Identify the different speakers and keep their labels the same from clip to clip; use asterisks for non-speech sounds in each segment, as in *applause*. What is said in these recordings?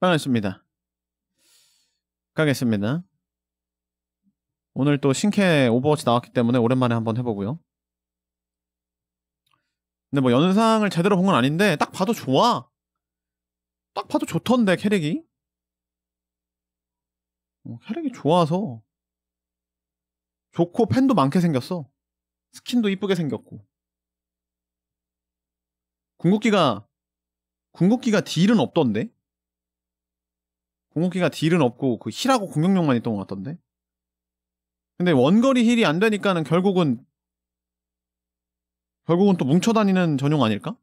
Speaker 1: 반갑습니다. 가겠습니다. 오늘 또 신캐 오버워치 나왔기 때문에 오랜만에 한번 해보고요. 근데 뭐 영상을 제대로 본 건 아닌데 딱 봐도 좋아. 딱 봐도 좋던데 캐릭이. 어, 캐릭이 좋아서 좋고 팬도 많게 생겼어. 스킨도 이쁘게 생겼고. 궁극기가 궁극기가 deal은 없던데? 궁극기가 deal은 없고 그 heal하고 공격력만 있던 것 같던데? 근데 원거리 heal이 안 되니까는 결국은 결국은 또 뭉쳐 다니는 전용 아닐까?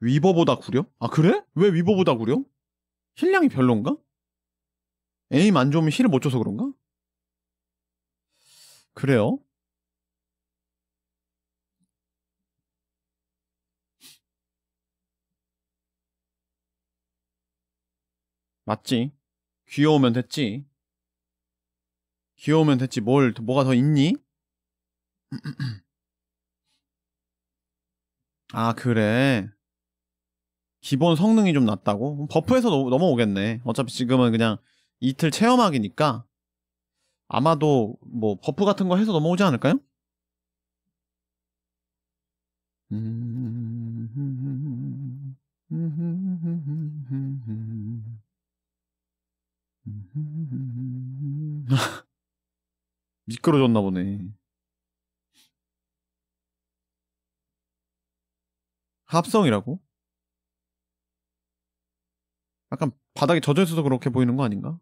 Speaker 1: 위버보다 구려? 아 그래? 왜 위버보다 구려? heal량이 별론가? 에임 안 좋으면 힐을 못 줘서 그런가? 그래요? 맞지? 귀여우면 됐지. 귀여우면 됐지. 뭘, 뭐가 더 있니? *clears throat* 아, 그래. 기본 성능이 좀 낮다고? buff에서 넘- 넘어오겠네. 어차피 지금은 그냥 이틀 체험하기니까 아마도 뭐 buff 같은 거 해서 넘어오지 않을까요? *laughs* 미끄러졌나 보네. 합성이라고? 약간 바닥에 젖어 있어서 그렇게 보이는 거 아닌가?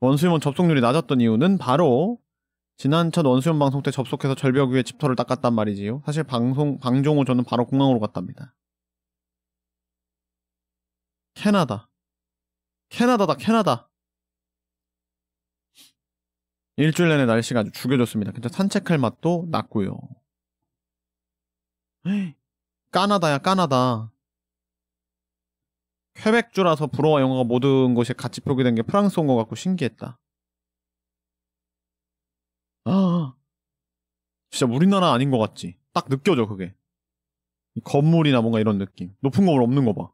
Speaker 1: 원수염원 접속률이 낮았던 이유는 바로 지난 첫 원수염 방송 때 접속해서 절벽 위에 집터를 닦았단 말이지요. 사실 방송 방종 후 저는 바로 공항으로 갔답니다. 캐나다. 캐나다다 캐나다. 일주일 내내 날씨가 아주 죽여줬습니다. 근데 산책할 맛도 났고요. *gasps* 까나다야 까나다. 퀘벡주라서 불어와 영어가 모든 곳에 같이 표기된 게 프랑스어인 것 같고 신기했다. 아, *gasps* 진짜 우리나라 아닌 것 같지? 딱 느껴져 그게. 이 건물이나 뭔가 이런 느낌. 높은 건물 없는 거 봐.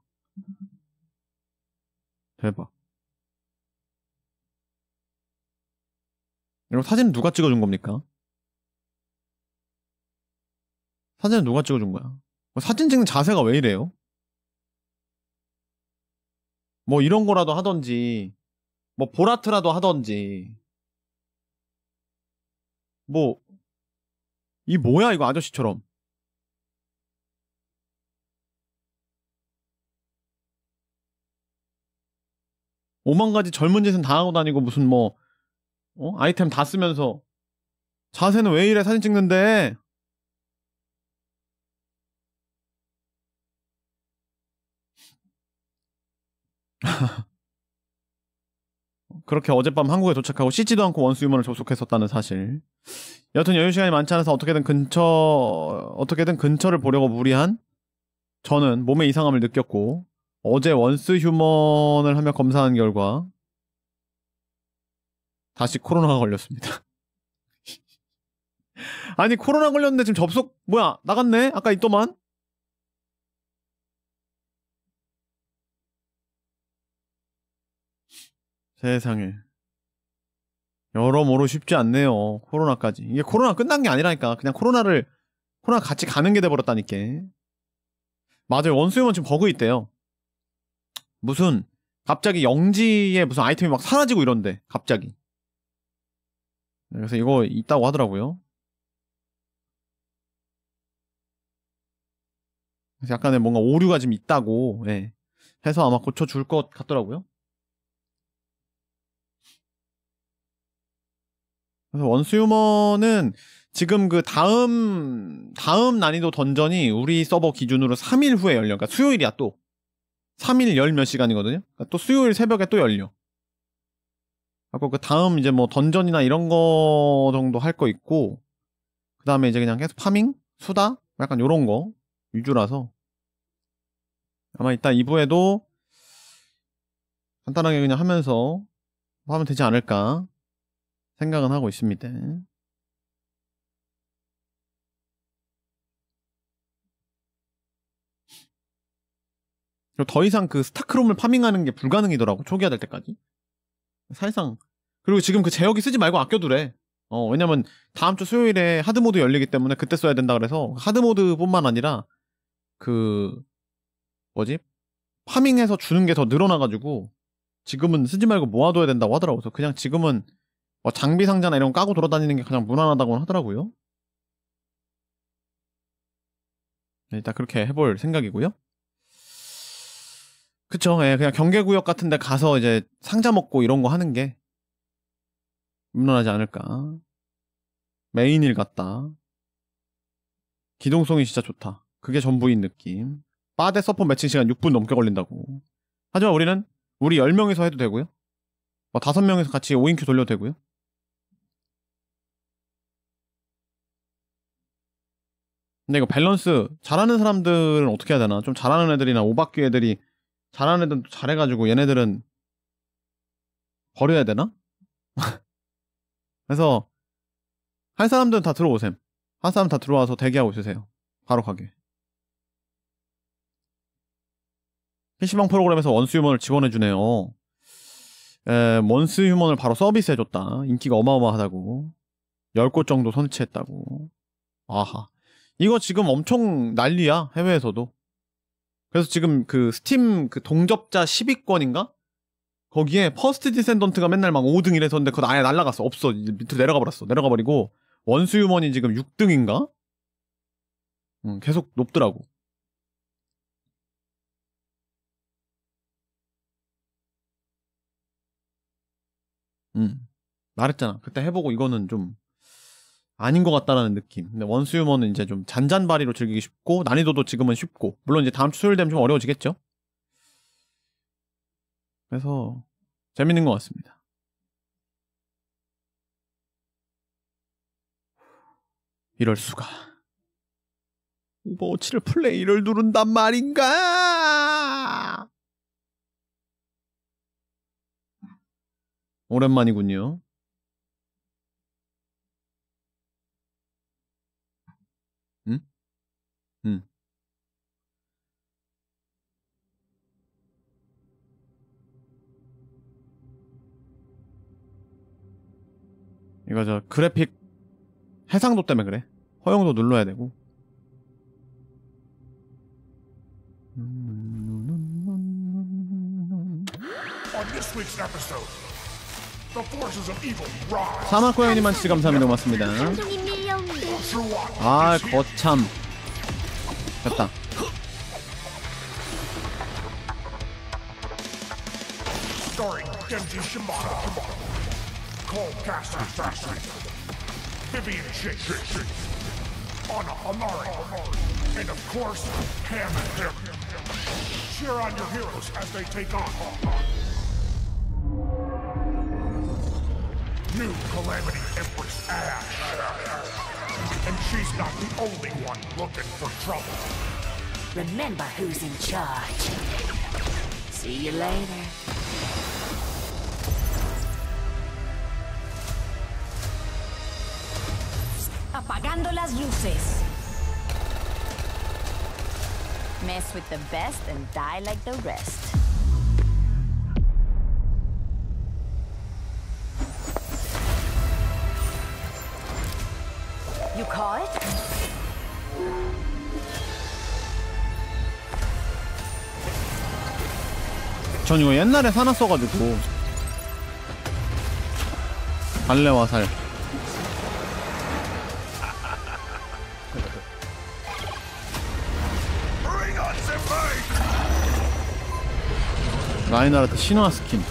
Speaker 1: 대박. 이거 사진 누가 찍어준 겁니까? 사진은 누가 찍어준 거야? 뭐 사진 찍는 자세가 왜 이래요? 뭐 이런 거라도 하던지, 뭐 보라트라도 하던지, 뭐, 이 뭐야, 이거 아저씨처럼. 오만 가지 젊은 짓은 다 하고 다니고 무슨 뭐, 어? 아이템 다 쓰면서 자세는 왜 이래 사진 찍는데? *laughs* 그렇게 어젯밤 한국에 도착하고 씻지도 않고 원수 유머를 접속했었다는 사실. 여튼 여유 시간이 많지 않아서 어떻게든 근처 어떻게든 근처를 보려고 무리한 저는 몸의 이상함을 느꼈고 어제 원스 휴먼을 하며 검사한 결과 다시 코로나가 걸렸습니다. *laughs* 아니 코로나 걸렸는데 지금 접속 뭐야 나갔네? 아까 있더만? 세상에. 여러모로 쉽지 않네요 코로나까지. 이게 코로나 끝난 게 아니라니까. 그냥 코로나를 코로나 같이 가는 게 돼버렸다니까. 맞아요. 원수용은 지금 버그 있대요. 무슨 갑자기 영지에 무슨 아이템이 막 사라지고 이런데 갑자기 그래서 이거 있다고 하더라고요 그래서 약간의 뭔가 오류가 좀 있다고 예. 해서 아마 고쳐줄 것 같더라고요 그래서 원수유머는 지금 그 다음 다음 난이도 던전이 우리 서버 기준으로 3일 후에 열려. 그러니까 수요일이야 또. 3일 열 몇 시간이거든요. 그러니까 또 수요일 새벽에 또 열려. 하고 그 다음 이제 뭐 던전이나 이런 거 정도 할 거 있고 그 다음에 이제 그냥 계속 파밍? 수다? 약간 요런 거 위주라서 아마 이따 2부에도 간단하게 그냥 하면서 뭐 하면 되지 않을까 생각은 하고 있습니다. 더 이상 그 스타크롬을 파밍하는 게 불가능이더라고 초기화 될 때까지 사실상. 그리고 지금 그 제어기 쓰지 말고 아껴두래. 어 왜냐면 다음 주 수요일에 하드 모드 열리기 때문에 그때 써야 된다 그래서 하드 모드뿐만 아니라 그 뭐지? 파밍해서 주는 게 더 늘어나가지고 지금은 쓰지 말고 모아둬야 된다고 하더라고요 그래서 그냥 지금은 뭐 장비 상자나 이런 거 까고 돌아다니는 게 가장 무난하다고 하더라고요. 네, 일단 그렇게 해볼 생각이고요 그쵸, 예, 그냥 경계구역 같은 데 가서 이제 상자 먹고 이런 거 하는 게 무난하지 않을까. main heal 같다. 기동성이 진짜 좋다. 그게 전부인 느낌. 빠데 서포 매칭 시간 6분 넘게 걸린다고. 하지만 우리는 우리 10명이서 해도 되고요. 뭐 5명이서 같이 5인queue 돌려도 되고요. 근데 이거 밸런스 잘하는 사람들은 어떻게 해야 되나? 좀 잘하는 애들이나 오박규 애들이 잘하는 애들은 또 잘해가지고 얘네들은 버려야 되나? *laughs* 그래서 할 사람들은 다 들어오셈. 할 사람 다 들어와서 대기하고 있으세요. 바로 가게. PC방 프로그램에서 Once Human을 지원해주네요. 에, Once Human을 바로 서비스해줬다. 인기가 어마어마하다고. 10곳 정도 설치했다고. 아하. 이거 지금 엄청 난리야. 해외에서도. 그래서 지금 그 스팀 그 동접자 10위권인가? 거기에 First Descendant가 맨날 막 5등 이래서는데 그거 아예 날라갔어. 없어. 밑으로 내려가 버렸어. 내려가 버리고 Once Human이 지금 6등인가? 응, 계속 높더라고. 응. 말했잖아. 그때 해보고 이거는 좀 아닌 것 같다라는 느낌. 근데 Once Human은 이제 좀 잔잔바리로 즐기기 쉽고 난이도도 지금은 쉽고 물론 이제 다음 주 수요일 되면 좀 어려워지겠죠. 그래서 재밌는 것 같습니다. 이럴 수가. 오버워치를 플레이를 누른단 말인가? 오랜만이군요. 이거 저 그래픽 해상도 때문에 그래. 허용도 눌러야 되고. 사막고양이만 씨 감사합니다. 고맙습니다. 아. 거참. 됐다.
Speaker 2: Cole Caster Sassy, Vivian Shake, Anna Amari, and of course, Ham and Him. Cheer on your heroes as they take on New Calamity Empress Ash. And she's not the only one looking for trouble.
Speaker 3: Remember who's in charge. See you later. Apagando las luces. Mess with the best and die like the rest. You call it?
Speaker 1: 전 이거 옛날에 사놨어가지고 발레와 살 라인하르트 신화 스킨?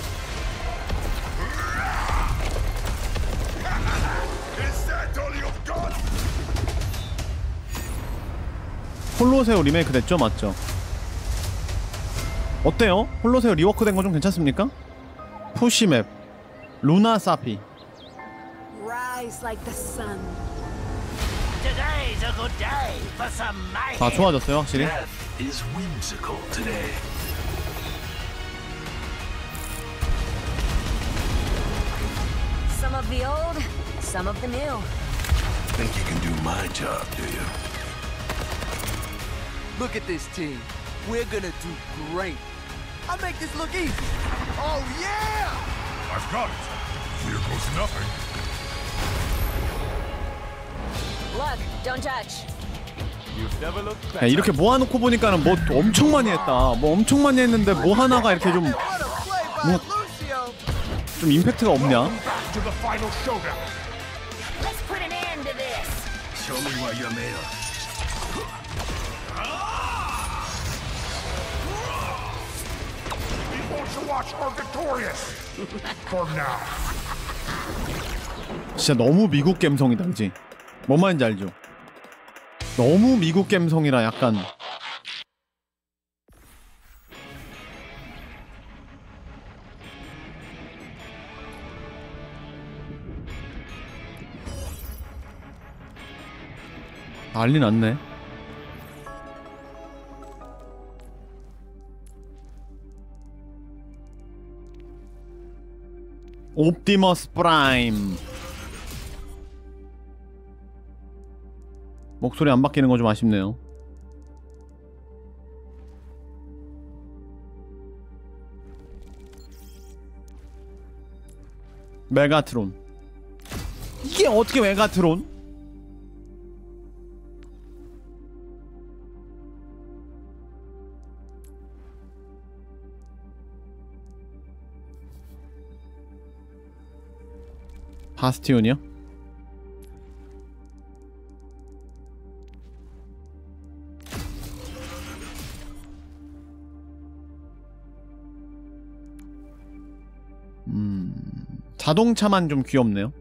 Speaker 1: 콜로세오 리메이크 됐죠 맞죠 어때요? 콜로세오 rework 된 거 좀 괜찮습니까? push map 루나사피
Speaker 3: Rise like the sun.
Speaker 4: Today's a good day for some mayhem.
Speaker 1: 다 좋아졌어요 확실히
Speaker 3: the old, some of the new.
Speaker 5: Think you can do my job, do you?
Speaker 6: Look at this team.
Speaker 7: We're gonna do great. I'll make this look easy. Oh, yeah!
Speaker 2: I've got it. Here goes nothing.
Speaker 3: Look, don't touch.
Speaker 1: 야. 이렇게 모아놓고 보니까는 뭐 엄청 많이 했다. 뭐 엄청 많이 했는데 뭐 하나가 이렇게 좀,
Speaker 7: Lucio!
Speaker 1: 좀 임팩트가 없냐?
Speaker 2: To the final showdown.
Speaker 3: Let's put an end to this.
Speaker 5: Show me what you're made of.
Speaker 2: People to watch are victorious. For now.
Speaker 1: 진짜 너무 미국 감성이다, 그지? 뭔 말인지 알죠? 너무 미국 감성이라 약간 난리 났네. 옵티머스 프라임. 목소리 안 바뀌는 거 좀 아쉽네요. 메가트론. 이게 어떻게 메가트론? 바스티온이요? 자동차만 좀 귀엽네요.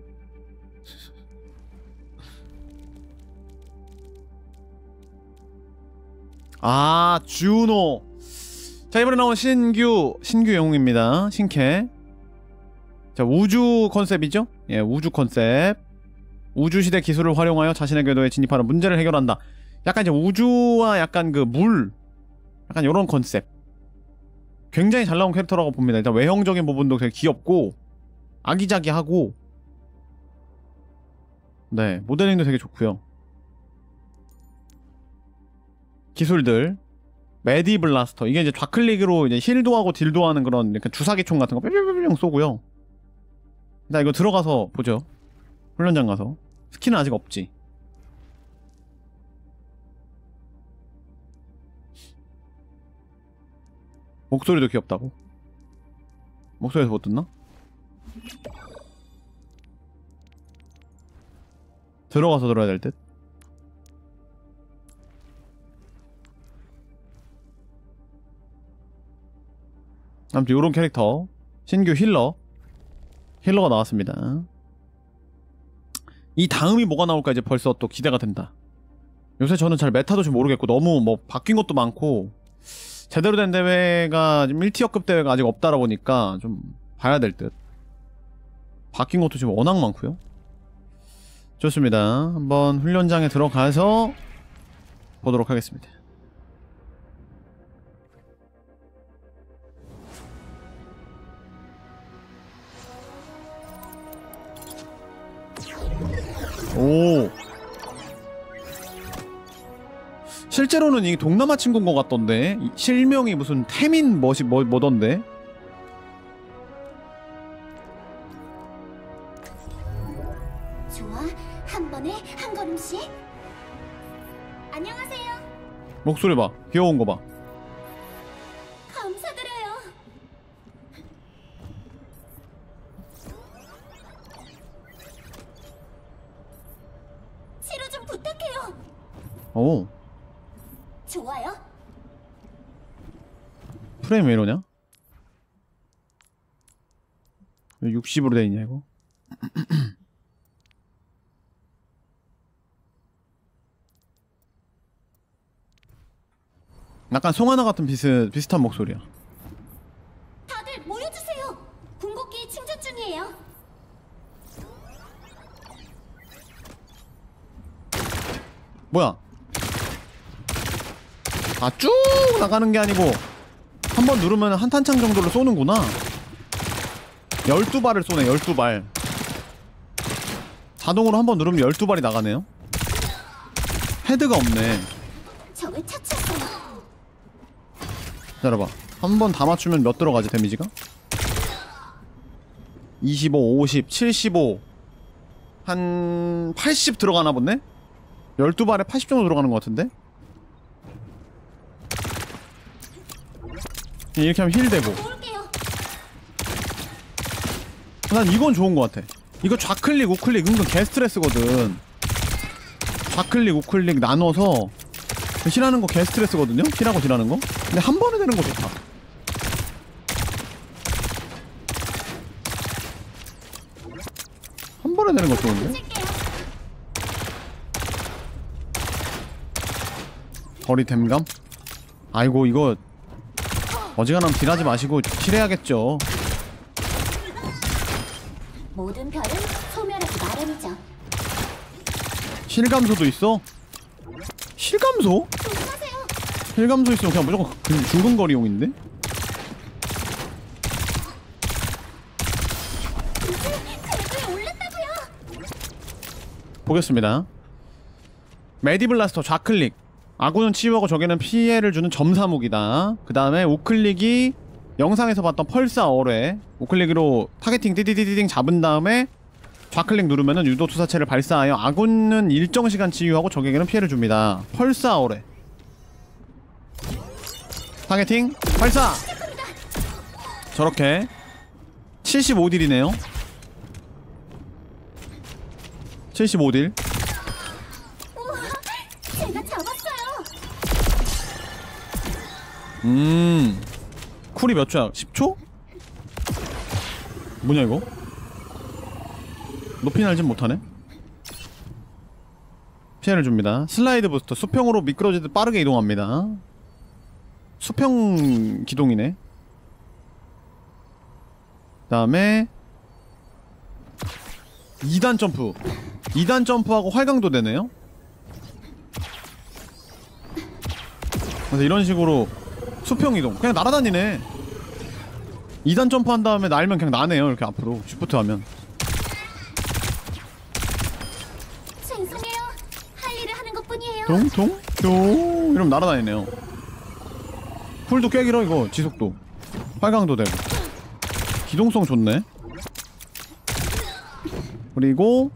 Speaker 1: 아, 주노. 자, 이번에 나온 신규, 신규 영웅입니다. 신캐. 자, 우주 컨셉이죠? 예, 우주 컨셉. 우주시대 기술을 활용하여 자신의 궤도에 진입하는 문제를 해결한다. 약간 이제 우주와 약간 그 물. 약간 요런 컨셉. 굉장히 잘 나온 캐릭터라고 봅니다. 일단 외형적인 부분도 되게 귀엽고, 아기자기하고 네 모델링도 되게 좋고요 기술들 Medi Blaster 이게 이제 좌클릭으로 이제 heal도 하고 deal도 하는 그런 약간 주사기 총 같은 거 뿅뿅뿅 쏘고요 나 이거 들어가서 보죠. 훈련장 가서. skin은 아직 없지. 목소리도 귀엽다고? 목소리에서 못 듣나? 들어가서 들어야 될 듯. 아무튼 요런 캐릭터. 신규 힐러 힐러가 나왔습니다. 이 다음이 뭐가 나올까 이제 벌써 또 기대가 된다. 요새 저는 잘 메타도 좀 모르겠고 너무 뭐 바뀐 것도 많고 제대로 된 대회가 지금 1티어급 대회가 아직 없다라 보니까 좀 봐야 될 듯. 바뀐 것도 지금 워낙 많고요. 좋습니다. 한번 훈련장에 들어가서 보도록 하겠습니다. 오. 실제로는 이 동남아 친구인 것 같던데 이 실명이 무슨 태민 뭐시 뭐 뭐던데
Speaker 6: 좋아, 한 번에 한 걸음씩. 안녕하세요.
Speaker 1: 목소리 봐 귀여운 거 봐. 오
Speaker 6: 좋아요.
Speaker 1: 프레임 왜 이러냐? 왜 60으로 돼 있냐 이거? *clears throat* 약간 송하나 같은 비슷 비슷한 목소리야.
Speaker 6: 다들 모여주세요. 궁극기 충전 중이에요.
Speaker 1: 뭐야? 아 쭉 나가는 게 아니고 한 번 누르면 한 탄창 정도로 쏘는구나. 12발을 쏘네. 12발. 자동으로 한 번 누르면 12발이 나가네요. 헤드가 없네. 기다려봐 한 번 다 맞추면 몇 들어가지 데미지가? 25, 50, 75 한 80 들어가나 본데? 12발에 80 정도 들어가는 것 같은데? 이렇게 하면 힐 되고. 난 이건 좋은 것 같아 이거 좌클릭 우클릭 은근 개 스트레스거든 좌클릭 우클릭 나눠서 힐하는 거 개 스트레스거든요? 힐하고 힐하는 거? 근데 한 번에 되는 거 좋다 한 번에 되는 거 좋은데? 거리 댐감? 아이고 이거 어지간하면 딜하지 마시고 힐해야겠죠
Speaker 6: 모든 별은 소멸하기 마련이죠.
Speaker 1: 힐감소도 있어?
Speaker 6: 조심하세요.
Speaker 1: 힐감소 있으면 그냥 무조건 그 중근거리용인데? 보겠습니다 Medi Blaster 좌클릭 아군은 치유하고 적에는 피해를 주는 점사무기다. 그 다음에 우클릭이 영상에서 봤던 pulsar 어뢰. 우클릭으로 targeting 띠디디디딩 잡은 다음에 좌클릭 누르면은 유도 투사체를 발사하여 아군은 일정 시간 치유하고 적에게는 피해를 줍니다. pulsar 어뢰. targeting 발사! 저렇게 75딜이네요. 75딜 음. 쿨이 몇 초야? 10초? 뭐냐 이거? 높이 날진 못하네? 피해를 줍니다. 슬라이드 부스터 수평으로 미끄러지듯 빠르게 이동합니다. 수평 기동이네. 그 다음에 2단 점프. 2단 점프하고 활강도 되네요. 그래서 이런 식으로 수평 이동. 그냥 날아다니네. 2단 점프한 다음에 날면 그냥 나네요 이렇게 앞으로. 쉬프트 하면.
Speaker 6: 죄송해요. 할 일을 하는 것뿐이에요.
Speaker 1: 동동동? 이러면 날아다니네요. cool도 꽤 길어 이거. 지속도. 활강도 되고 기동성 좋네. 그리고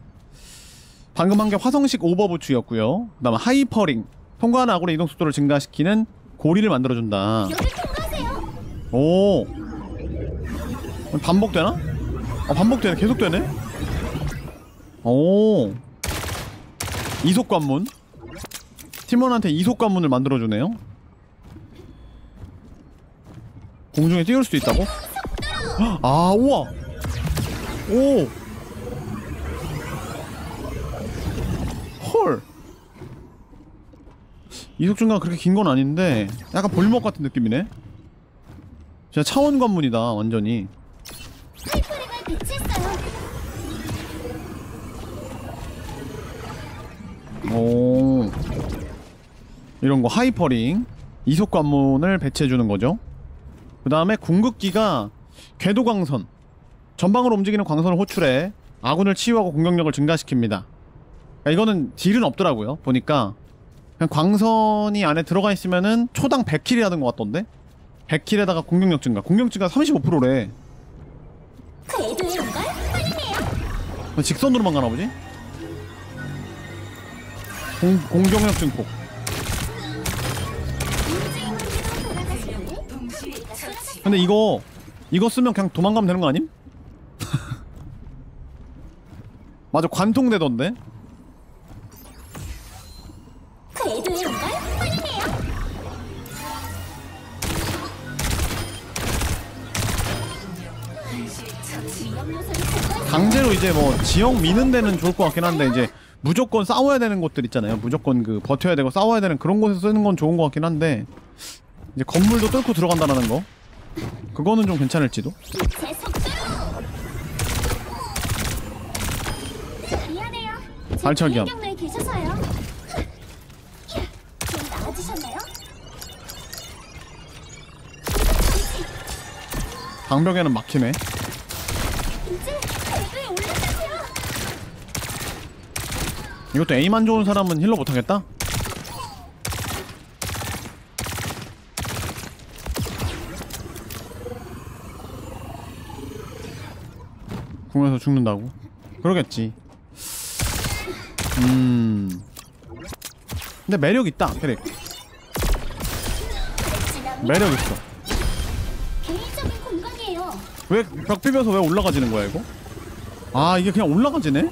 Speaker 1: 방금 한 게 화성식 오버부츠였고요. 그 다음에 hyper ring. 통과하는 아군의 이동 속도를 증가시키는 고리를 만들어준다. 오. 반복되나? 아 반복되네. 계속되네? 오. 이속 관문. 팀원한테 이속 관문을 만들어주네요. 공중에 띄울 수도 있다고? 아 우와. 오. 헐 이속 중간 그렇게 긴 건 아닌데 약간 볼먹 같은 느낌이네. 진짜 차원 관문이다 완전히. 오. 이런 거 hyper ring. 이속 관문을 배치해 주는 거죠. 그 다음에 궁극기가 궤도 광선. 전방으로 움직이는 광선을 호출해 아군을 치유하고 공격력을 증가시킵니다. 그러니까 이거는 딜은 없더라고요 보니까 그냥 광선이 안에 들어가 있으면은 초당 100 heal이 하는 것 같던데 100 heal에다가 공격력 증가 공격 증가 35%래
Speaker 6: 궤도에 온걸 환영해요.
Speaker 1: 직선으로만 가나 보지? 공, 공격력 증폭 근데 이거 이거 쓰면 그냥 도망가면 되는 거 아님? *laughs* 맞아 관통되던데? 이제 뭐 지역 미는 데는 좋을 것 같긴 한데 이제 무조건 싸워야 되는 곳들 있잖아요. 무조건 그 버텨야 되고 싸워야 되는 그런 곳에서 쓰는 건 좋은 것 같긴 한데 이제 건물도 뚫고 들어간다라는 거. 그거는 좀 괜찮을지도. 발차기함. 방벽에는 막히네 이것도 에임 안 좋은 사람은 힐러 못하겠다? 궁에서 죽는다고? 그러겠지 음 근데 매력 있다 그래 매력 있어 왜 벽 비벼서 왜 올라가지는 거야 이거? 아 이게 그냥 올라가지네?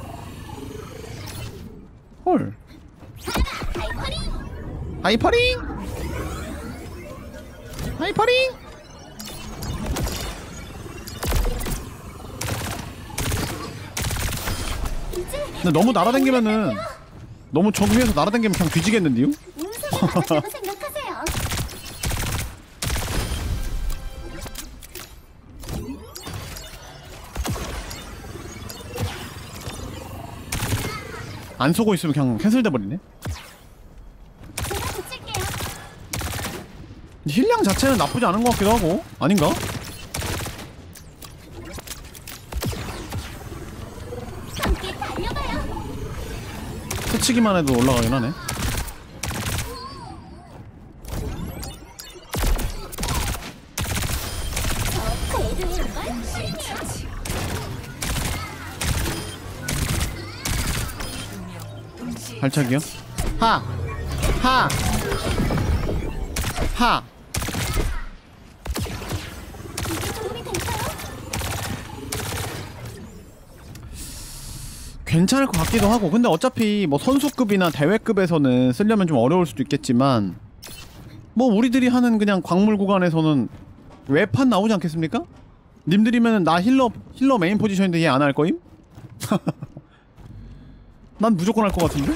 Speaker 1: 헐. Hyper ring! Hyper ring! 근데 너무 날아다니면은 너무 저 위에서 날아다니면 그냥 뒤지겠는데요? 안 쏘고 있으면 그냥 캔슬돼 버리네. 힐량 자체는 나쁘지 않은 것 같기도 하고 아닌가? 스치기만 해도 올라가긴 하네. 발차기요? 하! 하! 하! 괜찮을 것 같기도 하고 근데 어차피 뭐 선수급이나 대회급에서는 쓰려면 좀 어려울 수도 있겠지만 뭐 우리들이 하는 그냥 광물 구간에서는 매판 나오지 않겠습니까? 님들이면은 나 healer healer main 포지션인데 얘 안 할 거임? *laughs* 난 무조건 할 것 같은데?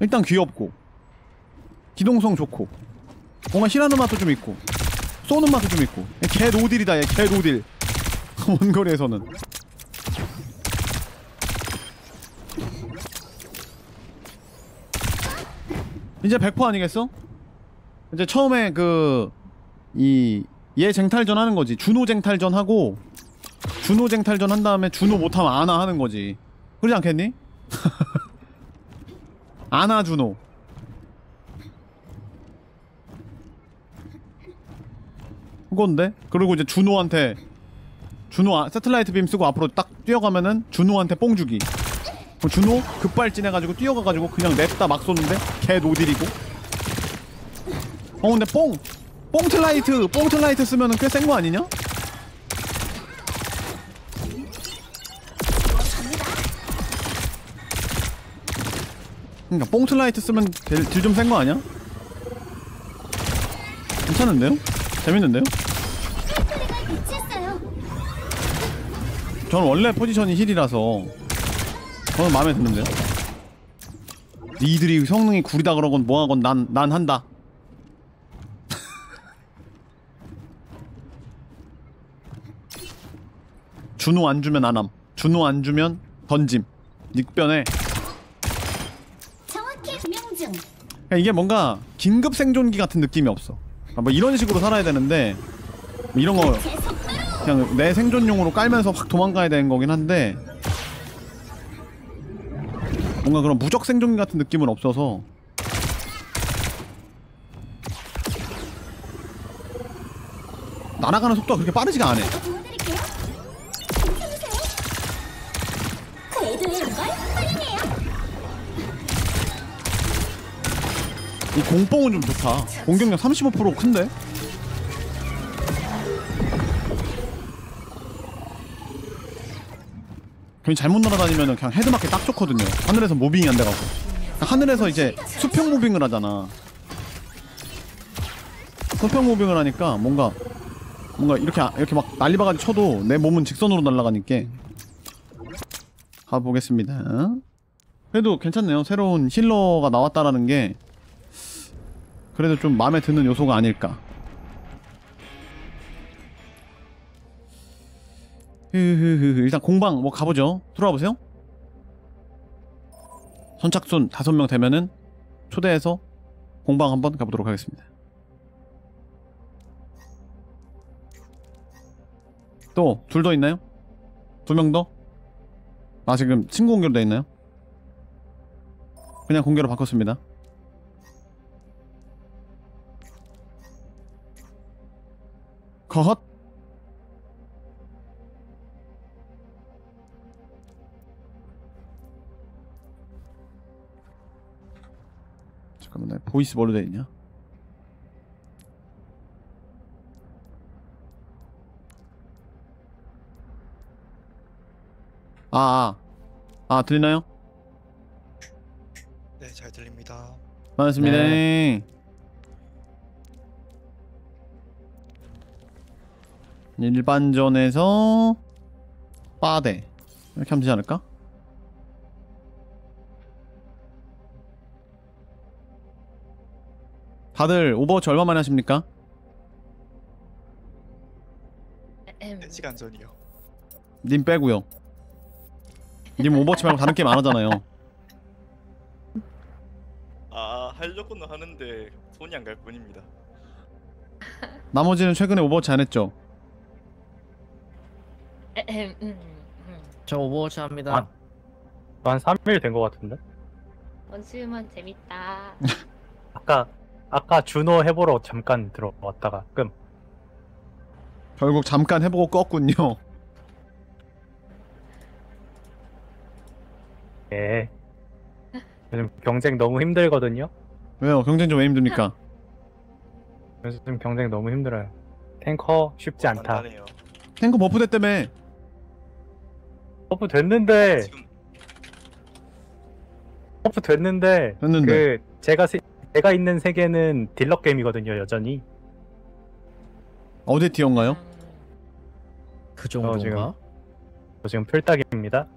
Speaker 1: 일단 귀엽고. 기동성 좋고. 뭔가 힐하는 맛도 좀 있고. 쏘는 맛도 좀 있고. 개 노딜이다 얘개 노딜. 원거리에서는. *laughs* 이제 100% 아니겠어? 이제 처음에 그 이 얘 쟁탈전 하는 거지. 준호 쟁탈전 하고 준호 쟁탈전 한 다음에 준호 못하면 아나 하는 거지. 그러지 않겠니? *laughs* 아나 준호. 그건데? 그리고 이제 준호한테 준호 아, 세틀라이트 빔 쓰고 앞으로 딱 뛰어가면은 준호한테 뽕 주기. 그럼 준호 급발진해가지고 뛰어가가지고 그냥 냅다 막 쏘는데 개 노딜이고. 어 근데 뽕 뽕틀라이트 뽕틀라이트 쓰면 은 꽤 센 거 아니냐? 그니까 뽕틀라이트 쓰면 딜 좀 센 거 아니야? 괜찮은데요? 재밌는데요? 저는 원래 포지션이 힐이라서 저는 마음에 드는데요. 니들이 성능이 구리다 그러건 뭐하건 난, 난 한다. 준호 안 주면 안함. 준호 안 주면 던짐. 닉변에. 그러니까 이게 뭔가 긴급 생존기 같은 느낌이 없어. 아, 뭐 이런 식으로 살아야 되는데 뭐 이런 거 그냥 내 생존용으로 깔면서 확 도망가야 되는 거긴 한데 뭔가 그런 무적 생존기 같은 느낌은 없어서 날아가는 속도가 그렇게 빠르지가 않아. 이 공뽕은 좀 좋다. 공격력 35% 큰데? 괜히 잘못 날아다니면 그냥 헤드맞기 딱 좋거든요. 하늘에서 무빙이 안 돼가지고. 그러니까 하늘에서 이제 수평 무빙을 하잖아. 수평 무빙을 하니까 뭔가 뭔가 이렇게 이렇게 막 난리바가지 쳐도 내 몸은 직선으로 날아가니까 가보겠습니다. 그래도 괜찮네요. 새로운 힐러가 나왔다라는 게 그래도 좀 마음에 드는 요소가 아닐까. 일단 공방 뭐 가보죠. 들어와 보세요. 선착순 다섯 명 되면은 초대해서 공방 한번 가보도록 하겠습니다. 또 둘 더 있나요? 두 명 더? 아 지금 친구 공개로 돼 있나요? 그냥 공개로 바꿨습니다. 컷. 잠깐만 나 보이스 뭘로 돼 있냐? 아, 아, 아 들리나요?
Speaker 8: 네, 잘 들립니다.
Speaker 1: 반갑습니다. 일반전에서 빠대 이렇게 하면 되지 않을까? 다들 오버워치 얼마 만에 하십니까?
Speaker 8: 4시간 전이요.
Speaker 1: 님 빼고요. 님 오버워치 말고 다른 게임 안 하잖아요.
Speaker 8: 아, 하려고는 하는데 손이 안 갈 뿐입니다.
Speaker 1: 나머지는 최근에 오버워치 안 했죠?
Speaker 9: 저 오버워치 합니다.
Speaker 10: 아. 한 3일 된 것 같은데?
Speaker 11: Once Human 재밌다. *laughs*
Speaker 10: 아까 아까 주노 해보러 잠깐 들어왔다가 끔
Speaker 1: 결국 잠깐 해보고 껐군요. *laughs*
Speaker 10: 예. 요즘 경쟁 너무 힘들거든요.
Speaker 1: 왜요? 경쟁 좀 왜 힘듭니까?
Speaker 10: 요즘 경쟁 너무 힘들어요. 탱커 쉽지 않다.
Speaker 8: 만만해요.
Speaker 1: 탱크 buff 됐다며.
Speaker 10: buff 됐는데
Speaker 8: 지금
Speaker 10: buff 됐는데
Speaker 1: 됐는데.
Speaker 10: 그 제가 세, 제가 있는 세계는 딜러 게임이거든요 여전히.
Speaker 1: 어디 tier인가요?
Speaker 9: 그
Speaker 10: 지금-
Speaker 9: 정도인가?
Speaker 10: 저 지금 플딱입니다.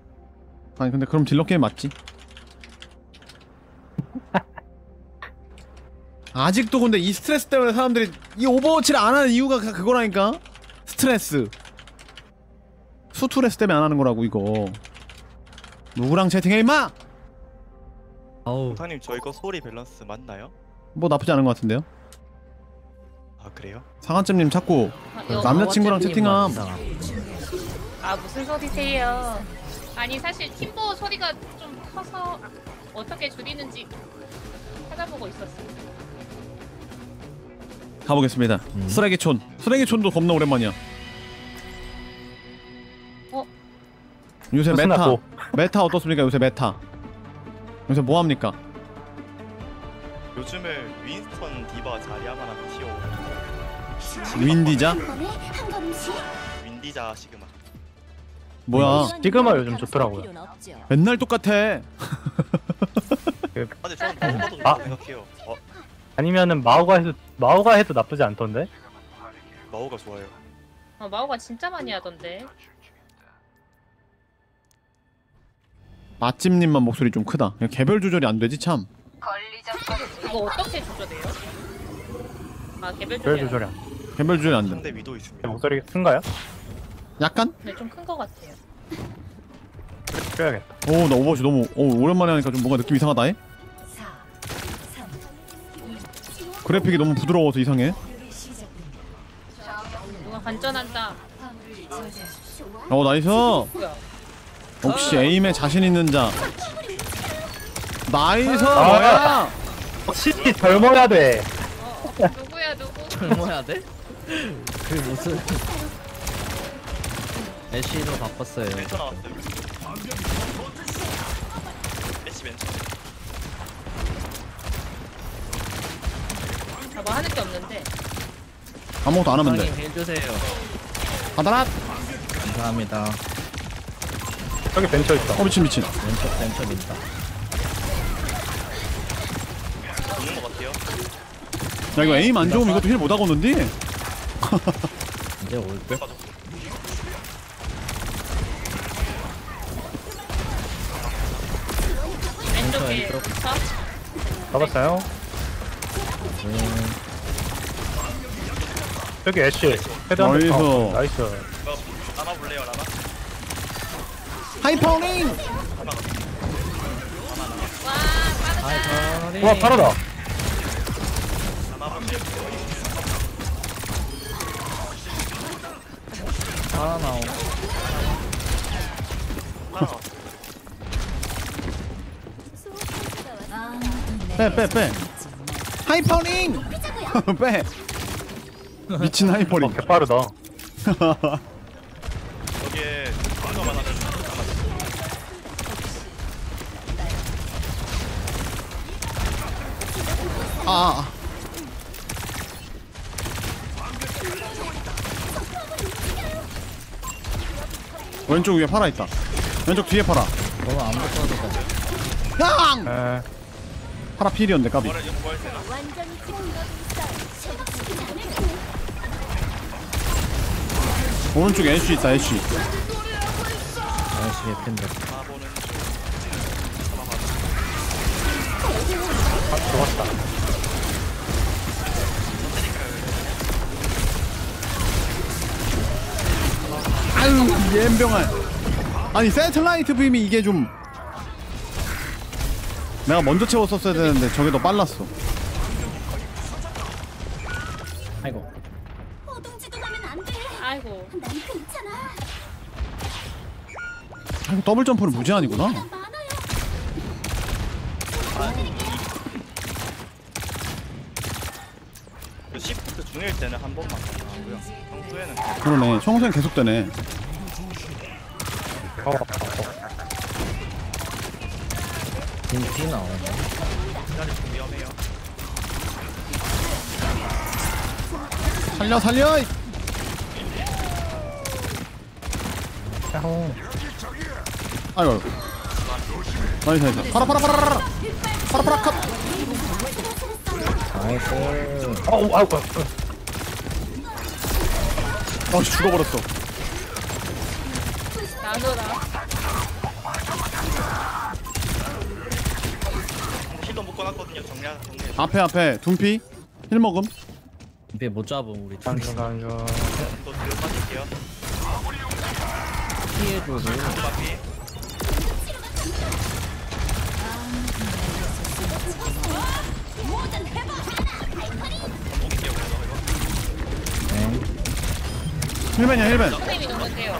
Speaker 1: 아니 근데 그럼 딜러 게임 맞지? *laughs* 아직도 근데 이 스트레스 때문에 사람들이 이 오버워치를 안 하는 이유가 그- 그거라니까? 스트레스 수트레스 때문에 안 하는 거라고 이거 누구랑 채팅해 임마!
Speaker 9: 어우
Speaker 8: 부타님 저희 거 소리 밸런스 맞나요?
Speaker 1: 뭐 나쁘지 않은 것 같은데요?
Speaker 8: 아, 그래요?
Speaker 1: 상한점님 자꾸
Speaker 11: 아, 여-
Speaker 1: 남자친구랑 채팅함
Speaker 11: 아 무슨 소리세요? 아니 사실 팀보 소리가 좀 커서 어떻게 줄이는지 찾아보고 있었어요.
Speaker 1: 가보겠습니다
Speaker 9: 음.
Speaker 1: 쓰레기촌 쓰레기촌도 겁나 오랜만이야 요새 meta
Speaker 10: 하고?
Speaker 1: meta 어떻습니까 요새 meta 요새 뭐 합니까?
Speaker 8: 요즘에 윈스턴 디바 자리아만 하면 튀어.
Speaker 1: 윈디자?
Speaker 8: 윈디자 시그마.
Speaker 1: 뭐야
Speaker 10: 시그마 요즘 좋더라고요.
Speaker 1: 맨날 똑같아
Speaker 8: 아, 근데 저는 너무
Speaker 10: 아.
Speaker 8: 좋다고 생각해요. 어,
Speaker 10: 아니면은 마오가 해도 마오가 해도 나쁘지 않던데?
Speaker 8: 마오가 좋아요.
Speaker 11: 어, 마오가 진짜 많이 하던데.
Speaker 1: 맛집님만 목소리 좀 크다 개별 조절이 안 되지 참
Speaker 11: 이거 어떻게 조절해요? 아 개별 조절.
Speaker 10: 조절이 안.
Speaker 1: 개별 조절이 안 돼.
Speaker 8: 상대 위도 있습니다.
Speaker 10: 목소리 큰가요?
Speaker 1: 약간?
Speaker 11: 네, 좀 큰 거 같아요.
Speaker 10: 껴야겠다.
Speaker 1: 오나 오버워치 너무 오, 오랜만에 하니까 좀 뭔가 느낌 이상하다 해? 그래픽이 너무 부드러워서 이상해
Speaker 11: 누가 관전한다.
Speaker 1: 어 nice
Speaker 11: 뭐야?
Speaker 1: 혹시 aim에 자신 있는 자 nice
Speaker 10: 아.
Speaker 1: 뭐야
Speaker 10: 확실히 젊어야 돼.
Speaker 11: 누구야 누구?
Speaker 9: 젊어야 돼? 그 무슨 애쉬로 바꿨어요.
Speaker 8: 나왔어요. 애쉬 멘토.
Speaker 11: 아, 뭐 하는 게 없는데.
Speaker 1: 아무것도 안 하면 돼
Speaker 9: 형님 해주세요.
Speaker 1: 하다라
Speaker 9: 감사합니다.
Speaker 10: 저기 벤처 있어.
Speaker 1: 어 미친 미친
Speaker 9: 왼쪽 왼쪽 있다.
Speaker 8: 보는 것 같아요.
Speaker 1: 야 이거 에임 안 좋으면 이것도 힐 못하겠는데?
Speaker 9: 이제 올 듯.
Speaker 8: 빠졌고.
Speaker 11: 왼쪽에
Speaker 9: 왼쪽.
Speaker 10: 잡았어요. 저기 애쉬. 헤드 한 대.
Speaker 1: 나이스.
Speaker 10: 어, 나이스.
Speaker 8: 이거 나나 볼래요, 나나?
Speaker 1: hyper ring
Speaker 11: 와 빠르다.
Speaker 10: 와 빠르다.
Speaker 8: 나나 볼래요.
Speaker 9: 하나 나오.
Speaker 8: 하나 나왔어.
Speaker 1: 빼 빼빼 하이퍼링 *laughs* 빼 미친 하이퍼링.
Speaker 10: 어, 개빠르다. *laughs*
Speaker 8: 여기에 한거만 하면
Speaker 1: 아, 아. 아. 왼쪽 위에 파라 있다. 왼쪽 뒤에 파라.
Speaker 9: 너무 안 돼.
Speaker 1: 양!
Speaker 10: 에,
Speaker 1: 파라 필이었는데 까비. 오른쪽에 애쉬 있다 애쉬.
Speaker 9: 아저씨 예쁜데.
Speaker 8: 바보는
Speaker 10: 좋았다.
Speaker 1: 아유 옌병아. 아니 세틀라이트 빔이 이게 좀 내가 먼저 채웠었어야 되는데 저게 더 빨랐어.
Speaker 9: 아이고.
Speaker 11: 아이고.
Speaker 6: 난 괜찮아.
Speaker 1: 아이고 더블 점프는 무제한이구나.
Speaker 8: 그 shift 중일 때는 한 번만
Speaker 1: 그러네. 청소년 계속 되네.
Speaker 10: 어, 어, 어.
Speaker 9: 인기 나오네.
Speaker 1: 살려 살려.
Speaker 10: 야호.
Speaker 1: 아이고. nice nice. 파라 파라 파라 파라. 파라 파라 컷.
Speaker 9: nice.
Speaker 10: 어, 아우, 아우, 아우.
Speaker 1: 아 죽어버렸어.
Speaker 11: 나눠라.
Speaker 8: 키도 묶어놨거든요 정리하 정리
Speaker 1: 앞에 앞에 둠피 heal 먹음.
Speaker 9: 이제 못 잡음 우리 둘이.
Speaker 10: 단조, 단조.
Speaker 8: 또 뒤로 빠질게요
Speaker 9: 피해줘도
Speaker 8: 바퀴
Speaker 1: 힐맨이야 힐맨.
Speaker 11: 넘는데요.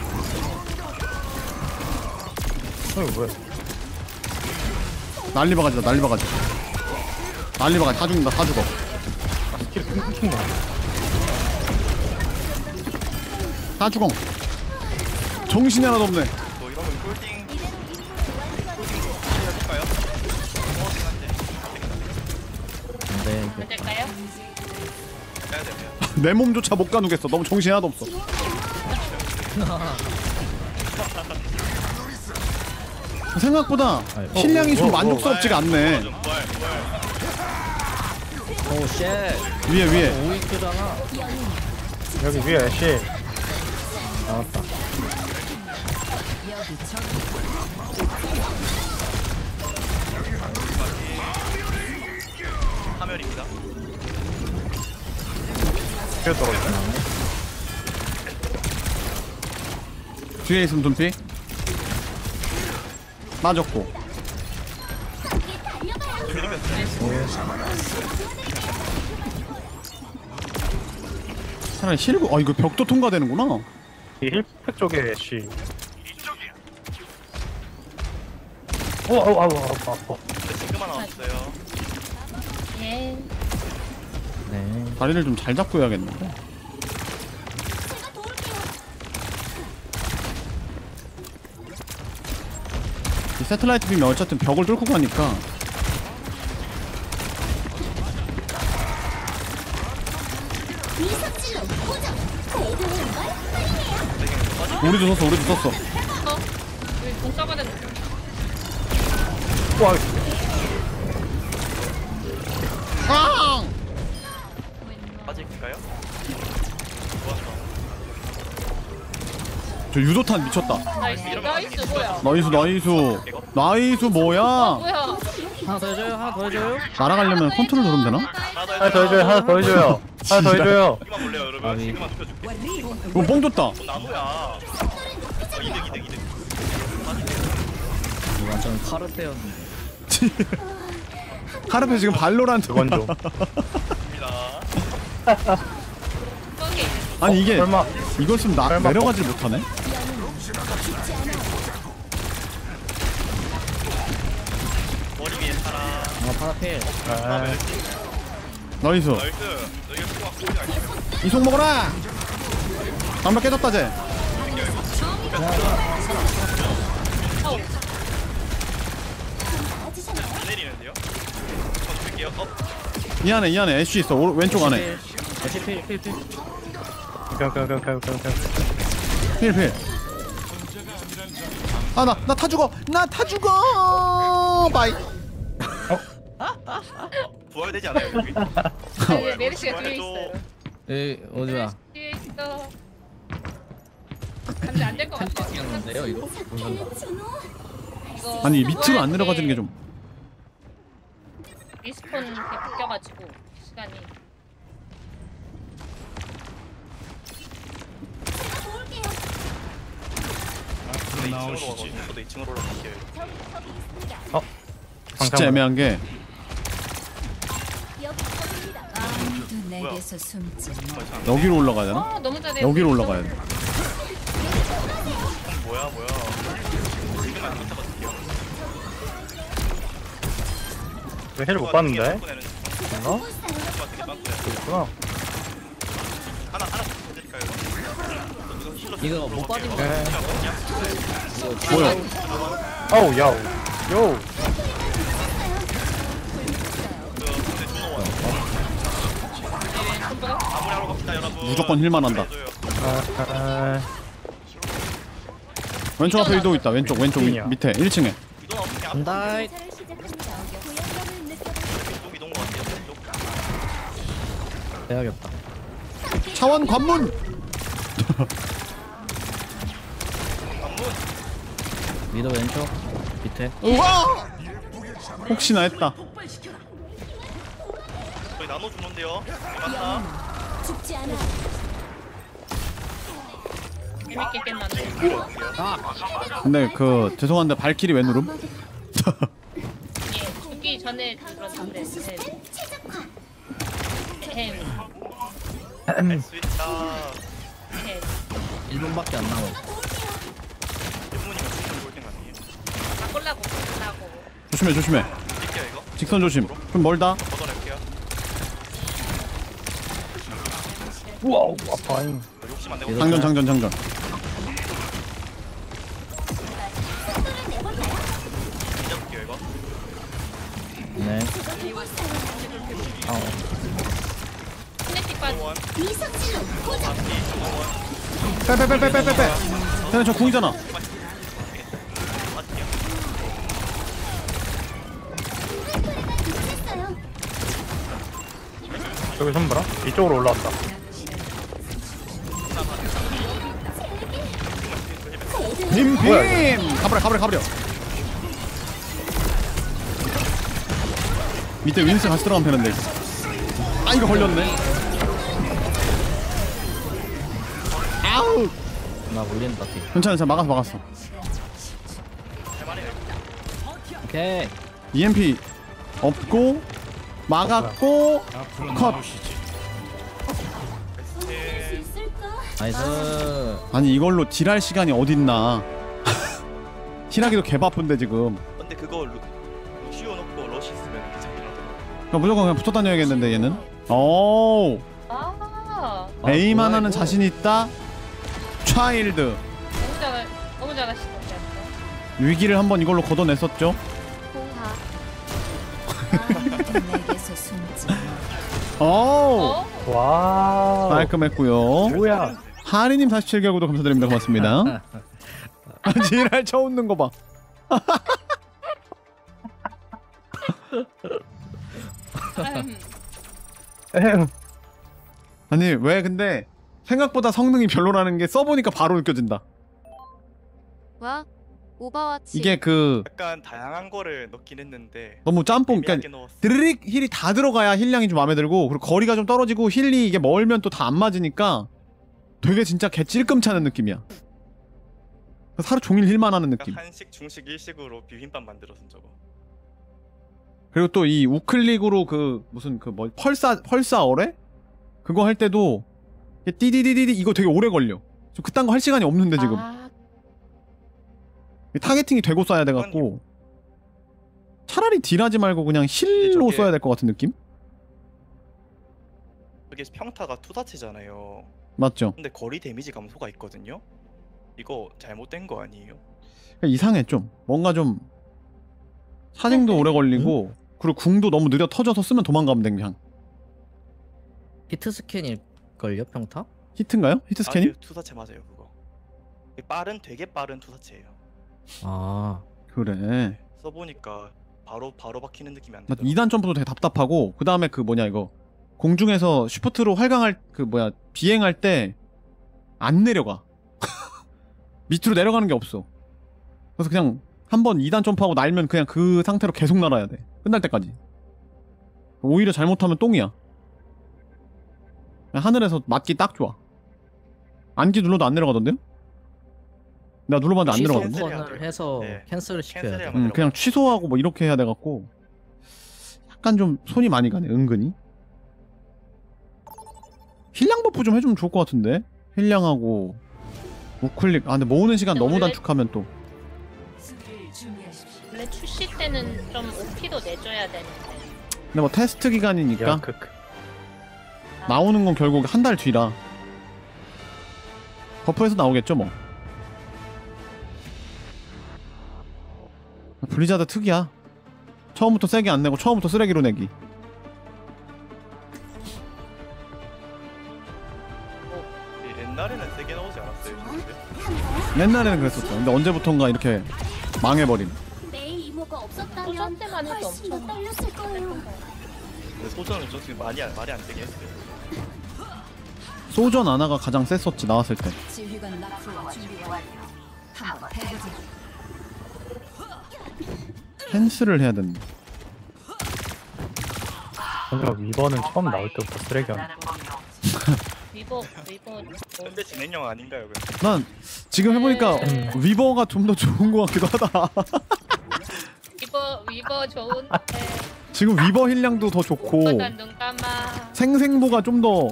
Speaker 10: 어, 뭐야.
Speaker 1: 난리 바가지다 난리 바가지. 난리 바가지 다 죽는다 다 죽어.
Speaker 10: 스킬 끊긴 거.
Speaker 1: 다 죽어. 정신이 하나도 없네.
Speaker 8: 또 이러면 꿀띵 꿀띵 해볼까요? 어 한데
Speaker 9: 근데 이게
Speaker 11: 될까요?
Speaker 8: 빼야 되네요
Speaker 1: 내 몸조차 못 가누겠어. 너무 정신이 하나도 없어. 생각보다
Speaker 9: 아이고.
Speaker 1: heal량이 좀
Speaker 10: 어, 어,
Speaker 1: 만족스럽지가 않네.
Speaker 9: oh shit.
Speaker 1: 위에 위에.
Speaker 9: 오이크잖아.
Speaker 10: 여기 위에 애쉬.
Speaker 9: 나왔다.
Speaker 10: 뒤에 떨어졌네.
Speaker 1: 뒤에 있으면 둠피. 맞았고. 차라리 실고 아 이거 벽도 통과되는구나.
Speaker 10: 이 힐팩 쪽에 애쉬. 오, 아우, 아우, 아우, 아우.
Speaker 8: 근데 지금만 나왔어요
Speaker 11: 예.
Speaker 9: 네.
Speaker 1: 다리를 좀 잘 잡고 해야겠는데.
Speaker 6: 제가 도울게요.
Speaker 1: 이 세틀라이트 빔이 어쨌든 벽을 뚫고 가니까 우리도 썼어 우리도 썼어.
Speaker 11: 어? 궁 써봐야.
Speaker 10: 와,
Speaker 8: 빠질까
Speaker 1: 저 유도탄 미쳤다.
Speaker 11: nice. nice 뭐야?
Speaker 1: nice nice nice 뭐야?
Speaker 11: 뭐야?
Speaker 9: 하나 더 해줘요. 하나 더 해줘요.
Speaker 1: 날아가려면 컨트롤 누르면 되나?
Speaker 8: 하나 더
Speaker 10: 해줘요, 하나 더 해줘요. 하나 더 해줘요.
Speaker 8: 여기만 볼래요 여러분
Speaker 9: 아니.
Speaker 8: 지금만 눕혀줄게
Speaker 1: 이거 뽕 줬다.
Speaker 8: 어, 나무야 어, 2등 2등 2등
Speaker 9: 이거 완전 카르페였는데. *laughs*
Speaker 1: 카르페 지금 발로란트.
Speaker 10: 그건 좀.
Speaker 8: 입니다
Speaker 11: 거기.
Speaker 1: 아니 이게
Speaker 10: 설마.
Speaker 1: 이걸 쓰면 나 내려가질 못하네.
Speaker 9: 파라필.
Speaker 10: 아,
Speaker 1: 나이스.
Speaker 8: 나이스 너 이거
Speaker 1: 이속 먹어라 담배 깨졌다 쟤
Speaker 8: 안 내리는데요? 저 드릴게요. 어?
Speaker 1: 이 안에 이 안에 애쉬 있어 오른, 왼쪽 안에
Speaker 9: 애쉬 필, 필, 필.
Speaker 1: 필필 아나 나 타 죽어 나 타 죽어 bye *laughs*
Speaker 8: 부활되지 않아요 여기?
Speaker 11: 아, 메르시가 뒤에 있어요.
Speaker 9: 에 어디야?
Speaker 11: 뒤에 있어. 근데 안될 것 같아.
Speaker 9: 뛰었는데요 이거?
Speaker 11: 이거
Speaker 1: 아니 밑으로 안 내려가지는 게 좀
Speaker 11: respawn 이렇게 바뀌어가지고 시간이.
Speaker 8: 근데 2층으로 가거든요. 저도 2층으로 올라갈게요.
Speaker 10: 어?
Speaker 1: 진짜 애매한 게
Speaker 3: 아무도 내게서 숨지 못.
Speaker 1: 여기로 올라가야 되나?
Speaker 11: 어 너무 잘해.
Speaker 1: 여기로 올라가야 돼
Speaker 8: 뭐야 뭐야. 지금 안 못하거든요.
Speaker 10: 힐못 봤는데?
Speaker 8: 내는
Speaker 10: 뭔가? 그렇구나.
Speaker 8: 하나 하나 드릴까요? 이거
Speaker 9: 못 빠진 거
Speaker 10: 네.
Speaker 1: 뭐야
Speaker 10: 어우 야우. 요.
Speaker 8: 마무리하러 갑시다 여러분.
Speaker 1: 무조건 힐만 한다.
Speaker 10: 아, 아,
Speaker 1: 왼쪽 앞에 위도 있다. 왼쪽 왼쪽 위,
Speaker 10: 어디냐?
Speaker 1: 밑에. 1층에.
Speaker 8: 이동 없는 게 앞.
Speaker 9: 간다.
Speaker 8: 이동 이동 같아요. 이동.
Speaker 9: 해야겠다.
Speaker 1: 차원 관문!
Speaker 9: 미도 왼쪽 밑에.
Speaker 1: 우와! 혹시나 했다
Speaker 8: 나눠 주는데요. 맞나?
Speaker 6: 죽지 않아.
Speaker 11: 재밌게 깼는데.
Speaker 1: 근데 그 죄송한데 발길이 왜 누름?
Speaker 11: 예, 죽기 전에 들었는데. 네. 햄.
Speaker 8: 스위차.
Speaker 11: 햄.
Speaker 9: 1분밖에 안 남아
Speaker 8: 일본이면 진짜 골든 아니에요?
Speaker 11: 바꾸려고 바꾸려고.
Speaker 1: 조심해 조심해. 직선 조심 좀 멀다
Speaker 8: 걷어낼게요.
Speaker 10: 우와우 아파잉.
Speaker 8: 욕심 안 내고.
Speaker 9: 얘도
Speaker 1: 장전 장전 장전
Speaker 8: 잡을게요 이거.
Speaker 9: 네.
Speaker 8: 원.
Speaker 6: 고정.
Speaker 1: 빼빼빼빼빼빼 쟤네 저 궁이잖아.
Speaker 10: 저기 손 봐라. 이쪽으로 올라왔다.
Speaker 1: 빔빔 가버려 가버려 가버려. 밑에 윈스 같이 들어가면 되는데. 아 이거 걸렸네. 아우.
Speaker 9: 나 물린다 뒤
Speaker 1: 괜찮아 괜찮아 막았어 막았어.
Speaker 9: 오케이.
Speaker 1: EMP 없고 막았고 컷
Speaker 9: nice
Speaker 1: 아니 이걸로 deal할 시간이 어딨나 *laughs* heal하기도 개 바쁜데 지금
Speaker 8: 근데 그거 루, 루시오 놓고 러시 괜찮더라고요.
Speaker 1: 그럼 무조건 그냥 붙어 다녀야겠는데 얘는 오
Speaker 11: 아,
Speaker 9: 아,
Speaker 1: aim
Speaker 9: 뭐야,
Speaker 1: 하나는
Speaker 9: 이거?
Speaker 1: 자신 있다 차일드
Speaker 11: 너무 잘 너무 잘하시던데.
Speaker 1: 위기를 한번 이걸로 걷어냈었죠
Speaker 3: 내게서 숨지.
Speaker 1: 오
Speaker 11: 어?
Speaker 10: wow.
Speaker 1: 깔끔했고요
Speaker 10: 뭐야?
Speaker 1: 하리님 47개월 구독 감사드립니다. 고맙습니다. *laughs* 아, 지랄 쳐 웃는 거봐.
Speaker 11: 음. *laughs*
Speaker 1: 아니 왜 근데 생각보다 성능이 별로라는 게 써보니까 바로 느껴진다.
Speaker 12: 와 오버워치.
Speaker 1: 이게 그
Speaker 8: 약간 다양한 거를 넣긴 했는데
Speaker 1: 너무 짬뽕 그러니까
Speaker 8: 넣었어.
Speaker 1: 드르륵 heal이 다 들어가야 heal량이 좀 마음에 들고 그리고 거리가 좀 떨어지고 heal이 이게 멀면 또 다 안 맞으니까 되게 진짜 개 찔끔 차는 느낌이야. 하루 종일 heal만 하는 느낌.
Speaker 8: 그러니까 한식, 중식, 일식으로 비빔밥 만들어서 저거.
Speaker 1: 그리고 또 이 우클릭으로 그 무슨 그 뭐 pulsar pulsar 어뢰? 그거 할 때도 띠디디디디 이거 되게 오래 걸려. 저 그딴 거 할 시간이 없는데 지금.
Speaker 11: 아,
Speaker 1: targeting이 되고 쏴야 돼 갖고. 차라리 deal하지 말고 그냥 heal로
Speaker 8: 저게-
Speaker 1: 써야 될 것 같은 느낌?
Speaker 8: 그게 평타가 투사체잖아요.
Speaker 1: 맞죠?
Speaker 8: 근데 거리 데미지 감소가 있거든요. 이거 잘못된 거 아니에요?
Speaker 1: 이상해 좀 뭔가 좀 사생도 오래 걸리고 그리고 궁도 너무 느려 터져서 쓰면 도망가면 돼 그냥
Speaker 9: hitscan일걸요 평타?
Speaker 1: 히트인가요? hit scanning?
Speaker 8: 아니요, 투사체 맞아요 그거. 빠른 되게 빠른 투사체예요.
Speaker 9: 아
Speaker 1: 그래
Speaker 8: 써보니까 바로 바로 박히는 느낌이
Speaker 1: 안나
Speaker 8: 들어요.
Speaker 1: 2단 점프도 되게 답답하고 그 다음에 그 뭐냐 이거 공중에서 슈퍼트로 활강할 그 뭐야 비행할 때 안 내려가. *laughs* 밑으로 내려가는 게 없어. 그래서 그냥 한 번 2단 점프하고 날면 그냥 그 상태로 계속 날아야 돼. 끝날 때까지. 오히려 잘못하면 똥이야. 하늘에서 맞기 딱 좋아. 앉기 눌러도 안 내려가던데요? 나 눌러봤는데 안 내려가던데?
Speaker 9: 번을 해서
Speaker 8: 네.
Speaker 9: cancel을 시켜야 돼.
Speaker 1: 음, 그냥 취소하고 뭐 이렇게 해야 돼갖고 약간 좀 손이 많이 가네 은근히 heal량 buff 좀 해주면 좋을 것 같은데? heal량하고 우클릭. 아 근데 모으는 시간
Speaker 11: 근데
Speaker 1: 너무
Speaker 11: 원래-
Speaker 1: 단축하면 또.
Speaker 11: 원래 출시 때는 좀 OP도 내줘야 되는데.
Speaker 1: 근데 뭐 테스트 기간이니까.
Speaker 10: 야, 그, 그,
Speaker 1: 나오는 건 결국 한 달 뒤라 buff에서 나오겠죠 뭐. 블리자드 특이야. 처음부터 세게 안 내고 처음부터 쓰레기로 내기
Speaker 8: 옛날에는
Speaker 1: 그랬었죠 근데 언제부턴가 이렇게
Speaker 11: 소전 때만 해도 엄청
Speaker 6: 떨렸을 거예요.
Speaker 8: 근데 소전은 좀 지금 많이 안- 말이 안 되게 했어요.
Speaker 1: 소전 아나가 가장 셌었지 나왔을 때
Speaker 3: 지휘관 준비 완료.
Speaker 1: 펜스를 해야 된다
Speaker 10: 뭔가 위버는 처음 나올 때부터 쓰레기였네. *laughs*
Speaker 11: 위버 위버
Speaker 8: 현대 진행형 아닌가요? 그럼?
Speaker 1: 난 지금 해보니까
Speaker 11: 네.
Speaker 1: 위버가 좀 더 좋은 것 같기도 하다
Speaker 11: 위버 위버 좋은데
Speaker 1: 지금 위버 힐량도 더 좋고
Speaker 11: 보다 눈 감아.
Speaker 1: 생생보가 좀 더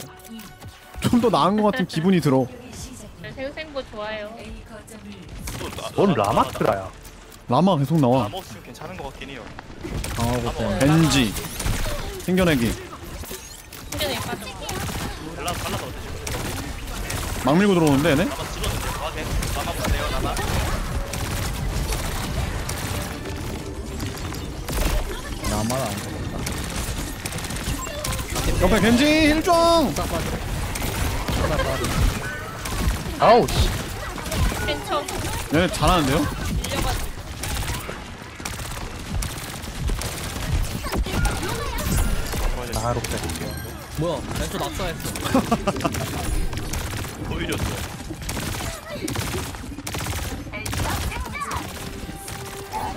Speaker 1: 좀 더 나은 것 같은 *laughs* 기분이 들어
Speaker 11: 저 생생보 좋아요.
Speaker 8: 또 라-
Speaker 10: 뭔
Speaker 8: 라-
Speaker 10: 라마트라야.
Speaker 1: 라마 계속 나와
Speaker 8: 라모스 괜찮은 것 같긴 해요.
Speaker 9: 강하고 때문에
Speaker 1: 벤지 생겨내기
Speaker 11: 충전이 빠져.
Speaker 8: 발라 발라서 어떠세요?
Speaker 1: 막 밀고 들어오는데 얘네
Speaker 8: 확인. 라마 보세요, 라마.
Speaker 9: 나만 안 먹었다
Speaker 1: 옆에 겐지 힐종
Speaker 10: 아우, 씨.
Speaker 1: 얘네 잘하는데요?
Speaker 11: 밀려가지고.
Speaker 10: 나로 빼볼게요.
Speaker 9: 뭐야 왼쪽 낙사했어
Speaker 8: 오히려 좋아.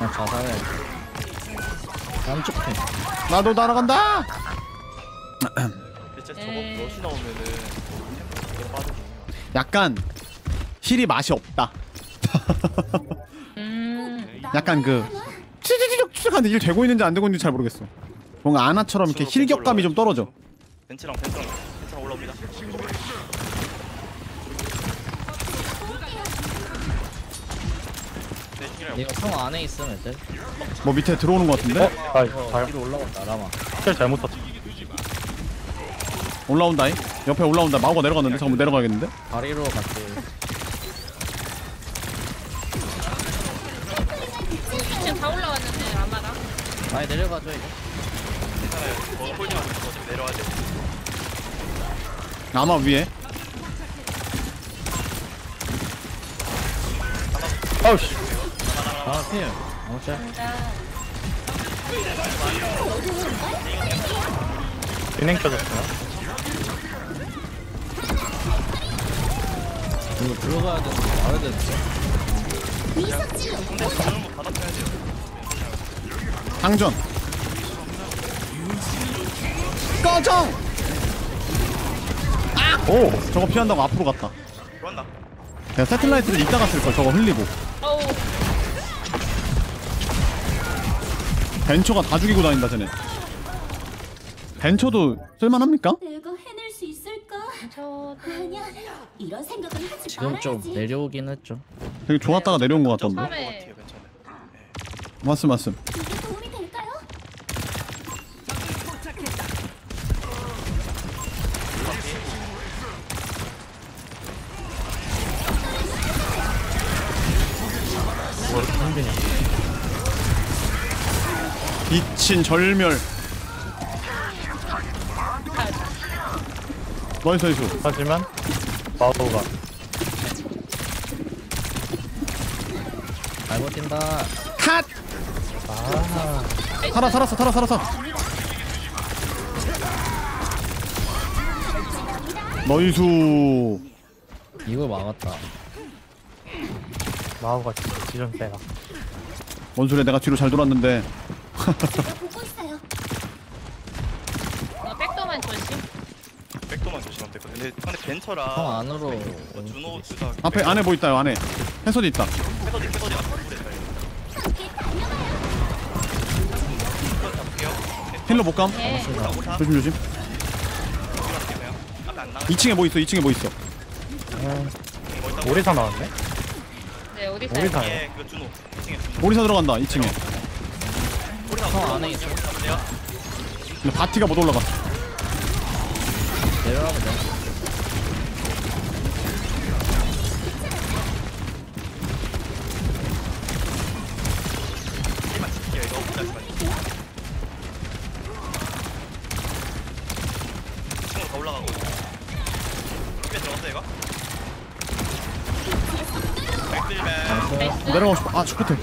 Speaker 9: 아 자살해 양쪽 편
Speaker 1: 나도 날아간다
Speaker 8: 대체 저거. 브러쉬 나오면은 템포가 해요.
Speaker 1: 약간 힐이 맛이 없다
Speaker 11: 음.
Speaker 1: 약간 그 치지지적 추적하는데 일 되고 있는지 안 되고 있는지 잘 모르겠어 뭔가 아나처럼 이렇게 힐격감이 좀 떨어져
Speaker 8: 벤츠랑 벤츠랑 벤츠랑 올라옵니다. 네,
Speaker 9: 이거 성 안에 있으면 애들
Speaker 1: 뭐 밑에 들어오는 것 같은데?
Speaker 10: 어? 아,
Speaker 9: 이거
Speaker 10: 잘,
Speaker 9: 위로 올라간다 라마
Speaker 10: 실 잘못 썼다.
Speaker 1: 올라온다잉 옆에 올라온다 마오가 내려갔는데 잠깐만 내려가야겠는데?
Speaker 9: 다리로 같이
Speaker 11: 지금 다 올라왔는데 아마랑.
Speaker 9: 많이 내려가죠 이거
Speaker 8: 괜찮아요. 어, 홀딩 안 돼서 좀 내려와야 돼.
Speaker 1: 아마 위에
Speaker 10: 아우, 씨.
Speaker 9: 아필 어째
Speaker 10: 진행 켜졌어요.
Speaker 9: 이거 들어가야 되는데 말해야 되는데.
Speaker 1: 당전 꺼정!
Speaker 10: 오!
Speaker 1: 저거 피한다고 앞으로 갔다
Speaker 8: 그런다.
Speaker 1: 내가 세틀라이트를 이따가 쓸걸 저거 흘리고
Speaker 11: 어우
Speaker 1: 벤처가 다 죽이고 다닌다 쟤네 벤처도 쓸만합니까?
Speaker 6: 내가 해낼 수 있을까?
Speaker 11: 저
Speaker 6: 아니야. 이런 생각은 하지
Speaker 9: 지금 좀
Speaker 6: 말아야지.
Speaker 9: 내려오긴 했죠
Speaker 1: 되게 좋았다가 내려온
Speaker 8: 것저
Speaker 1: 같던데. 맞음 맞음
Speaker 6: 이게
Speaker 1: 미친 절멸 nice nice
Speaker 10: 하지만 마우가
Speaker 9: 잘 버틴다.
Speaker 1: 컷!
Speaker 10: 아
Speaker 1: 살아 살았어 살아 살았어 nice
Speaker 9: 이걸 막았다.
Speaker 10: 마오가 진짜 지점 세다.
Speaker 1: 뭔 소리야 내가 뒤로 잘 돌았는데
Speaker 6: 제가 보고 있어요.
Speaker 11: 어, 백도만 조심.
Speaker 8: 백도만 조심하면 될것 같아. 근데 상대
Speaker 9: 형 안으로.
Speaker 8: 어, 준호 둘다
Speaker 1: 앞에 안에 뭐 있다요 안에 해서디 있다
Speaker 8: 패더디 패더디 앞으로 이거 잡을게요
Speaker 1: 힐러 못 감
Speaker 11: 네.
Speaker 8: 오사 오사
Speaker 1: 조심 조심
Speaker 8: 그냥 앞에 안 나가
Speaker 1: 2층에 뭐 있어 2층에 뭐 있어
Speaker 10: 오리사 나왔네?
Speaker 11: 네, 어디
Speaker 10: 오리사.
Speaker 8: 예 그거 준호 2층에 준호
Speaker 1: 오리사 들어간다 2층에
Speaker 8: 오리사
Speaker 9: 형 안에 있어.
Speaker 8: 잡으세요.
Speaker 1: 근데 바티가 못 올라가.
Speaker 9: 내려가면 돼.
Speaker 8: 힐만 지킬게요. 이거 혼자 하지 말고 2층으로 더 올라가고. 집에 들어갔어 이거? 백들맨
Speaker 1: 내려가고 싶어. 아 죽겠다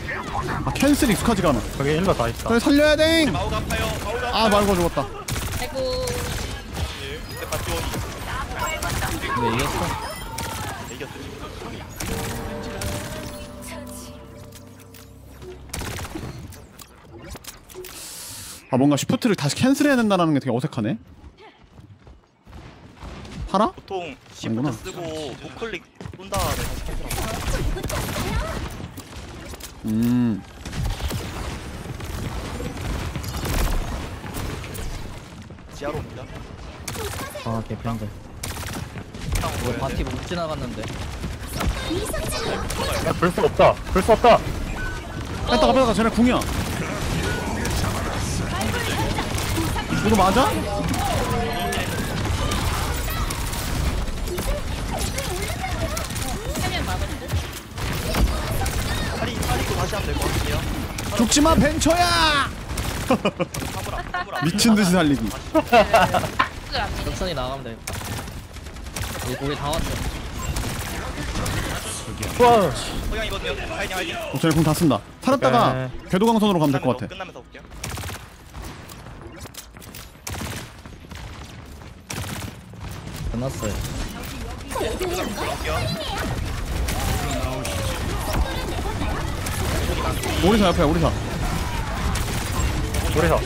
Speaker 1: 아 캔슬 익숙하지가 않아
Speaker 10: 저기 힐러 다 있다.
Speaker 1: 저기 살려야 돼!
Speaker 8: 마우가 아파요 마우가
Speaker 1: 아 말고 죽었다
Speaker 11: 아이고.
Speaker 8: 예 바티온이
Speaker 9: 근데 이겼어.
Speaker 8: 이겼어
Speaker 1: 아 뭔가 시프트를 다시 캔슬해야 된다는 게 되게 어색하네 팔아?
Speaker 8: 보통
Speaker 1: 아니구나.
Speaker 8: 시프트 쓰고 우클릭 쏜 다음에 다시 캔슬하고
Speaker 1: 음
Speaker 8: 지하로 옵니다
Speaker 9: 아 개편데. 이거 바티 못 지나갔는데.
Speaker 10: 야, 불수 없다. 불수 없다.
Speaker 1: 뺐다가 뺐다가 쟤네 궁이야 이거 맞아?
Speaker 8: 팔이 다시 하면 될 것 같은데요
Speaker 1: 죽지마 벤처야! *laughs*
Speaker 8: 사물아 사물아
Speaker 1: 미친 듯이 살리기.
Speaker 9: 격선이 나가면 되겠다. 우리 우리 다 왔어.
Speaker 1: 쟤네 궁다 쓴다 살았다가
Speaker 10: 네.
Speaker 1: 궤도강선으로 가면 될 것 같아
Speaker 8: 끝나면서 볼게요
Speaker 9: 끝났어요.
Speaker 1: 오리사 옆에 오리사
Speaker 8: 준호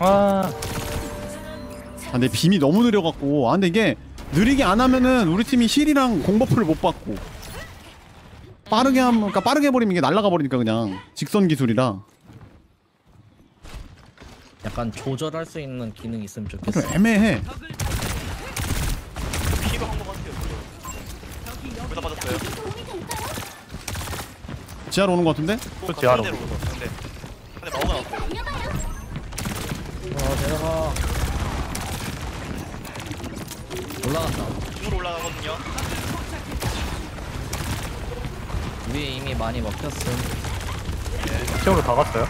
Speaker 10: 아.
Speaker 1: 아 근데 빔이 너무 느려갖고. 아 근데 이게 느리게 안 하면은 우리 팀이 힐이랑 공버프를 못 받고. 빠르게 하면 그러니까 빠르게 해버리면 이게 날아가 버리니까 그냥. 직선 기술이라.
Speaker 9: 약간 조절할 수 있는 기능 있으면 좋겠어.
Speaker 1: 좀 애매해
Speaker 8: 피가 한거 같아요 맞았어요
Speaker 1: 지하로 오는 것 같은데?
Speaker 10: 또 지하로.
Speaker 8: 근데 근데 마오가 나왔어요
Speaker 9: 어 내려가. 올라갔다.
Speaker 8: 중으로 올라가거든요
Speaker 9: 위에 이미 많이 먹혔음.
Speaker 10: 지역으로 다 갔어요?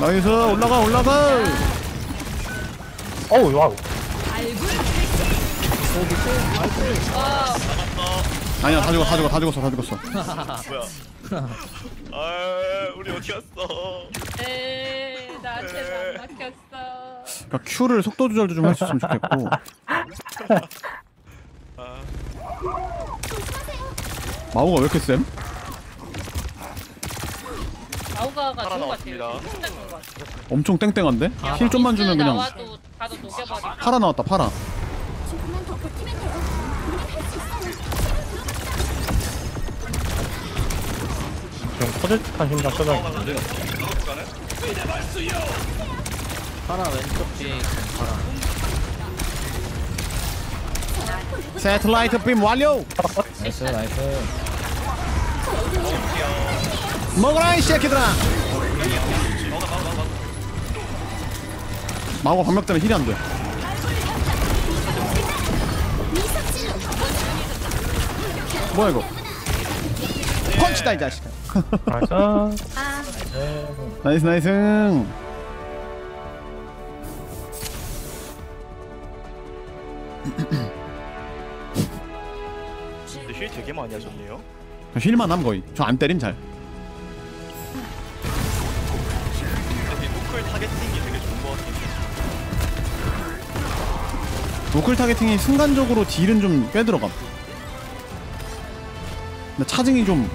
Speaker 1: nice 올라가 올라가
Speaker 10: 어우, wow.
Speaker 1: 아니야 다 죽어 다 죽어 다 죽었어 다 죽었어
Speaker 8: 뭐야 아 우리 어디 갔어
Speaker 11: 에이, 나한테 안 막혔어.
Speaker 1: 그러니까 Q를 속도 조절도 좀 할 수 있으면 좋겠고
Speaker 8: 아
Speaker 1: 마우가 왜 이렇게 쌤?
Speaker 11: 마우가가
Speaker 8: 살아
Speaker 11: 좋은 것 같아요.
Speaker 8: 나왔습니다.
Speaker 11: 것 같아요.
Speaker 1: 엄청 탱탱한데? heal 좀만 주면 그냥
Speaker 11: 나와도.
Speaker 1: 파라 나왔다 파라
Speaker 6: 조금만 더 버티면 돼요. 우리 할수 있어요.
Speaker 10: 지금 터질 듯한.
Speaker 8: 마우가 근데 나도 불가네
Speaker 9: 파라 왼쪽 뒤에 있음. 파라.
Speaker 1: satellite beam 완료!
Speaker 9: nice nice.
Speaker 1: 먹어라 이 새끼들아. 마우가 반격 때문에 heal이 안돼. 뭐야 이거? 펀치다 이 자식아. nice nice. *laughs* nice
Speaker 8: 근데 heal 되게 많이 하셨네요.
Speaker 1: heal만 함 거의. 저 안 때림 잘
Speaker 8: 노클 targeting이 되게 좋은 것 해요.
Speaker 1: 노클 targeting이 순간적으로 deal은 좀 꽤 들어감 근데 차징이 좀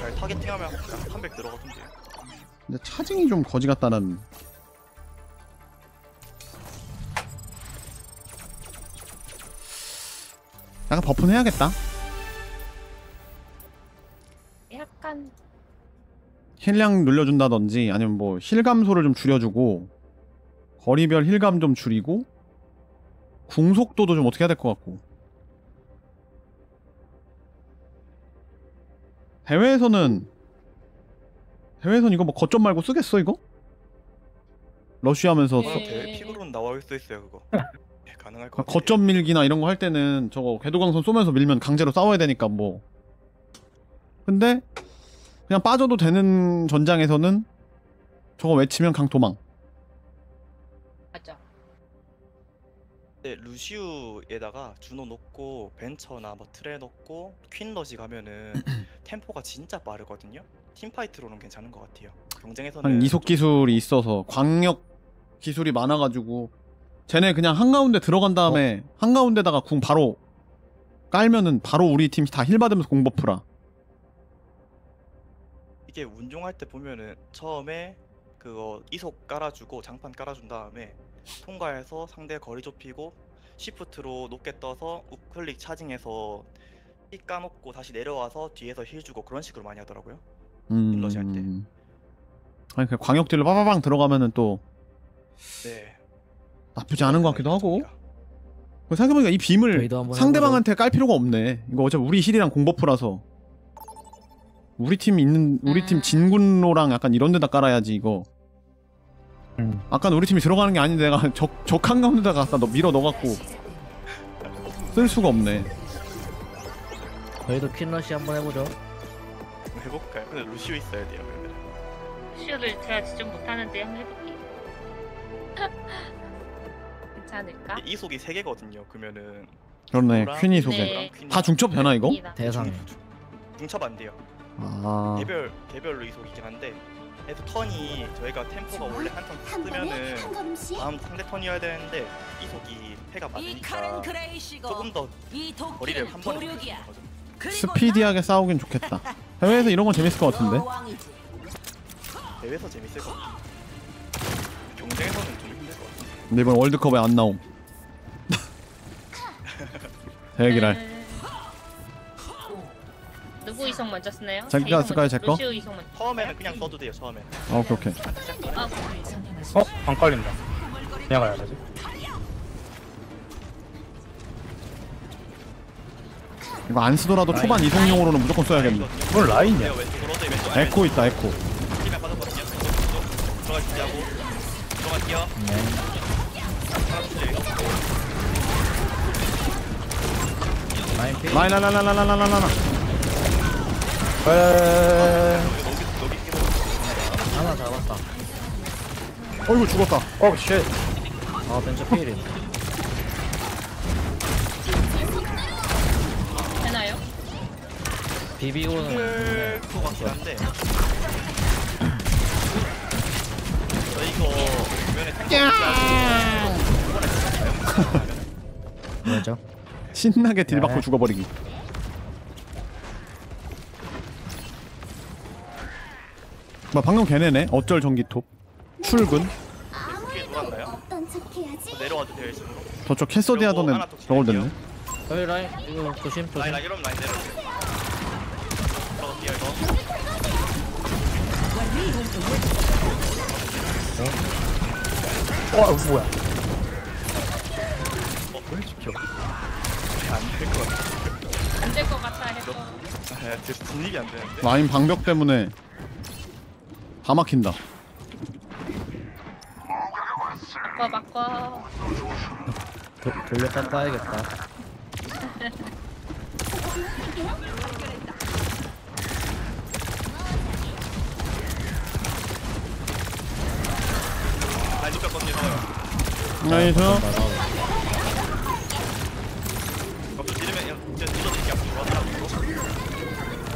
Speaker 8: 잘 targeting하면 한300 들어가던데요.
Speaker 1: 근데 차징이 좀 거지 같다는 약간 buff는 해야겠다
Speaker 11: 약간
Speaker 1: heal량 늘려준다든지 아니면 뭐 heal 감소를 좀 줄여주고 거리별 heal감 좀 줄이고 궁속도도 좀 어떻게 해야 될 것 같고 대회에서는 대회에서는 이거 뭐 거점 말고 쓰겠어 이거? rush하면서 써-
Speaker 11: 네.
Speaker 8: 대회 pick으로는 나올 수 있어요 그거. *laughs* 네, 가능할 것 같아요.
Speaker 1: 거점 밀기나 이런 거 할 때는 저거 궤도광선 쏘면서 밀면 강제로 싸워야 되니까 뭐 근데 그냥 빠져도 되는 전장에서는 저거 외치면 강 도망
Speaker 11: 맞아.
Speaker 8: 네, 루시우에다가 주노 넣고 벤처나 뭐 트레 넣고 퀸러시 가면은 *clears throat* 템포가 진짜 빠르거든요. 팀파이트로는 괜찮은 것 같아요. 경쟁에서는
Speaker 1: 한 이속 기술이 있어서 광역 기술이 많아가지고 쟤네 그냥 한가운데 들어간 다음에 한가운데다가 궁 바로 깔면은 바로 우리 팀 다 heal 받으면서 공 buff라
Speaker 8: 이게 운용할 때 보면은 처음에 그거 이속 깔아주고 장판 깔아준 다음에 통과해서 상대 거리 좁히고 shift로 높게 떠서 우클릭 차징해서 이 까놓고 다시 내려와서 뒤에서 heal 주고 그런 식으로 많이 하더라고요. heal rush 할 때.
Speaker 1: 음... 아니 그 광역 deal로 빠바방 들어가면은 또
Speaker 8: 네.
Speaker 1: 나쁘지 않은 것 같기도 하고 그 생각해보니까 이 beam을 상대방한테 깔 필요가 없네 이거 어차피 우리 heal이랑 공 buff라서 우리 팀 있는 우리 팀 진군로랑 약간 이런 데다 깔아야지 이거
Speaker 10: 음.
Speaker 1: 아까 우리 팀이 들어가는 게 아닌데 내가 *laughs* 적, 적 한 가운데다가 갖다 너 밀어 넣어갖고 쓸 수가 없네
Speaker 9: 저희도 퀸러시 한번 해보죠.
Speaker 8: 해볼까요? 근데 루시오 있어야 돼요.
Speaker 11: 슈를 제가 직접 못하는데 한번 해볼게요. *laughs* 괜찮을까?
Speaker 8: 이 속이 3개거든요. 그러면은
Speaker 1: 그렇네 퀸이 소개
Speaker 11: 네.
Speaker 1: 다 중첩 되나 이거?
Speaker 9: 대상.
Speaker 8: 중첩 안 돼요.
Speaker 1: 아.
Speaker 8: 개별 개별로 이속이긴 한데 그래서 턴이 저희가 템포가 원래 한 턴
Speaker 6: 한 번에
Speaker 8: 쓰면은
Speaker 6: 한 걸음씩?
Speaker 8: 다음 상대 턴이어야 되는데 이속이 패가 많으니까 조금 더 거리를 한 번에 있는 거죠.
Speaker 1: 스피디하게 싸우긴 좋겠다. 해외에서 이런 건 재밌을 것 같은데?
Speaker 8: 대회에서 재밌을 것 같아요. 경쟁에서는 좀 힘들 것 같아요.
Speaker 1: 근데 이번 월드컵에 안 나옴. *laughs* 대기랄.
Speaker 11: 네. 누구 이성 먼저 쓰나요?
Speaker 1: 자기가
Speaker 11: 제 이성
Speaker 1: 쓸까요. 제 거?
Speaker 11: 루시오 이성 먼저.
Speaker 8: 처음에는 그냥 써도 돼요. 처음에는.
Speaker 1: 아 오케이 오케이
Speaker 11: 아,
Speaker 10: 어? 안 걸린다 그냥 가야 되지
Speaker 1: 이거 안 쓰더라도 초반 이송용으로는 무조건 써야겠네
Speaker 10: 뭘 라인이야
Speaker 8: 네, 왼쪽.
Speaker 1: 에코 있다 에코
Speaker 8: 팀에 빠졌거든요. 왼쪽, 왼쪽. 들어갈 준비하고 들어갈게요.
Speaker 9: 라인 피.
Speaker 1: 라인 라인 라인 라인 라인 라인 라인
Speaker 10: 에에에에에
Speaker 9: 하나 잡았다.
Speaker 1: 어이구 죽었다
Speaker 10: 어 쉣
Speaker 9: 아 벤처 피일인.
Speaker 11: 되나요?
Speaker 9: 비비고는
Speaker 8: 것 같긴 한데 저 이거 탱크 *laughs*
Speaker 9: 뭐죠?
Speaker 1: 신나게 딜 받고
Speaker 10: 네.
Speaker 1: 죽어버리기 뭐 방금 걔네네 어쩔 전기톱 출근?
Speaker 6: 어떤 척해야지?
Speaker 8: 내려와도 돼요
Speaker 1: 저쪽 캐서디 하던 애
Speaker 8: 하나 더
Speaker 1: 저걸 됐네
Speaker 9: 여기 라인 이거 조심 조심.
Speaker 8: 라인 라인 이러면 라인 내려오세요 이거
Speaker 10: 어 뭐야
Speaker 8: 안될 것 같아
Speaker 11: 안될 것 같아 해서.
Speaker 8: 네, 드- 진입이 안 되는데.
Speaker 1: 라인 방벽 때문에 다 막힌다.
Speaker 11: 바꿔 바꿔.
Speaker 9: 도, 돌려
Speaker 8: 눕혔거든요.
Speaker 1: 나이스.
Speaker 8: 그냥. 앞으로 와서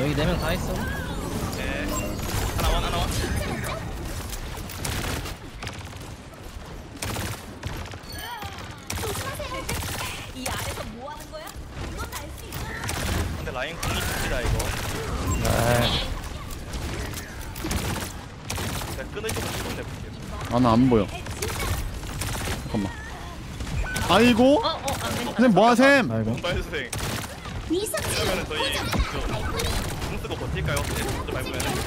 Speaker 9: 여기 네 명 다 있어.
Speaker 8: 네. 하나 원 하나 원.
Speaker 6: 이 아래서 뭐 하는 거야? 이건 알수 있어.
Speaker 8: 근데 라인 공이 깁니다 이거.
Speaker 10: 네.
Speaker 8: 제가 끊을 때도 시동 내볼게요.
Speaker 1: 아나 안 보여. 잠깐만. 아이고.
Speaker 11: 어, 어, 안.
Speaker 1: 선생님 뭐 하셈?
Speaker 9: 아이고.
Speaker 8: 공발 선생. 그러면은 저희 저공 쓰고 버틸까요? 네,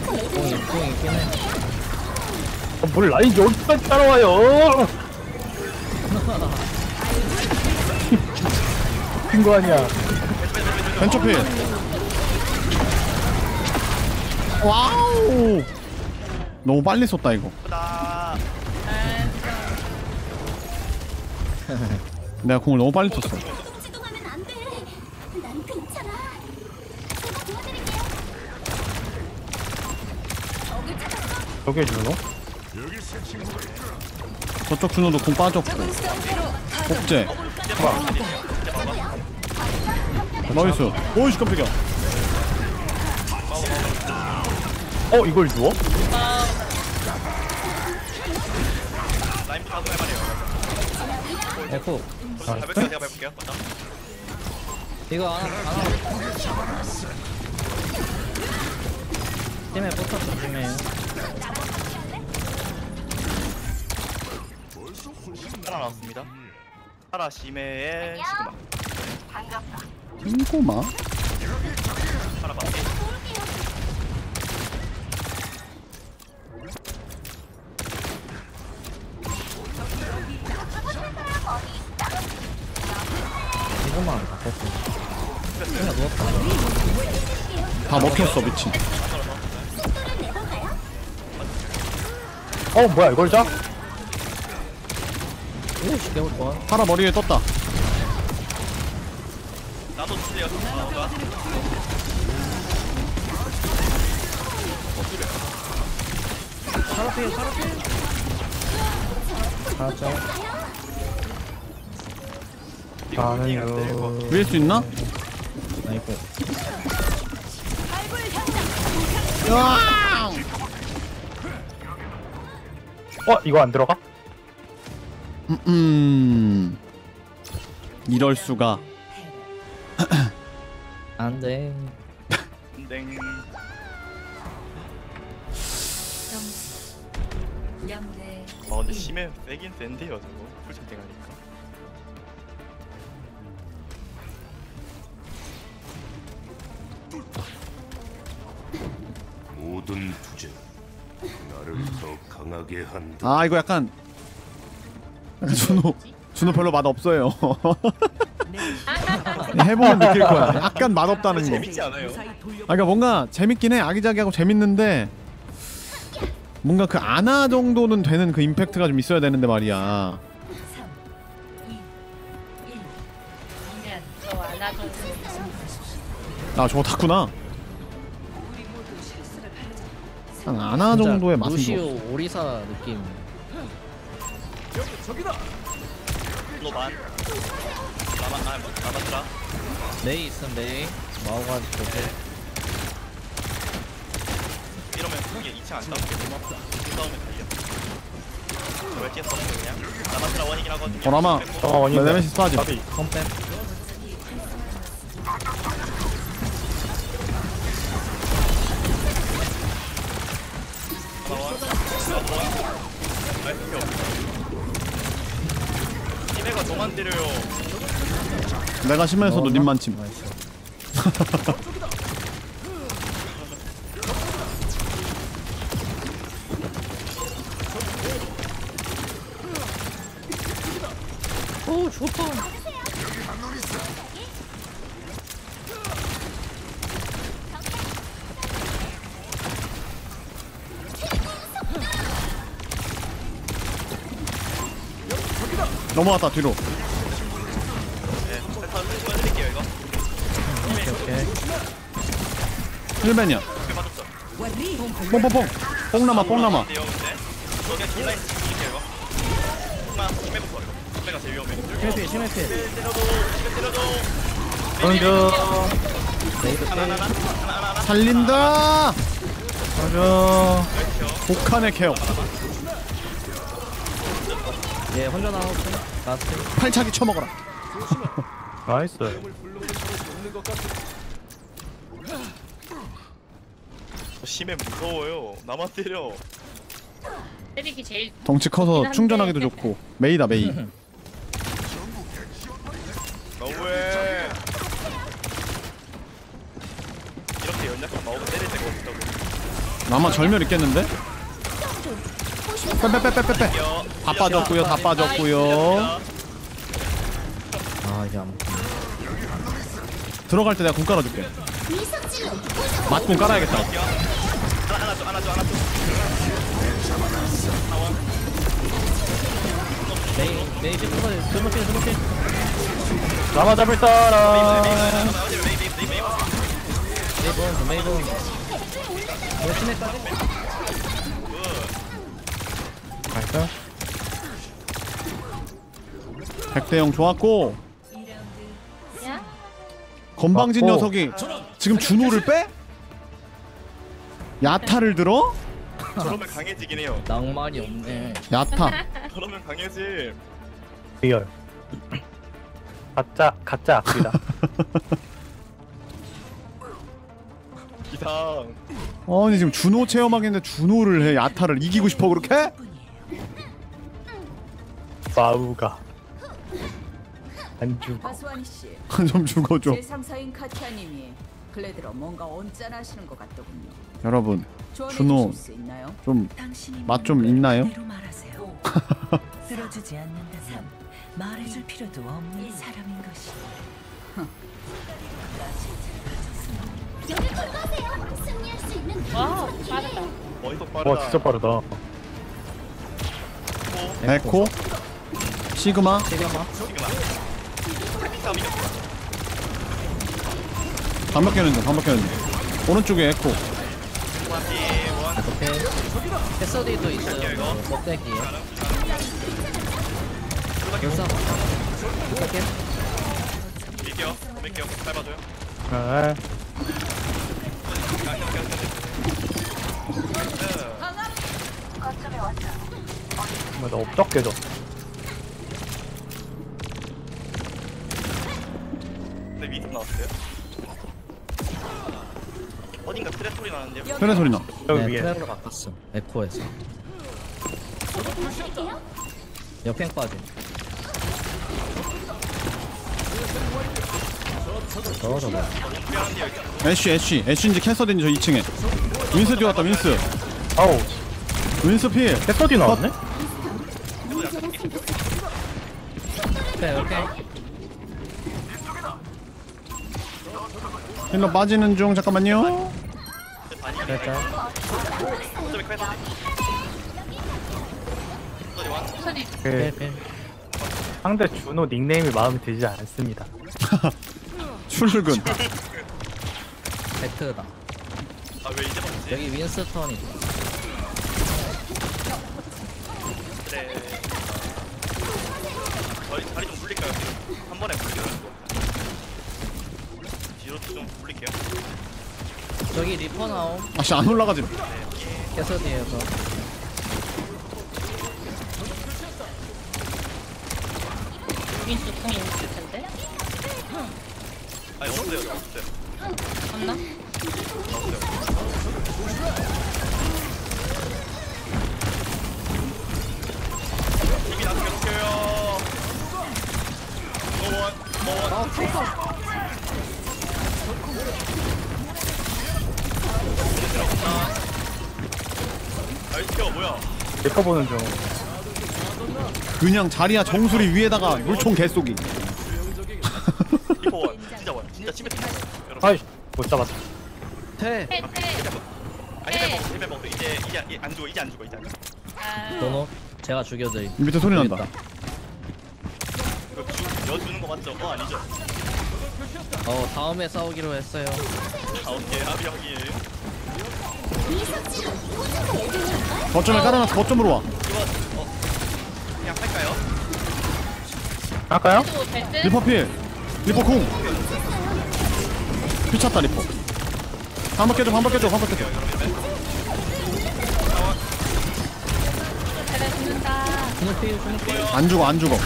Speaker 8: 먼저
Speaker 9: 있긴 해.
Speaker 10: 어, 뭘 라인 여기까지 따라와요 *laughs* 핀거 아니야
Speaker 1: 벤처필. 와우. 너무 빨리 썼다 이거.
Speaker 8: 나
Speaker 1: 내가 궁을 너무 빨리 쳤어.
Speaker 6: 지동하면 안 돼. 난 괜찮아. 제가 도와드릴게요. 적을 찾았어.
Speaker 10: 저게 주노?
Speaker 1: 저쪽 주노도 궁 빠졌고. 복제. nice. 오이씨 깜짝이야.
Speaker 10: 어 이걸
Speaker 8: 하고 해봐요.
Speaker 9: 에코.
Speaker 8: 밟을게요. 제가 밟을게요. 먼저.
Speaker 9: 이거 안 하나. 팀에 포터 조심해요.
Speaker 8: 하나 나왔습니다. 하라 심해의 시그마.
Speaker 1: 핑고마.
Speaker 8: 하나 맞게.
Speaker 9: 이거만 바꿨어. 그냥 누웠다.
Speaker 1: 다 먹혔어 미친.
Speaker 10: 어 뭐야 이걸 자?
Speaker 9: 오, 씨, 개울 좋아.
Speaker 1: 파라 머리 위에 떴다.
Speaker 8: 나도 주세요. 나도.
Speaker 9: 사라피해, 사라피해. 가자.
Speaker 10: 나는요
Speaker 1: 위에 수 있나?
Speaker 9: 아이고.
Speaker 10: 어 이거 안 들어가?
Speaker 1: 음, 음. 이럴 수가. *clears throat*
Speaker 9: 안 돼.
Speaker 8: 땡. 아 근데 심해 세긴 센데요 저거 풀채팅 하니까.
Speaker 5: 모든 투쟁 나를 더 강하게 한다.
Speaker 1: 아 이거 약간 준호 준호 별로 맛 없어요. *laughs* 해보면 느낄 거야. 약간 맛 없다는 거.
Speaker 8: 재밌지 않아요?
Speaker 1: 아 그러니까 뭔가 재밌긴 해. 아기자기하고 재밌는데 뭔가 그 아나 정도는 되는 그 임팩트가 좀 있어야 되는데 말이야. 아 저거 탔구나. 한 아나 정도의 맛은
Speaker 9: 루시오
Speaker 1: 좀.
Speaker 9: 오리사 느낌.
Speaker 8: 노만. 나만 아 나만트라.
Speaker 9: 메이 있음 메이. 마오가 좋고.
Speaker 8: 이러면 이게 2층 안 싸우게 싸우면 달려. 뒤에 싸우는 그냥. 나만트라 원이긴.
Speaker 1: 보라마.
Speaker 10: 어.
Speaker 9: 컴백.
Speaker 8: 나와. 나이스 표. 니네가 저만 때려요.
Speaker 1: 내가 심해서도
Speaker 9: 넣었나?
Speaker 1: 님만 침.
Speaker 9: 나이스. 오 좋다.
Speaker 1: 넘어왔다 뒤로.
Speaker 8: 네, 일단 한번 해드릴게요 이거.
Speaker 9: 오케이.
Speaker 1: 힐벤이야.
Speaker 8: 이렇게 맞았죠.
Speaker 1: 뽕뽕뽕. 뽕 남아 뽕 남아.
Speaker 8: 존나 이거. 이거. 제일 위험해. 때려도 때려도. 하나 하나
Speaker 9: 필.
Speaker 8: 하나 하나 하나.
Speaker 1: 살린다.
Speaker 10: 중
Speaker 1: 복한의 케어.
Speaker 9: 얘 혼자 나오고 라스트.
Speaker 1: 팔차기 쳐먹어라. *laughs*
Speaker 10: 나이스
Speaker 8: 심해 무서워요. 나만 때려.
Speaker 11: 때리기 제일
Speaker 1: 덩치 커서. 충전하기도 좋고. 메이다 메이.
Speaker 8: 너무해. 이렇게 연약한 마법을 때릴 때가 없다고.
Speaker 1: 나만 절멸 있겠는데? 빼빼빼빼빼빼.
Speaker 8: 여.
Speaker 1: 다 빠졌고요. 다 빠졌고요.
Speaker 9: 아 이게 안.
Speaker 1: 들어갈 때 내가 궁 깔아줄게. 맞궁 깔아야겠다.
Speaker 8: 하나 하나 줘 하나 줘 하나 줘.
Speaker 9: 메이 메이 좀 끊어. 스모필 스모필.
Speaker 10: 라마 잡을 사람
Speaker 9: 메이본 메이본. 뭐 시메까지?
Speaker 10: nice
Speaker 1: 백대영 좋았고
Speaker 11: 야?
Speaker 1: 건방진
Speaker 10: 맞고.
Speaker 1: 녀석이 지금 준호를 빼? 야타를 들어?
Speaker 8: 저러면 강해지긴 해요.
Speaker 9: 낭만이 없네.
Speaker 1: 야타.
Speaker 8: 저러면 강해지.
Speaker 10: 리얼 가짜 가짜 악기다
Speaker 8: 이상.
Speaker 1: 아니 지금 준호 체험하겠는데 준호를 해 야타를 이기고 싶어 그렇게?
Speaker 10: 마우가 안 죽어
Speaker 13: 씨,
Speaker 1: 좀 죽어줘
Speaker 13: 제 상사인 카티아님이 근래 들어 뭔가 언짢아하시는 것 같더군요.
Speaker 1: 여러분
Speaker 13: 조언해
Speaker 1: 준호
Speaker 13: 주실 수 있나요?
Speaker 1: 좀맛좀 있나요?
Speaker 13: 말하세요.
Speaker 6: 들어주지 *laughs* 않는다면 말해줄 필요도 없는 사람인 것이.
Speaker 11: 와 빠르다.
Speaker 8: 어디서 빠르다.
Speaker 10: 와 진짜 빠르다
Speaker 1: 에코 시그마. 반박 켜는 중 반박 켜는 중 오른쪽에 에코.
Speaker 9: 오케이. 패서디도 있어요. 껍데기에. 열사. 오케이.
Speaker 8: 밀게요. 밀게요. 밟아줘요.
Speaker 10: 아, 뭐나 업적 깨져
Speaker 8: 네 위드 나왔어요. 어딘가 트랩 소리 나는데요.
Speaker 1: 편의 소리 나
Speaker 10: 여기
Speaker 9: 네,
Speaker 10: 위에
Speaker 9: 트랩으로 바꿨어. 에코에서. 역행 빠짐. 저저 뭐.
Speaker 8: 미안한데요.
Speaker 1: 애쉬 애쉬 애쉬인지 캐서딘지 저 2층에 윈스 뛰어왔다 윈스
Speaker 10: 아우
Speaker 1: 윈스 필
Speaker 10: 캐서디 나왔네?
Speaker 9: 오케이 오케이.
Speaker 1: 힐러 빠지는 중 잠깐만요
Speaker 9: 됐다.
Speaker 8: 완.
Speaker 11: 소리
Speaker 10: 그
Speaker 9: 오케이 오케이.
Speaker 10: 상대 주노 닉네임이 마음에 들지 않습니다 *laughs*
Speaker 1: 출근
Speaker 9: 배트다.
Speaker 8: 아왜 이제 봤지?
Speaker 9: 여기 윈스턴이.
Speaker 8: 그래. 저희 다리 좀 굴릴까요? 지금? 한 번에 굴려요. 굴릴게요.
Speaker 9: 저기 리퍼 나옴.
Speaker 1: 아씨 안 올라가지
Speaker 9: 캐서디에서.
Speaker 11: 윈스 궁이 있을 텐데.
Speaker 8: 아니 없어요. 없어요. 노원. 뭐야?
Speaker 10: 리퍼 보는 중
Speaker 1: 그냥 자리야 정수리 위에다가 물총 개쏘기
Speaker 8: 리퍼 one. 진짜 one. 진짜 치매 여러분.
Speaker 10: 아이 못 잡았다
Speaker 11: 해.
Speaker 8: 아 heal pack 먹어, heal pack 먹어. 이제 이제 이- 안 죽어, 이제 안 죽어, 이제 안 죽어.
Speaker 11: 아,
Speaker 9: 주노. 제가 죽여드림.
Speaker 1: 밑에 소리 난다
Speaker 9: 죽였다.
Speaker 8: 여주는 거 맞죠? 어 아니죠?
Speaker 9: 어 다음에 싸우기로 했어요.
Speaker 8: 아 오케이 합의 형이에요.
Speaker 1: 거점에 깔아놨어 거점으로 와
Speaker 8: 이거 어 그냥 할까요?
Speaker 10: 할까요?
Speaker 11: 또?
Speaker 1: 리퍼 필 리퍼 궁 피쳤다 리퍼 방벽 깨줘 방벽 깨줘 방벽 깨줘
Speaker 11: 죽는다.
Speaker 1: 안 죽어 안 죽어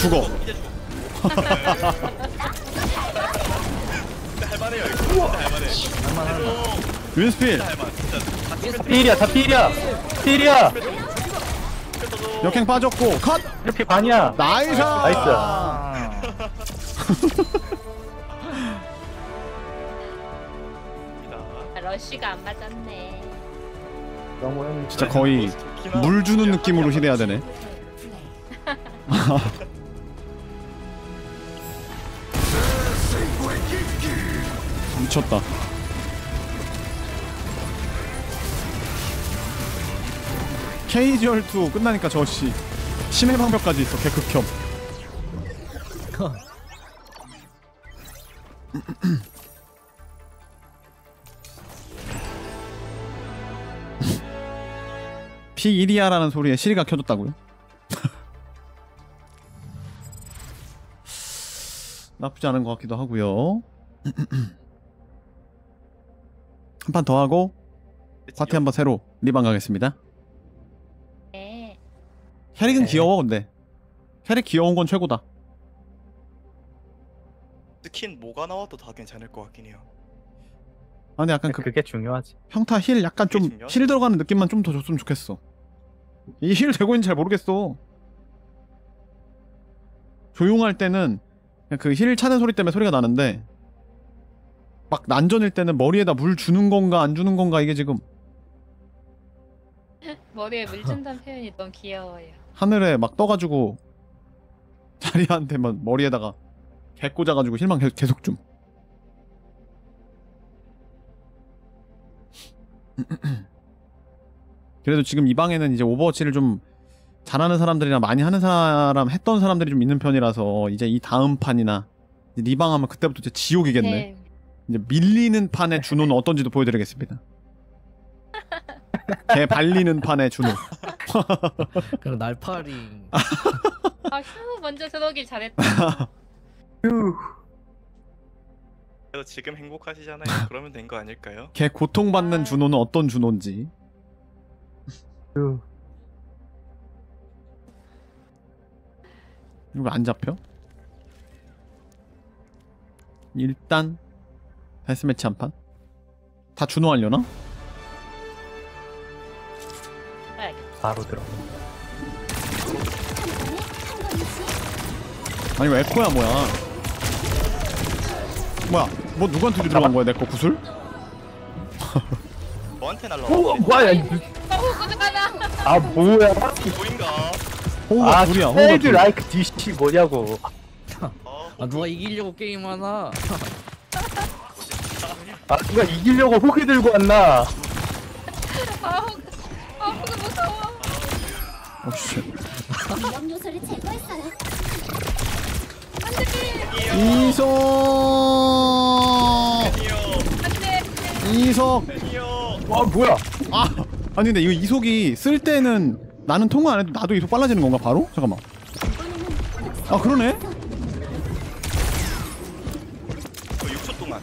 Speaker 1: 죽어
Speaker 8: 할만해요 이거. 할만해.
Speaker 1: 윈스필
Speaker 8: 할만.
Speaker 10: 필이야 다 필이야 필이야
Speaker 1: 역행 빠졌고 컷
Speaker 10: 이렇게 반이야 nice nice
Speaker 11: 아, *laughs* 러쉬가 안 맞았네.
Speaker 10: 너무 힘
Speaker 1: 진짜 거의 물 주는 느낌으로 heal해야 되네 *laughs* *laughs* 미쳤다 KGR2 끝나니까 저씨 심해 방벽까지 있어 개극혐 *laughs* P1이야라는 소리에 시리가 켜졌다고요? *laughs* 나쁘지 않은 것 같기도 하고요. *clears throat* 한 판 더 하고 파티 한 번 새로 리방 가겠습니다.
Speaker 11: 네.
Speaker 1: 캐릭은 귀여워 근데 캐릭 귀여운 건 최고다.
Speaker 8: 스킨 뭐가 나와도 다 괜찮을 것 같긴 해요.
Speaker 1: 아 근데 약간 그
Speaker 10: 그게 중요하지
Speaker 1: 평타 heal 약간 좀. heal 들어가는 느낌만 좀 더 줬으면 좋겠어. 이 heal 되고 있는지 잘 모르겠어. 조용할 때는 그 heal 차는 소리 때문에 소리가 나는데 막 난전일 때는 머리에다 물 주는 건가 안 주는 건가 이게 지금 *laughs*
Speaker 11: 머리에 물 준다는 표현이 너무 귀여워요.
Speaker 1: 하늘에 막 떠가지고 자리야한테 막 머리에다가 개 꽂아가지고 heal만 계속, 계속 좀. *clears throat* 그래도 지금 이 방에는 이제 오버워치를 좀 잘하는 사람들이나 많이 하는 사람 했던 사람들이 좀 있는 편이라서 이제 이 다음 판이나 이제 리방 하면 그때부터 이제 지옥이겠네.
Speaker 11: 네.
Speaker 1: 이제 밀리는 판의 준호는 어떤지도 보여드리겠습니다. 개 발리는 판의 준호. *laughs*
Speaker 9: 그럼 날파리.
Speaker 11: 아, 휴, 먼저 들어오길 잘했다.
Speaker 8: 그래서 지금 행복하시잖아요. 그러면 된 거 아닐까요?
Speaker 1: 개 고통받는 준호는 어떤 준호인지. 이거 왜안 잡혀? 일단 데스매치 한 판. 다 준호 하려나?
Speaker 10: 바로 들어
Speaker 1: 아니 왜 에코야 뭐야? 뭐야? 뭐 누구한테 들어간 거야 내 거 구슬? *laughs*
Speaker 8: 너한테 날라.
Speaker 10: 오 뭐야
Speaker 11: 고생하나.
Speaker 10: 아 뭐야
Speaker 8: 보인가?
Speaker 1: 호우가
Speaker 10: 아
Speaker 1: 둘이야 호우가 둘.
Speaker 10: 라이크 DC 뭐냐고
Speaker 9: 아 누가 이기려고 게임하나?
Speaker 10: 아 누가 이기려고 호기 들고 왔나
Speaker 11: 아우, 아우, 무서워.
Speaker 1: 어 씨.
Speaker 6: 위험 요소를 제거했어요.
Speaker 1: 이석 이석
Speaker 10: 와 뭐야
Speaker 1: 아 아니 근데 이거 이속이 쓸 때는 나는 통화 안 해도 나도 이속 빨라지는 건가 바로? 잠깐만 아 그러네?
Speaker 8: 어, 6초 동안.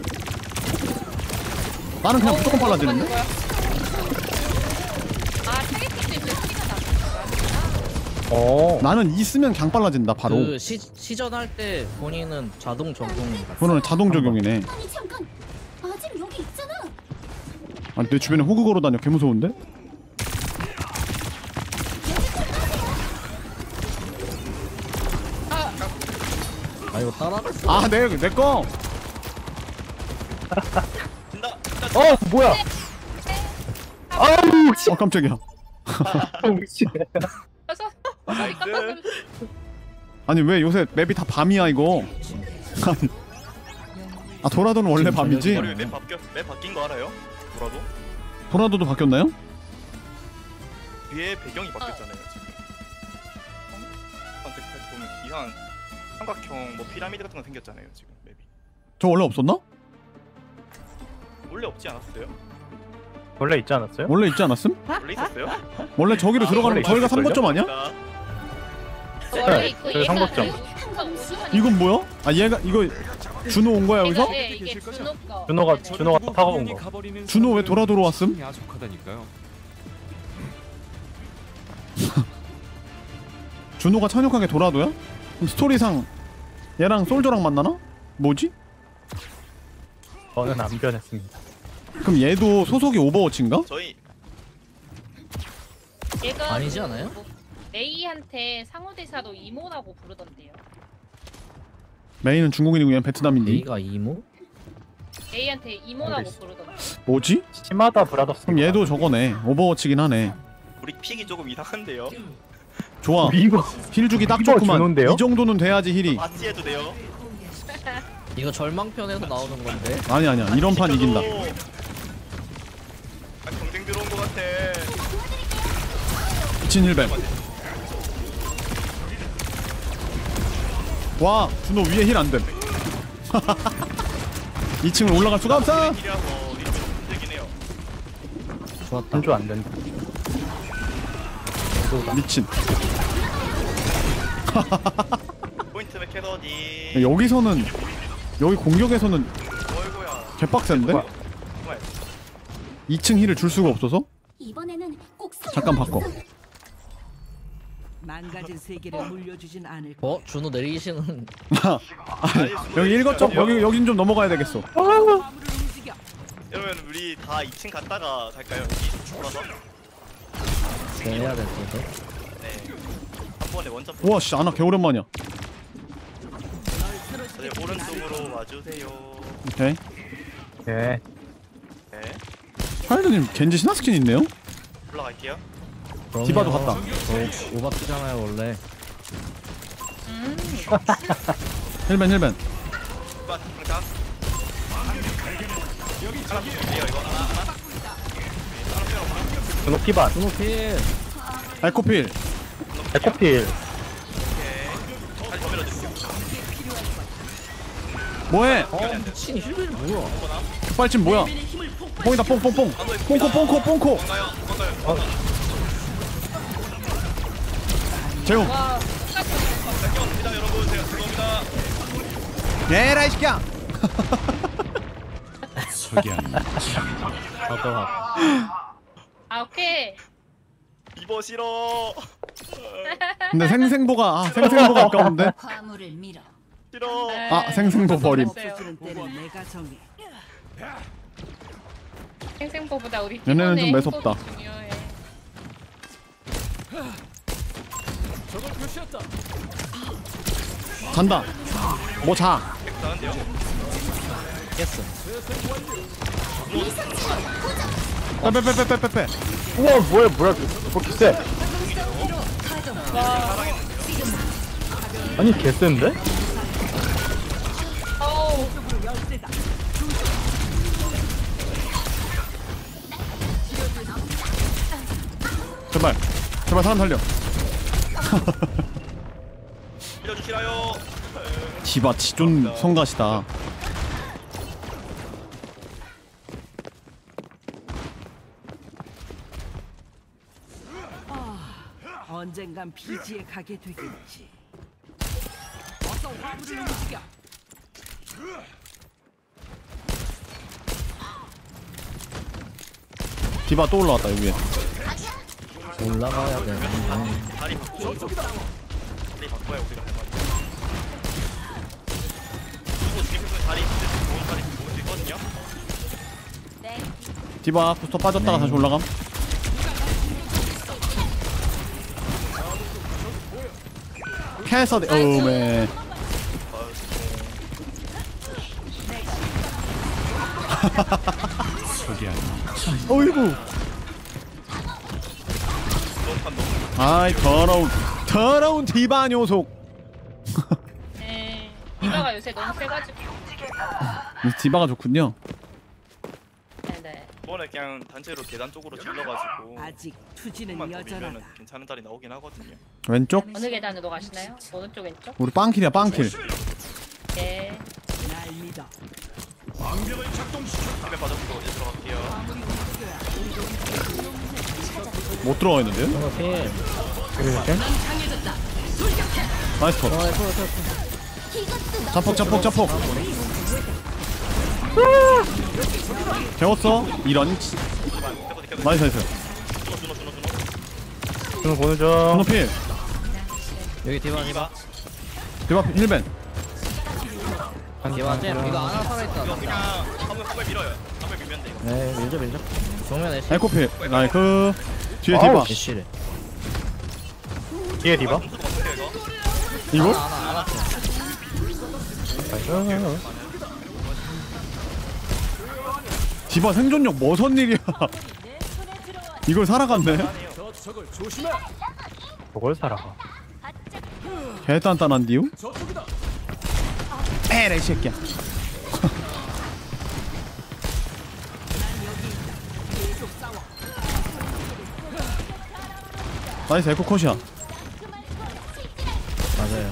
Speaker 1: 나는 그냥 무조건 빨라지는데?
Speaker 11: 아. 티가 나.
Speaker 10: 어
Speaker 1: 나는 이 쓰면 그냥 빨라진다 바로
Speaker 9: 그 시, 시전할 때 본인은 자동 적용 같아.
Speaker 1: 그거는 자동 적용이네
Speaker 6: 아니 잠깐. 아직 여기 있잖아.
Speaker 1: 아니 내 주변에 호그 걸어 다녀 개 무서운데?
Speaker 9: 아 이거 따라갔어.
Speaker 1: 아내내거
Speaker 8: 진다.
Speaker 10: 어 뭐야 아우 씨
Speaker 1: 어 깜짝이야
Speaker 11: 머리 깜빡
Speaker 1: 아니 왜 요새 맵이 다 밤이야 이거 아니 아 도라도는 원래 밤이지?
Speaker 8: 머리 맵 바뀌었 맵 바뀐 거 알아요? 뭐라도?
Speaker 1: 도라도도 바뀌었나요?
Speaker 8: 뒤에 배경이 바뀌었잖아요 지금. 어? 이상한 삼각형 뭐 피라미드 같은 거 생겼잖아요 지금 맵이.
Speaker 1: 저 원래 없었나?
Speaker 8: 원래 없지 않았어요?
Speaker 10: 원래 있지 않았어요?
Speaker 1: 원래 있지 않았음? *laughs*
Speaker 8: 원래 있었어요?
Speaker 1: 원래 저기로 들어가는 거 저희가
Speaker 10: 있을걸요?
Speaker 1: 3거점 아니야?
Speaker 11: 원래
Speaker 10: 네,
Speaker 11: 있고
Speaker 10: 저희
Speaker 11: 얘가
Speaker 10: 삼각점.
Speaker 11: 우주선이
Speaker 1: 이건 뭐야? 아 얘가 이거 준호 온 거야 여기서?
Speaker 11: 네, 이게 준호 거.
Speaker 10: 준호가
Speaker 11: 네,
Speaker 10: 준호가 타고 온 거.
Speaker 1: 준호 왜 돌아?
Speaker 5: 야속하다니까요. *laughs*
Speaker 1: 준호가 찬욕하게 돌아도야? 그럼 스토리상 얘랑 솔저랑 만나나? 뭐지?
Speaker 10: 저는 안 변했습니다.
Speaker 1: 그럼 얘도 소속이 오버워치인가?
Speaker 8: 저희
Speaker 11: 얘가
Speaker 9: 아니지 않아요?
Speaker 11: 뭐 메이한테 상호대사로 이모라고 부르던데요.
Speaker 1: 메이는 중국인이고 얘는 베트남인데
Speaker 9: 얘가 이모?
Speaker 11: 메이한테 이모라고
Speaker 10: 알겠어.
Speaker 11: 부르던데.
Speaker 1: 뭐지?
Speaker 10: 시마다 브라더스.
Speaker 1: 그럼 얘도 저거네 오버워치긴 하네
Speaker 8: 우리 pick이 조금 이상한데요.
Speaker 1: 좋아
Speaker 10: 이거
Speaker 1: heal 주기 딱
Speaker 10: 이거
Speaker 1: 좋구만
Speaker 10: 주노인데요?
Speaker 1: 이 정도는 돼야지 heal이
Speaker 8: 마치 해도 돼요. *laughs*
Speaker 9: 이거 절망편에서 나오는 건데.
Speaker 1: 아니 아니야 이런 판 이긴다
Speaker 8: 아, 경쟁 들어온 것 같아.
Speaker 1: 미친 heal ban 와 주노 위에 heal 안됨 2층을 *laughs* 올라갈 수가 없어.
Speaker 9: 좋았다.
Speaker 10: 한조 안 된다.
Speaker 1: 미친
Speaker 8: 포인트 맥 캐서디.
Speaker 1: 여기서는 여기 공격에서는
Speaker 8: 어이구야.
Speaker 1: 개빡센데?
Speaker 10: 뭐야?
Speaker 8: 정말.
Speaker 1: 2층 힐을 줄 수가 없어서?
Speaker 6: 이번에는 꼭
Speaker 1: 잠깐 바꿔 *laughs*
Speaker 13: 망가진 세계를 물려주진 않을
Speaker 9: 어? 준호 내리시는 *laughs*
Speaker 1: 아, 여기 일거점 여기 여긴 좀 넘어가야 되겠어
Speaker 8: 여러분 우리 다 2층 갔다가 갈까요? 여기 돌아서.
Speaker 9: 네, 해야 될 텐데.
Speaker 8: 네. 한 번에 원점.
Speaker 1: 우와 씨 아나 개 오랜만이야
Speaker 8: 저희 오른쪽으로 와주세요.
Speaker 1: 오케이
Speaker 10: 예.
Speaker 8: 네.
Speaker 1: 파일드님 겐지 신화 스킨 있네요?
Speaker 8: 올라갈게요.
Speaker 9: 그럼요.
Speaker 1: 디바도 갔다.
Speaker 9: 저 오바트잖아요 원래.
Speaker 1: 힐벤 힐벤
Speaker 8: 빠 당장. 하나 주세요 이거 하나 하나.
Speaker 10: 준호 피반.
Speaker 9: 준호 필.
Speaker 1: 에코필
Speaker 10: 에코필.
Speaker 8: 오케이. 다시 더 밀어주세요.
Speaker 1: 뭐해
Speaker 9: 어 미친 힐벨이 뭐야?
Speaker 1: 급발진 뭐야 뽕이다 뽕뽕뽕 뽕코 뽕코 뽕코.
Speaker 8: 제가 죄송합니다.
Speaker 1: 에라이 새끼야
Speaker 11: 아 오케이.
Speaker 8: 이버 싫어.
Speaker 1: 근데 생생보가 아 생생보가 아까운데
Speaker 13: 화물을 밀어.
Speaker 8: 싫어.
Speaker 1: 아 버림
Speaker 13: 때는 내가 정해.
Speaker 11: 생생보보다 우리
Speaker 1: 얘네는 좀 매섭다.
Speaker 11: 중요해.
Speaker 1: 잔다 뭐자
Speaker 8: 나는데요.
Speaker 9: 깼어.
Speaker 1: 빼빼빼빼빼빼
Speaker 10: 우와 뭐야 뭐야 그렇게 세. 아니 개센데?
Speaker 1: 제발 제발 사람 살려
Speaker 8: 밀어주시라요.
Speaker 1: 디바 지존 성가시다
Speaker 13: 언젠간 피지에 가게 되겠지. 어서 화물을 움직여.
Speaker 1: 디바 또 올라왔다 여기 위에
Speaker 9: 올라가야 되는데.
Speaker 8: 다리 바꿔. 다리 바꿔야 우리가 할 말이야. 이거 드리플 다리 좋은 다리 좋을 수 있거든요.
Speaker 1: 디바 부스터 빠졌다가 다시 올라감 캐서디 오메 어이구 아이 더러운 더러운 디바 녀석
Speaker 11: 에, 디바가 요새 너무 세가지고.
Speaker 1: 디바가 좋군요
Speaker 11: 네네.
Speaker 8: 이번에 번에 그냥 단체로 계단 쪽으로 질러가지고
Speaker 13: 아직 투지는 여전하다.
Speaker 8: 괜찮은 자리 나오긴 하거든요.
Speaker 1: 왼쪽
Speaker 11: 어느 계단으로 가시나요? 오른쪽 왼쪽?
Speaker 1: 우리 빵킬이야 빵킬
Speaker 11: 네.
Speaker 13: 날 믿어.
Speaker 8: 집에 빠졌고 이제 들어갈게요.
Speaker 1: 못
Speaker 9: 필.
Speaker 10: 이렇게
Speaker 1: 나이스 컷
Speaker 9: 어.
Speaker 1: 자폭 자폭 자폭 재웠어 이런 나이스 나이스
Speaker 10: 준호 중
Speaker 1: 준호필
Speaker 9: 여기 디바, 디바.
Speaker 1: 디바 힐벤
Speaker 9: 디바 잼. 이거 하나 살아있다.
Speaker 8: 이거 그냥 한번 한번 밀어요. 한번 밀면 돼.
Speaker 9: 네, 밀죠, 밀죠. 정면 애쉬.
Speaker 1: 에코필 나이스 뒤에 디바
Speaker 9: 애쉬를.
Speaker 10: 뒤에 디바
Speaker 8: 이거?
Speaker 1: 디바 생존력 뭐선 일이야 이걸 살아갔네
Speaker 10: 저걸 살아가
Speaker 1: 개단단한디요? 에레 이 새끼야 *laughs* 나이스 에코 컷이야
Speaker 9: 맞아요.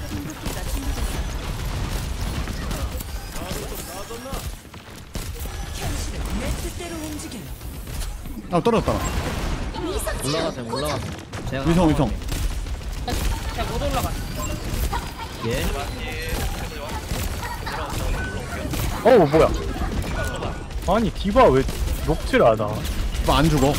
Speaker 1: 아 떨어졌다
Speaker 9: 올라가세요, 올라가세요. 제가
Speaker 1: 위성 위성
Speaker 11: 못 올라가.
Speaker 9: 예.
Speaker 10: 어우 뭐야 아니 디바 왜 녹질 않아
Speaker 1: 디바 안 죽어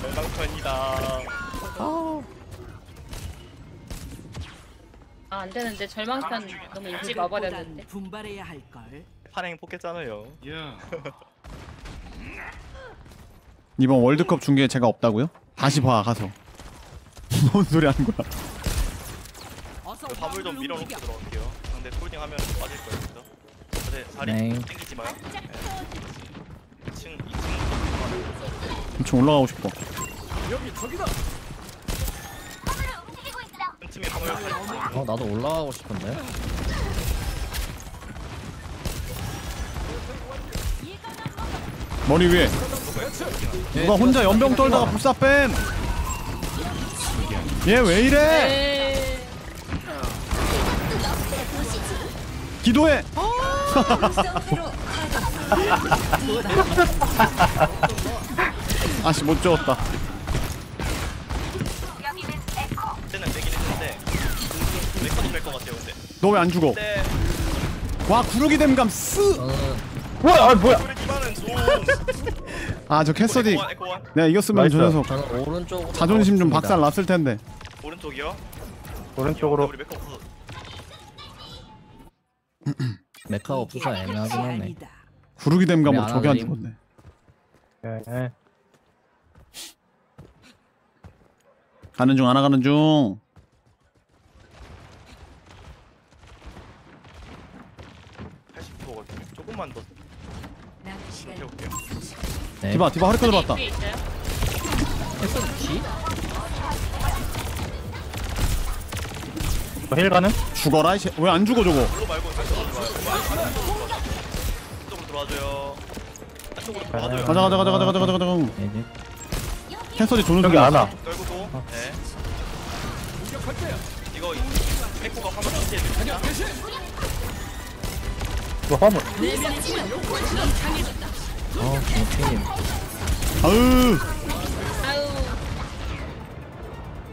Speaker 8: 절망편이다.
Speaker 11: 아, 안 되는데 절망편 너무 일찍 와버렸는데.
Speaker 13: 분발해야 할 걸.
Speaker 8: 파랭 뽑겠잖아요.
Speaker 1: 이번 월드컵 중계에 제가 없다고요? 다시 봐 가서 *laughs* 뭔 소리 하는 거야
Speaker 8: 그 화물 좀 밀어놓고 들어갈게요. 상대 폴딩 하면 빠질 거예요. 그죠? 근데 자리
Speaker 9: 네.
Speaker 8: 땡기지 마요. 네. 2층 2층
Speaker 1: 엄청 올라가고 싶어
Speaker 8: 큰 팀이 화물
Speaker 9: 어, 나도 올라가고 싶은데.
Speaker 1: 머리 위에 누가 혼자 연병 떨다가 불사 뺨! 얘왜 이래?
Speaker 11: 네.
Speaker 1: 기도해! *laughs* 아씨 못 지웠다
Speaker 8: 때는 되긴 했는데 메커도 뺄것 같아요. 근데
Speaker 1: 너 왜 안 죽어?
Speaker 8: 네.
Speaker 1: 와 구르기 댐감 쓰!
Speaker 9: 저는
Speaker 10: 뭐야 아 뭐야
Speaker 1: 아 저 캐서디 내가 이겼으면. 저 녀석
Speaker 9: 저는 오른쪽으로
Speaker 1: 자존심 좀 박살 났을 텐데
Speaker 8: 오른쪽이요.
Speaker 10: 오른쪽으로
Speaker 8: 우리 없어. *clears throat*
Speaker 9: 메카가 없어서 애매하긴 하네.
Speaker 1: 구르기 댐감으로
Speaker 9: 우리
Speaker 1: 저게 안. 죽었네
Speaker 10: 네.
Speaker 1: 가는 중 하나 가는 중
Speaker 8: 80%거든요. 조금만 더 채울게요.
Speaker 9: 네.
Speaker 1: 디바 디바 허리끈 들어왔다?
Speaker 9: 했었지?
Speaker 10: 힐 가는?
Speaker 1: 죽어라 왜안 죽어 저거
Speaker 8: 그거 말고 들어와줘요.
Speaker 1: 가자 가자 가자 가자 가자 가자 가자
Speaker 9: 네, 네.
Speaker 1: 도는
Speaker 10: 저기
Speaker 1: 중이야
Speaker 10: 안와
Speaker 8: 떨구고. 네. 이거 에코가 화면 상태에 있냐?
Speaker 10: 이거 화물
Speaker 9: 어, 김팀.
Speaker 1: 아으
Speaker 11: 아유.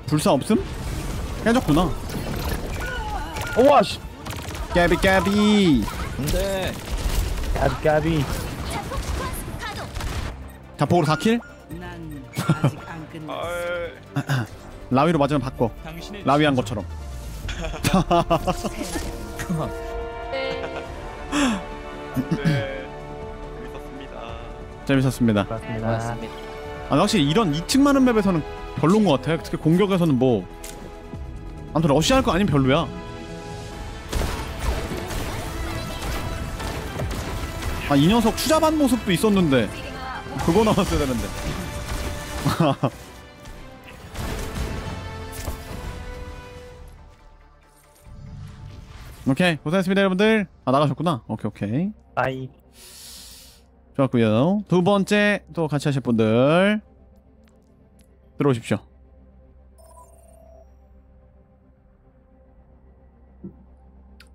Speaker 1: 불사 없음? 깨졌구나
Speaker 10: 우와 씨
Speaker 1: 깨비 깨비
Speaker 9: 근데
Speaker 10: 까비 까비
Speaker 1: 자폭으로 4킬?
Speaker 13: 난 아직 안 끝났어. *laughs*
Speaker 8: 아,
Speaker 1: 라위로 맞으면 바꿔 라위 한 것처럼 *laughs*
Speaker 11: 네. *laughs*
Speaker 8: 네. 재밌었습니다.
Speaker 10: 맞습니다.
Speaker 9: 맞습니다.
Speaker 1: 아 확실히 이런 2층 많은 맵에서는 별로인 것 같아 특히 공격에서는 뭐. 아무튼 러시할 거 아니면 별로야. 아 이 녀석 추잡한 모습도 있었는데 그거 나왔어야 되는데. *laughs* 오케이 고생했습니다 여러분들. 아 나가셨구나. 오케이 오케이.
Speaker 10: 아이
Speaker 1: 좋았고요. 두 번째 또 같이 하실 분들 들어오십시오. *clears throat*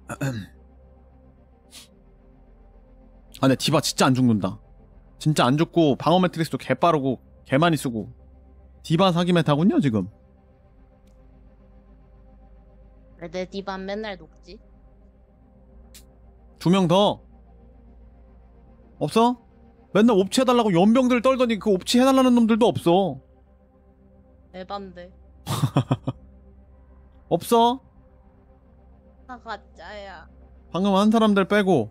Speaker 1: 아 근데 디바 진짜 안 죽는다. 진짜 안 죽고 방어 매트릭스도 개 빠르고 개 많이 쓰고. 디바 사기 메타군요 지금.
Speaker 12: 왜내 디반 맨날 녹지?
Speaker 1: 두 명 더? 없어? 맨날 옵치 해달라고 염병들 떨더니 그 옵치 해달라는 놈들도 없어.
Speaker 12: 에반데. *laughs*
Speaker 1: 없어?
Speaker 12: 다 가짜야.
Speaker 1: 방금 한 사람들 빼고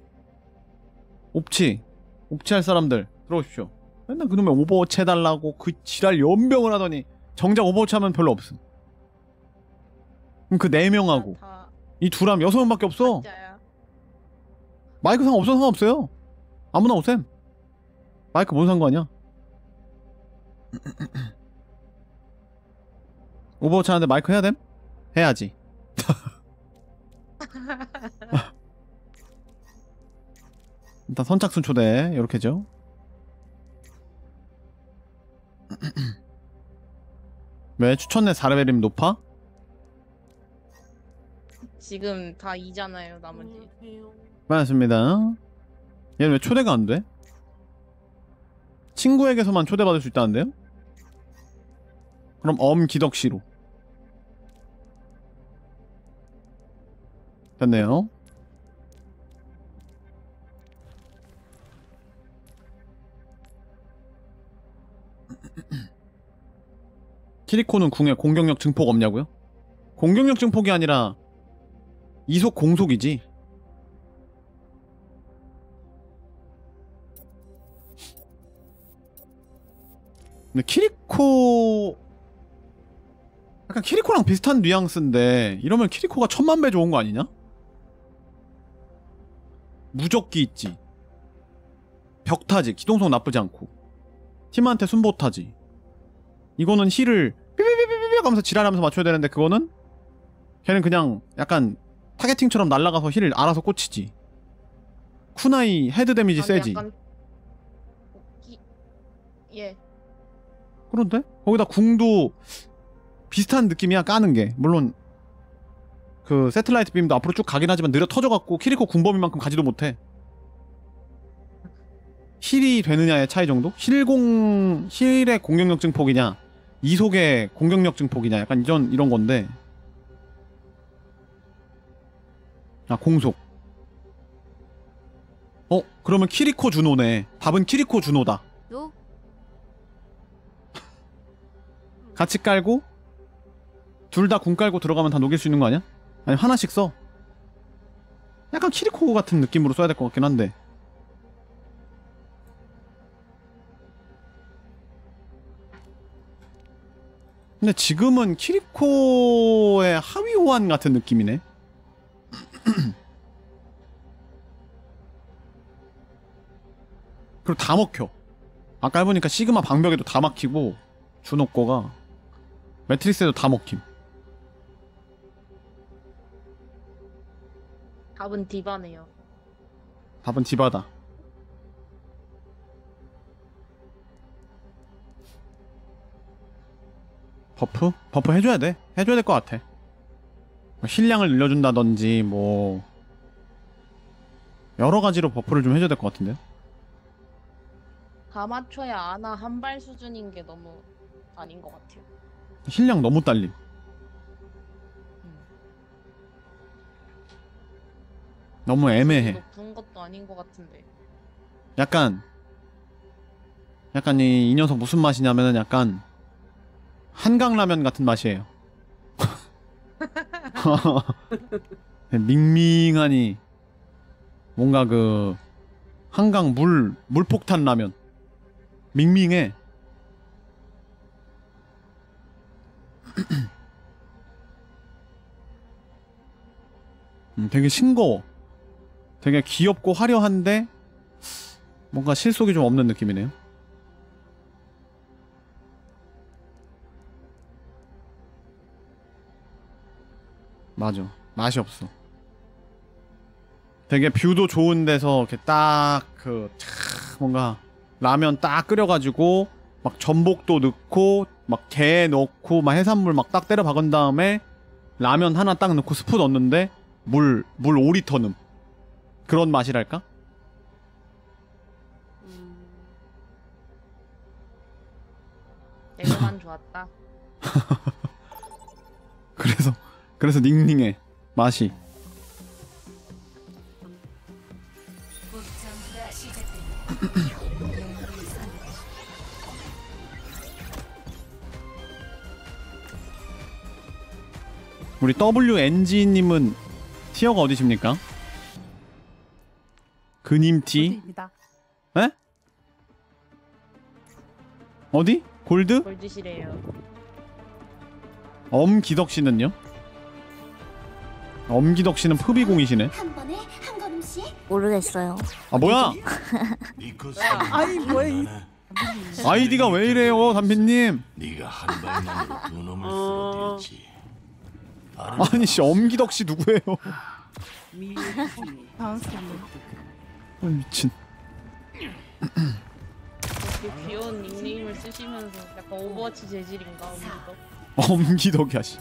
Speaker 1: 옵치 옵치 할 사람들 들어오십시오. 맨날 그놈의 오버워치 해달라고 그 지랄 염병을 하더니 정작 오버워치 하면 별로 없음. 그럼 그네 명하고
Speaker 12: 다.
Speaker 1: 이 둘함 여섯 명밖에 없어.
Speaker 12: 가짜야.
Speaker 1: 마이크 상관 없어서 상관없어요. 아무나 오셈 마이크 뭔 상관이야 *laughs* 오버워치 하는데 마이크 해야 됨? 해야지 *laughs* 일단 선착순 초대 이렇게죠 *laughs* 왜 추천내 사레벨임 높아?
Speaker 12: 지금 다 이잖아요 나머지.
Speaker 1: 반갑습니다 얘는 왜 초대가 안 돼? 친구에게서만 초대받을 수 있다는데요? 그럼 엄기덕씨로 됐네요 *clears throat* 키리코는 궁에 공격력 증폭 없냐고요? 공격력 증폭이 아니라 이속 공속이지 근데 키리코 약간 키리코랑 비슷한 뉘앙스인데 이러면 키리코가 천만 배 좋은 거 아니냐? 무적기 있지. 벽타지. 기동성 나쁘지 않고. 팀한테 순보타지. 이거는 heal을 삐삐삐삐삐 하면서 지랄하면서 맞춰야 되는데 그거는 걔는 그냥 약간 targeting처럼 날아가서 heal을 알아서 꽂히지. 쿠나이 head damage
Speaker 12: 아니,
Speaker 1: 세지.
Speaker 12: 약간 기... 예.
Speaker 1: 그런데? 거기다 궁도 비슷한 느낌이야 까는 게. 물론 그 satellite beam도 앞으로 쭉 가긴 하지만 느려 터져갖고 키리코 궁범위만큼 가지도 못해. heal이 되느냐의 차이 정도? heal공 heal의 공격력 증폭이냐? 이속의 공격력 증폭이냐? 약간 이런 이런 건데. 아 공속. 어 그러면 키리코 주노네. 답은 키리코 주노다 같이 깔고 둘 다 궁 깔고 들어가면 다 녹일 수 있는 거 아니야? 아니 하나씩 써. 약간 키리코 같은 느낌으로 써야 될 것 같긴 한데. 근데 지금은 키리코의 하위 호환 같은 느낌이네. *clears throat* 그리고 다 먹혀. 아까 해보니까 시그마 방벽에도 다 막히고 거가 매트릭스에도 다 먹힘
Speaker 12: 답은 디바네요.
Speaker 1: 답은 디바다 buff? buff 해줘야 돼 해줘야 될 것 같아 뭐 heal량을 늘려준다든지 뭐 여러 가지로 buff를 좀 해줘야 될 것 같은데요
Speaker 12: 다 맞춰야 아나 한 발 수준인 게 너무 아닌 것 같아요.
Speaker 1: heal량 너무 딸림. 너무 애매해.
Speaker 12: 높은 것도 아닌 것 같은데.
Speaker 1: 약간 약간 이, 이 녀석 무슨 맛이냐면은 약간 한강라면 같은 맛이에요. *laughs* 밍밍하니 뭔가 그 한강 물 물폭탄 라면. 밍밍해 *clears throat* 음, 되게 싱거워. 되게 귀엽고 화려한데 뭔가 실속이 좀 없는 느낌이네요. 맞아. 맛이 없어. 되게 뷰도 좋은 데서 이렇게 딱 그 뭔가 라면 딱 끓여가지고 막 전복도 넣고 막 게 넣고 막 해산물 막 딱 때려 박은 다음에 라면 하나 딱 넣고 스프 넣는데 물 물 5리터 넣음 그런 맛이랄까?
Speaker 12: 내가만 좋았다. *laughs*
Speaker 1: 그래서 그래서 닝닝해. 맛이 우리 WNG님은 티어가 어디십니까? 그님티? 에? 어디? 골드?
Speaker 12: 골드시래요.
Speaker 1: 엄기덕 씨는요? 엄기덕 씨는 흡이공이시네.
Speaker 6: 한 번에 한 걸음씩
Speaker 14: 모르겠어요.
Speaker 1: 아 뭐야?
Speaker 14: 아니 뭐야 이
Speaker 1: 아이디가 왜 이래요, 담비님?
Speaker 5: 네가 한 발만으로 두 놈을 쓰러뜨렸지.
Speaker 1: 아니 씨 엄기덕 씨 누구예요? *laughs*
Speaker 12: 당황스럽네.
Speaker 1: 어, 미친.
Speaker 12: 이렇게 귀여운 닉네임을 쓰시면서 약간 오버워치 재질인가 엄기덕?
Speaker 1: 엄기덕이야 씨.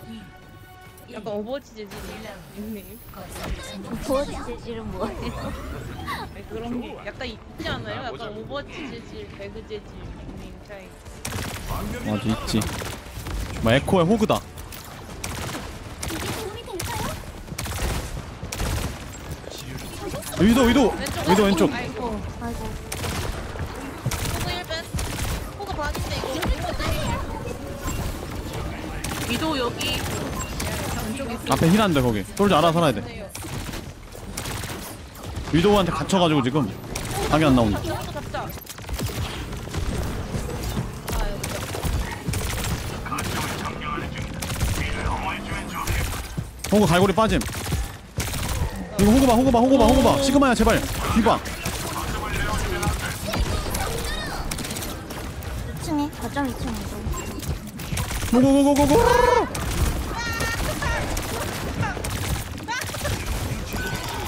Speaker 12: 약간 오버워치 재질이에요 닉네임?
Speaker 14: 오버워치 재질은 뭐예요?
Speaker 12: 아니, 그런 게 약간 있지 않아요? 약간 오버워치 재질, 배그 재질 닉네임 차이.
Speaker 1: 맞아 있지. 뭐 에코의 호그다. 위도 위도 위도 왼쪽.
Speaker 12: 아이고.
Speaker 14: 아이고.
Speaker 12: 호그 1벤. 호그 반인데 이거. 위도 여기. 왼쪽에 있어.
Speaker 1: 앞에 힐한데 거기. 솔저 알아서 살아야 돼. 위도우한테 갇혀가지고 지금 방이 안 나온다.
Speaker 12: 호그
Speaker 1: 갈고리 빠짐. 이거 호그 봐 호그 봐 호그 봐 호그 봐. 시그마야 제발. 뒤봐.
Speaker 14: 2층에 거점 2층에
Speaker 1: 고고고고고고.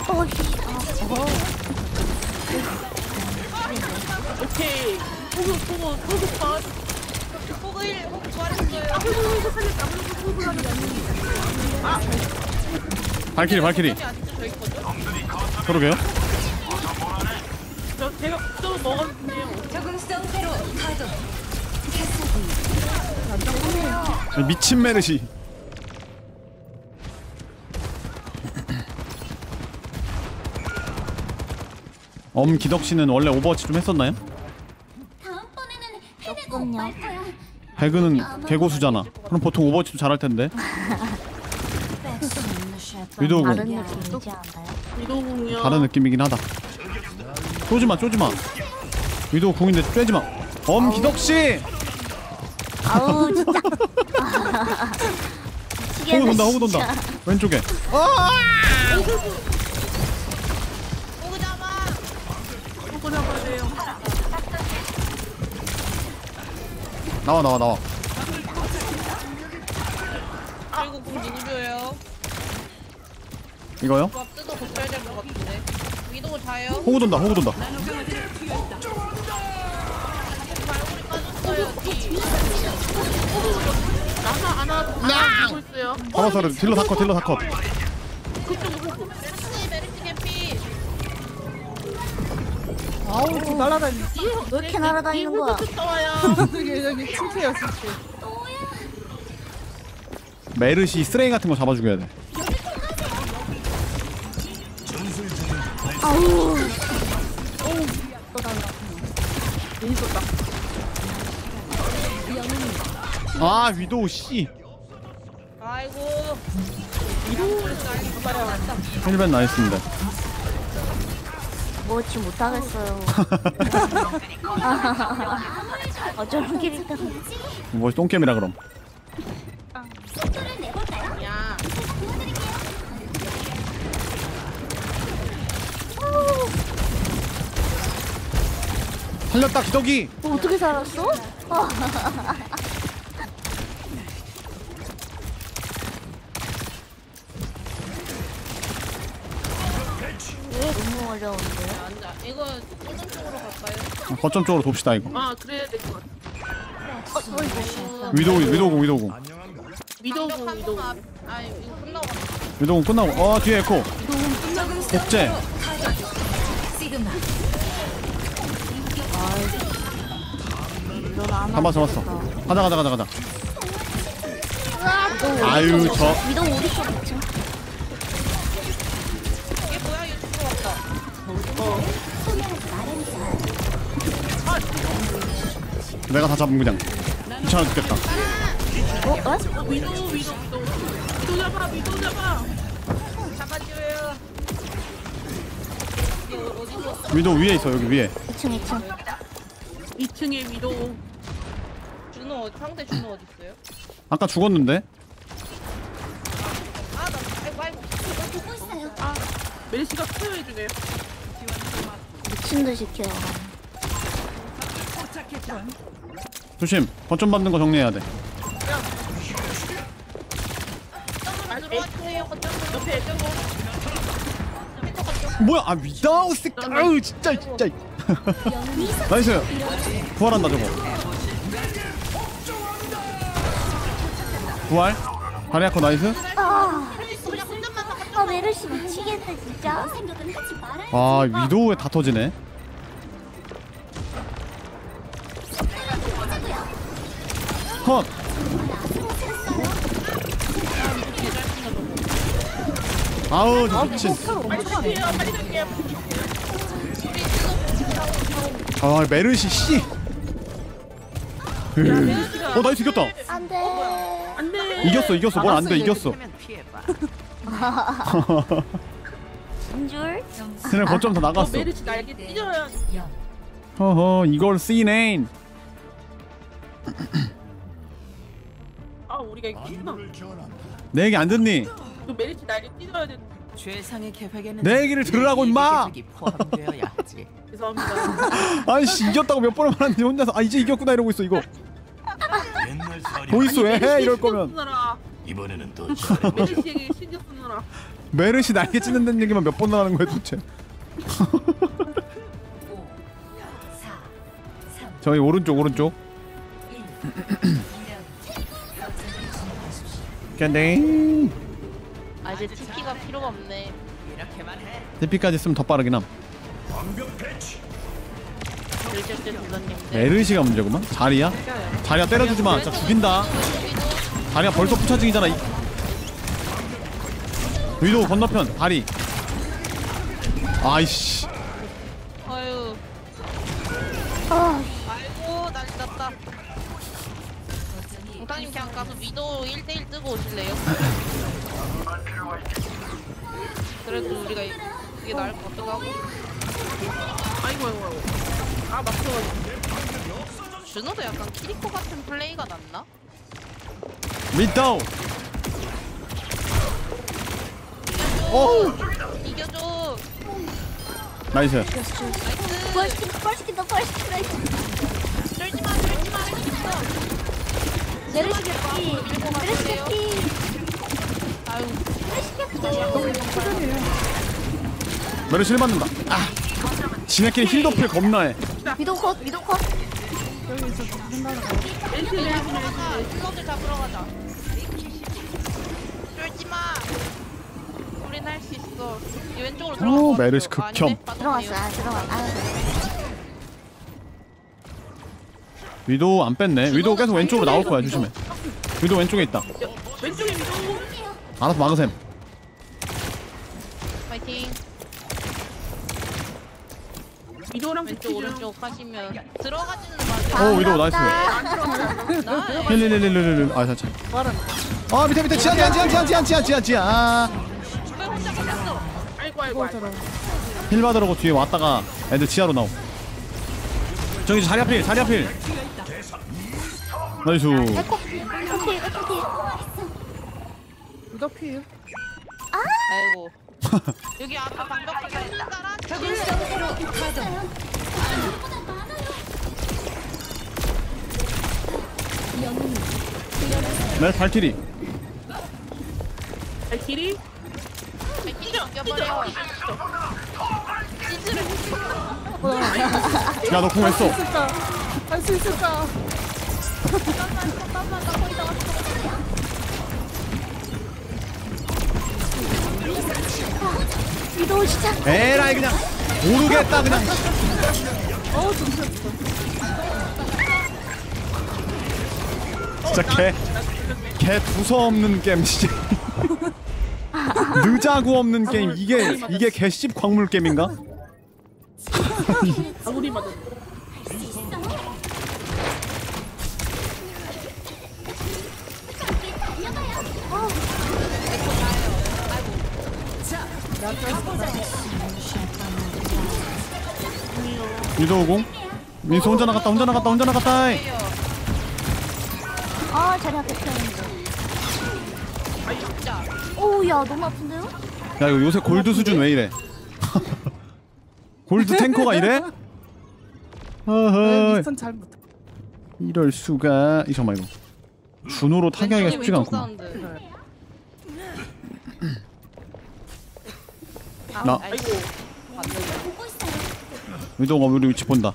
Speaker 14: 어이 아,
Speaker 12: 오케이. 호그 호그 호그 반. 호그 1 호그 반했어요. 아
Speaker 1: 발키리 발키리. 그러게요.
Speaker 12: 저 제가 또 먹었네요.
Speaker 6: 적응성 회로 가동.
Speaker 1: 미친 메르시. 엄 기덕 씨는 원래 오버워치 좀 했었나요?
Speaker 6: 다음번에는 해내고 말 거야.
Speaker 1: 배그는 개고수잖아. 그럼 보통 오버워치도 잘할 텐데. *laughs* 위도우군.
Speaker 14: 다른 느낌이지 않아요?
Speaker 12: 위도 공이요.
Speaker 1: 다른 느낌이긴 하다. 쏘지마, 쏘지마. 위도우 궁인데 쬐지마. 엄기덕 씨.
Speaker 14: 아우 진짜 *laughs*
Speaker 1: 호구 돈다, 호구 돈다. *laughs* 왼쪽에.
Speaker 12: 잡아. 호그 잡아야 돼요.
Speaker 1: 나와, 나와, 나와.
Speaker 12: 그리고 공 누구줘요?
Speaker 1: 이거요?
Speaker 12: 조합 뜯어 고쳐야 될 것 같은데. 위도 자요.
Speaker 1: 호구 돈다, 호구 돈다.
Speaker 12: 나사 하나 하나 보고 있어요.
Speaker 1: 잡았어, 딜러 다컷, 딜러.
Speaker 12: 메르시 메르시 개피.
Speaker 14: 아우 저 날아다니 왜 이렇게 날아다니는 거야
Speaker 12: 쫓아와요. 여기 침체요 침체.
Speaker 1: 메르시 쓰레기 같은 거 잡아 죽여야 돼.
Speaker 14: 아우
Speaker 12: 또 달라. 재밌었다.
Speaker 1: 아, 위도우 씨.
Speaker 12: 아이고. 말아왔다.
Speaker 1: 헬벤 나이스인데.
Speaker 14: 뭐지 못하겠어요 *laughs* 어쩌면 캐릭터
Speaker 1: 뭐 똥겜이라 그럼.
Speaker 6: 속도를 내볼까요?
Speaker 12: 야.
Speaker 1: 살렸다, 기덕이.
Speaker 14: 어, 어떻게 살았어? 어. 어려운데.
Speaker 12: 앉아. 이거 오른 쪽으로 갈까요?
Speaker 1: 거점 쪽으로 돕시다 이거.
Speaker 12: 아 그래야 될 것 같아.
Speaker 14: 어, 어이구.
Speaker 1: 위도우 위도우공 위도우공
Speaker 12: 위도우 위도우. 아 이거 끝나고
Speaker 1: 어 뒤에 에코 복제. 한번 잡았어. 가자 가자 가자 가자. 아유 저
Speaker 14: 위도 우리 쪽 있죠.
Speaker 12: 이게 뭐야 유튜브 왔다.
Speaker 1: 내가 다 잡은 그냥 귀찮아 죽겠다.
Speaker 14: 어? 어?
Speaker 12: 위도우 위도우 위도우. 위도우 잡아 위도우 잡아. 잡아줘요.
Speaker 1: 위도우 위에 있어 여기 위에.
Speaker 14: 2층 2층.
Speaker 12: 2층에 위도우. 준호 어디 상대 준호 어디 있어요?
Speaker 1: 아까 죽었는데
Speaker 12: 아 나 아이고 아이고. 보고 있어요. 아 메리시가 투여해주네요.
Speaker 14: 미친 듯이 키워.
Speaker 1: 조심 거점 받는 거 정리해야 돼.
Speaker 12: 아 들어와주세요. 거점 옆에 애정고.
Speaker 1: 뭐야 아 위다우 스 아유 진짜 진짜. *laughs* 나이스 부활한다 저거. 부활 바리아커 나이스.
Speaker 14: 아, 아 메르시 미치겠네 진짜.
Speaker 1: 아 위도우에 다 터지네. 컷. 아우 저 미친. 아 메르시 씨. 어 nice 이겼다.
Speaker 14: 안 돼.
Speaker 12: 안 돼.
Speaker 1: 이겼어 이겼어 뭘 안 돼 이겼어.
Speaker 14: 인줄. *laughs*
Speaker 1: 그냥 거점 더
Speaker 12: 어,
Speaker 1: 나갔어.
Speaker 12: 메르시 날개 찢어야.
Speaker 1: 허허 이걸 씨네인.
Speaker 12: 아 우리가 이겼구나.
Speaker 1: 내 얘기 안 듣니?
Speaker 12: 그 메르시 날개 찢어야 돼.
Speaker 4: 최상의 계획에는
Speaker 1: 내 얘기를 들으라고 임마.
Speaker 4: 계획이 포함되어야 하지. *laughs*
Speaker 12: 죄송합니다. *laughs*
Speaker 1: 아이씨 이겼다고 몇 번을 말하는데 혼자서 아 이제 이겼구나 이러고 있어 이거.
Speaker 5: 옛날
Speaker 1: voice 왜해 이럴 거면
Speaker 12: 쓰느라
Speaker 5: 이번에는 더 잘해. *laughs*
Speaker 12: 메르시에게 신경 쓰느라.
Speaker 1: 메르시 날개 찢는다는 얘기만 몇 번을 하는 거야 도대체. 저희 오른쪽 오른쪽. 캔데 *clears throat*
Speaker 12: 아 이제 TP가 필요가 없네.
Speaker 1: TP까지 쓰면 더 빠르긴 함. 메르시가 문제구만. 자리야? 자리야 때려주지 마. 진짜 죽인다. 자리야 벌써 부차징이잖아. 이- 위도 건너편 다리. 아이씨.
Speaker 12: 아유.
Speaker 14: 아,
Speaker 12: 공타님 그냥 가서 위도 1대1 뜨고 오실래요? 그래도 우리가 이- 이게 나을 것 같기도 하고. 아이고 아이고 아이고. 아 맞춰가지고. 준호도 약간 키리코 같은 플레이가 낫나?
Speaker 1: 밑다운. 오.
Speaker 12: 이겨줘. nice. nice.
Speaker 14: 부활시킨다 부활시킨다 부활시킨다.
Speaker 12: 쫄지마 쫄지마 할수 있어.
Speaker 14: 메르시 개피. 메르시 개피.
Speaker 12: 아유.
Speaker 1: 메르시 heal 받는다. 아. 지네끼리 heal 도필 겁나해.
Speaker 14: 위도 컷 위도 컷.
Speaker 12: 멘트 멘트 슬로드 잡으러 가자. 쫄지마. 우린 할 수 있어. 이 왼쪽으로 들어가.
Speaker 1: 오, 메르시 극혐.
Speaker 14: 들어갔어. 아 들어가. 아.
Speaker 1: 위도 안 뺐네. 위도 계속 왼쪽으로 나올 거야. 조심해. 위도 왼쪽에 있다.
Speaker 12: 왼쪽에 위도.
Speaker 1: 알아서 막으셈.
Speaker 12: 파이팅. 위도랑 왼쪽 오른쪽 하시면 들어가지는 마세요.
Speaker 1: 오 위도 nice.
Speaker 12: 안 들어가잖아.
Speaker 1: 힐힐힐힐힐. 아 잠깐. 아 밑에 밑에 지하 지하 지하 지하 지하 지하 지하 지하. 아.
Speaker 12: 왜 혼자 걸렸어? 아이고 아이고.
Speaker 1: 힐 받으라고 뒤에 왔다가 애들 지하로 나오. 저기 자리 앞필 자리 앞필. 나이스.
Speaker 14: 아, 에코 에코 피해 에코
Speaker 12: 피해 아! 아이고. *laughs* 여기 아까 방벽 피했다
Speaker 1: 일성으로 가동 네, 네. 네, 네 발키리.
Speaker 12: 발키리? 발키리 옮겨버려.
Speaker 1: 야너 공했어.
Speaker 15: 할 수 있을까
Speaker 1: 에라이 그냥 모르겠다 그냥.
Speaker 15: 어 정신없어.
Speaker 1: 진짜 개, 개 두서없는 게임 진짜. *laughs* 느자구 없는 게임 이게 이게 개씹 광물 게임인가? *laughs*
Speaker 15: 맞아.
Speaker 1: 위도우공 민수 혼자 나갔다 혼자 나갔다 혼자 나갔다
Speaker 14: 아 자리 앞에 태웠는데. 오야 너무 아픈데요?
Speaker 1: 야 이거 요새 골드 수준 왜 이래 *laughs* 골드 탱커가 이래? 허허
Speaker 15: 미스턴 잘 못.
Speaker 1: 이럴 수가 이 잠깐만 이거 준호로 타격하기가 쉽지가
Speaker 12: 왼쪽 사운드.
Speaker 1: 나
Speaker 12: 아이고.
Speaker 1: 위도우가 우리 위치 본다.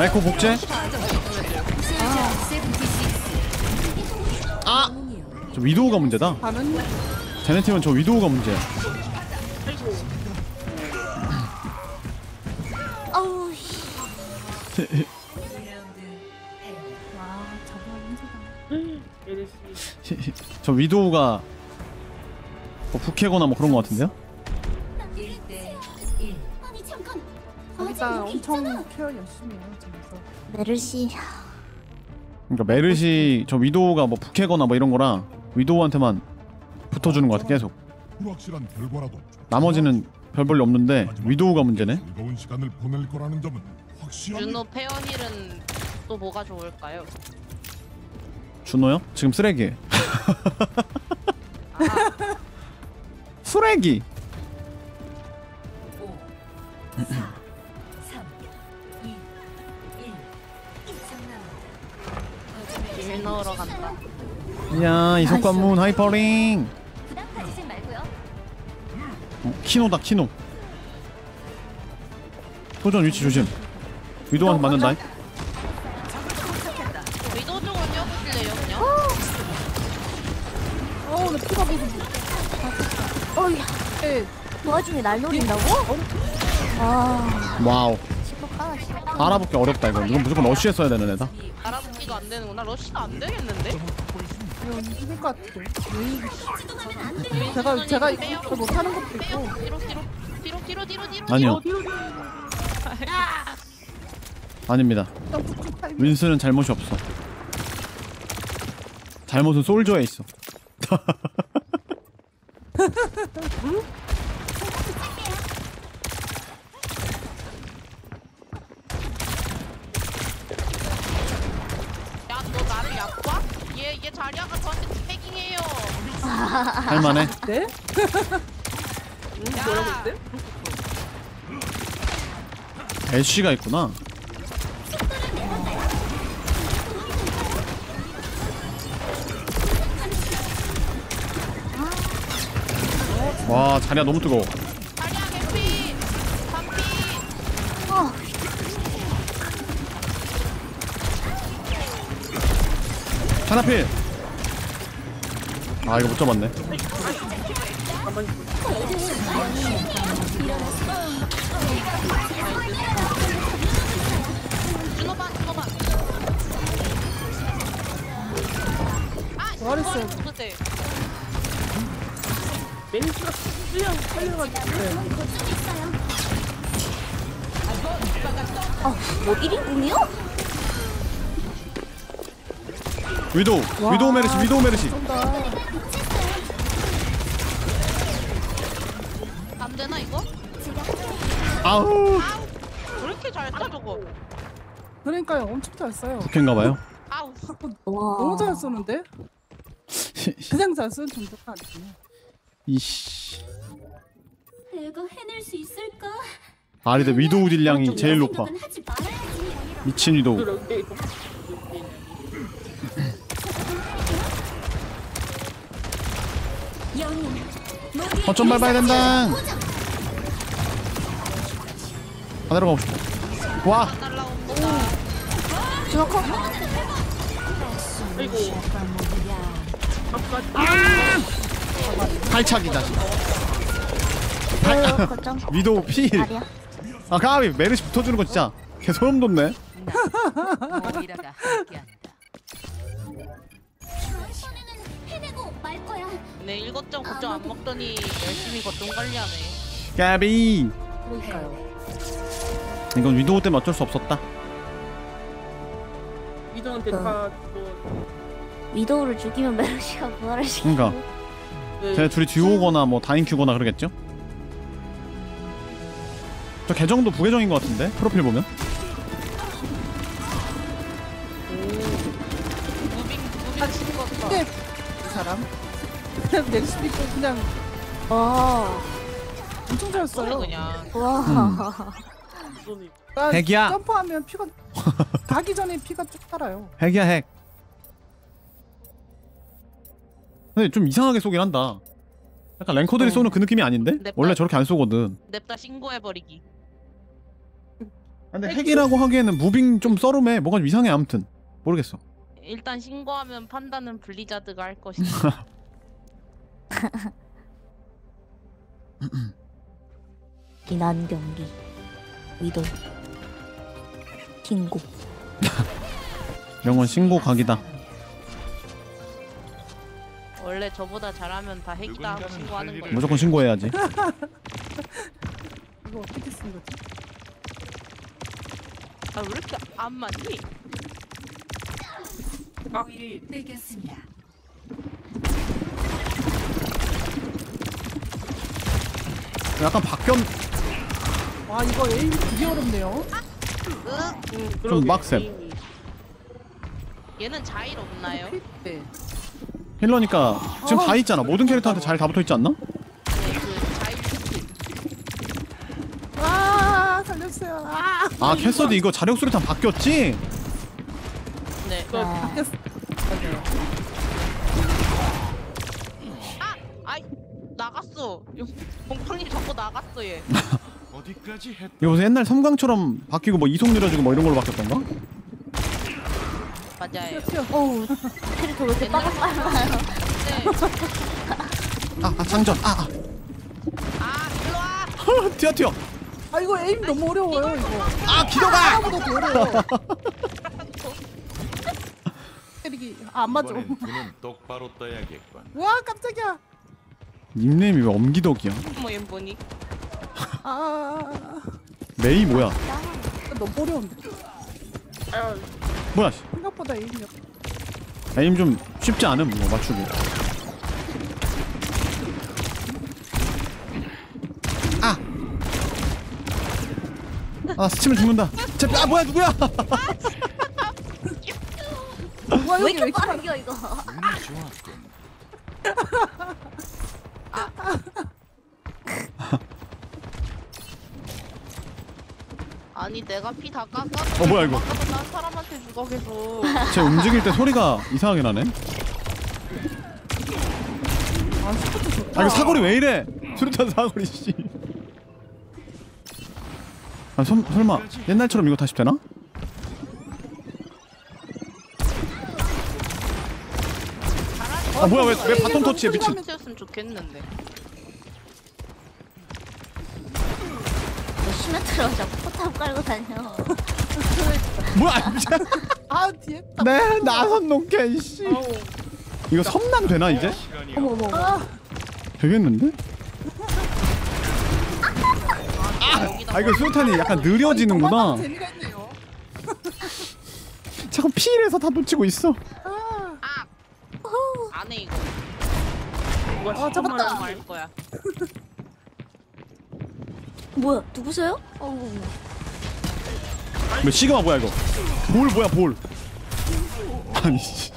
Speaker 1: 에코 복제? 아! 저 위도우가 문제다. 쟤네 팀은 저 위도우가 문제야 *laughs* 저 위도우가 뭐 북해거나 뭐 그런 거 같은데요?
Speaker 15: 거기다 엄청 케어 열심히 해요. 저기서.
Speaker 14: 메르시.
Speaker 1: 그러니까 메르시 저 위도우가 뭐 북해거나 뭐 이런 거랑 위도우한테만 붙어주는 거 같아 계속
Speaker 2: 불확실한 결과라도
Speaker 1: 나머지는 별 볼일 없는데 위도우가 문제네
Speaker 2: 즐거운 시간을 보낼 거라는 점은 확실합니다.
Speaker 12: 준호 페어닐은 또 뭐가 좋을까요?
Speaker 1: 준호요? 지금 쓰레기 *laughs* 쓰레기
Speaker 12: 일 넣으러 간다.
Speaker 1: 야 이속관문 하이퍼링. 어, 키노다 키노 소전 위치 조심 위도우한테 맞는다
Speaker 12: 위도 쪽으로 뛰어보실래요 그냥?
Speaker 15: 어, 나 피가 보고.
Speaker 14: 어야.
Speaker 15: 예.
Speaker 14: 그 와중에 날 노린다고? 아.
Speaker 1: 와우
Speaker 14: 시끄럽다.
Speaker 1: 알아보기 어렵다 이거 이건 무조건 러쉬에 써야 되는 애다
Speaker 12: 알아보기가 안 되는구나. 러시가 안 되겠는데?
Speaker 15: 것 같아. 제가 제가 이거 못하는 것도
Speaker 12: 빼요.
Speaker 15: 있고.
Speaker 12: 뒤로 뒤로 뒤로 뒤로 뒤로 뒤로
Speaker 1: 아니요. 아닙니다 윈스는 잘못이 없어 잘못은 솔저에 있어
Speaker 12: 야, 너 나를 얕봐? 얘, 얘 자리아가 저한테 패깅해요.
Speaker 1: 할만해
Speaker 15: 네?
Speaker 12: 뭐라고 했대?
Speaker 1: 애쉬가 있구나 와 자리야 너무 뜨거워!
Speaker 14: 어.
Speaker 1: 하나 필 아 이거 못 잡았네
Speaker 12: 반. 아.
Speaker 15: 끌려 끌려가지고. 네.
Speaker 14: 어, 뭐 1인분이요?
Speaker 1: 위도우 위도우 메르시 위도우 메르시
Speaker 12: 안 되나, 이거?
Speaker 1: 아우
Speaker 12: 왜 이렇게 잘 쏴, 저거?
Speaker 15: 그러니까요, 엄청 잘 써요.
Speaker 1: 북해인가봐요
Speaker 12: 아우.
Speaker 15: 너무 잘 쏘는데? 그냥 잘 쓰는 정도가 아니에요.
Speaker 1: 이씨.
Speaker 6: 내가 해낼 수 있을까?
Speaker 1: 아리데 위도우 딜량이 제일 높아. 미친 위도우. 어쩜 밟아야 된다. 바다로 가고 싶어 와!
Speaker 14: 주먹커
Speaker 1: 발차기다
Speaker 14: 어, 거점
Speaker 1: 위도우 필
Speaker 14: 다리야
Speaker 1: 아 가비 메르시 붙어주는 거 진짜 개 소름 돋네
Speaker 4: 모이라가 함께한다.
Speaker 6: 해내고 말 거야.
Speaker 12: 네 일거점 거점 안 먹더니 열심히 거점 관리하네.
Speaker 1: 가비
Speaker 14: 그러니까요
Speaker 1: 이건 위도우 때문에 어쩔 수 없었다
Speaker 16: 위도한테
Speaker 14: 어.
Speaker 16: 다 뭐,
Speaker 14: 위도우를 죽이면 메르시가 부활을 시키고
Speaker 1: 그러니까
Speaker 16: 네.
Speaker 1: 쟤 둘이 듀오거나 뭐 다인큐거나 그러겠죠? 저 계정도 부계정인 것 같은데 프로필 보면.
Speaker 15: 근데 이 사람 그냥 넥스 믿고 그냥
Speaker 14: 와
Speaker 15: 엄청 잘 써요.
Speaker 12: 그냥.
Speaker 14: 와.
Speaker 16: 손이
Speaker 15: 나
Speaker 1: 핵이야.
Speaker 15: 점프하면 피가 가기 전에 피가 쭉 달아요.
Speaker 1: 핵이야 핵 근데 좀 이상하게 쏘긴 한다. 약간 ranker들이 쏘는 그 느낌이 아닌데?
Speaker 12: 냅다.
Speaker 1: 원래 저렇게 안 쏘거든.
Speaker 12: 냅다 신고해버리기.
Speaker 1: 근데 핵이라고 하기에는 moving 좀 썰음해. 뭐가 좀 이상해 아무튼. 모르겠어.
Speaker 12: 일단 신고하면 판단은 블리자드가 할 것이다. *laughs* *laughs*
Speaker 14: 이난 경기. 킹고.
Speaker 1: 이런 건 신고 각이다
Speaker 12: 원래 저보다 잘하면 다 핵이다 하고 신고하는 거예요.
Speaker 1: 무조건 신고해야지
Speaker 15: 이거 어떻게 쓰는 거지?
Speaker 12: 아 왜 이렇게 안 맞니?
Speaker 4: 뺏겼습니다.
Speaker 1: 약간 박견
Speaker 15: 와 이거 에임 되게 어렵네요.
Speaker 1: 좀 빡셈
Speaker 12: 얘는 자일 없나요?
Speaker 15: 네.
Speaker 1: 힐러니까 지금 다 있잖아 모든 캐릭터한테 잘 다 붙어 있지 않나?
Speaker 12: 네, 그 자일 스킬.
Speaker 15: 아 살려주세요. 아.
Speaker 1: 아 캐서디 이거 자력 수류탄 바뀌었지?
Speaker 12: 네.
Speaker 15: 아. 바뀌었어.
Speaker 12: 아, 아이 나갔어. 봉팡님 자꾸 나갔어 얘.
Speaker 5: 어디까지 *laughs* 했?
Speaker 1: 이거 무슨 옛날 섬광처럼 바뀌고 뭐 이속 느려지고 뭐 이런 걸로 바뀌었던가?
Speaker 12: 맞아요.
Speaker 14: 어우 캐릭터 왜 이렇게 빠삭빠삭해요
Speaker 12: 네.
Speaker 1: 아, 아 장전 아, 아.
Speaker 12: 아 일로 와.
Speaker 1: 튀어 튀어
Speaker 15: 아 이거 에임 너무 어려워요 이거.
Speaker 1: 아 기도가
Speaker 15: 하나보다 더 어려워. *laughs* 때리기 아, 안 맞죠?
Speaker 5: 이번엔 눈은 똑바로 떠야겠군.
Speaker 15: 와 깜짝이야.
Speaker 1: 닉네임이 왜 엄기덕이야?
Speaker 12: 뭐얘 뭐니?
Speaker 15: 아
Speaker 1: 메이 뭐야?
Speaker 15: 너무 어려운데.
Speaker 1: 뭐야 씨.
Speaker 15: 생각보다 에임이 없.
Speaker 1: 에임 좀 쉽지 않음 뭐 맞추기 아! 아 스치면 죽는다 제, 아 뭐야 누구야
Speaker 14: 와왜
Speaker 15: 여기
Speaker 14: 이렇게 빠르겨 이거 *laughs* *laughs* *laughs*
Speaker 12: 아니 내가 피 다 깎아.
Speaker 1: 어, 뭐야, 이거?
Speaker 12: 난 사람한테 죽어 계속.
Speaker 1: 쟤 움직일 때 소리가 이상하게 나네 아 이거 사거리 왜 이래 수류탄 사거리 씨 아, 설, 설마 옛날처럼 이거 다시 되나? 아 뭐야 왜, 왜 바톤 터치해 미친
Speaker 12: 좋겠는데.
Speaker 14: 너 시메트로 자꾸 포탑 깔고 다녀
Speaker 1: 뭐야
Speaker 15: 아 뒤에.
Speaker 1: 네 나선 놓게 씨 이거 섬난 되나 이제?
Speaker 14: 어머 어머 어머
Speaker 15: 아
Speaker 1: 되겠는데? 아 이거 수류탄이 약간 느려지는구나
Speaker 15: 재미가 있네요.
Speaker 1: 자꾸 피일에서 다 놓치고 있어
Speaker 12: 아. 안해 이거.
Speaker 15: 아 잡았다.
Speaker 12: 거야.
Speaker 14: 뭐야 누구세요? 어우
Speaker 1: 뭐 시그마 뭐야 이거 볼 뭐야 볼 아니 씨.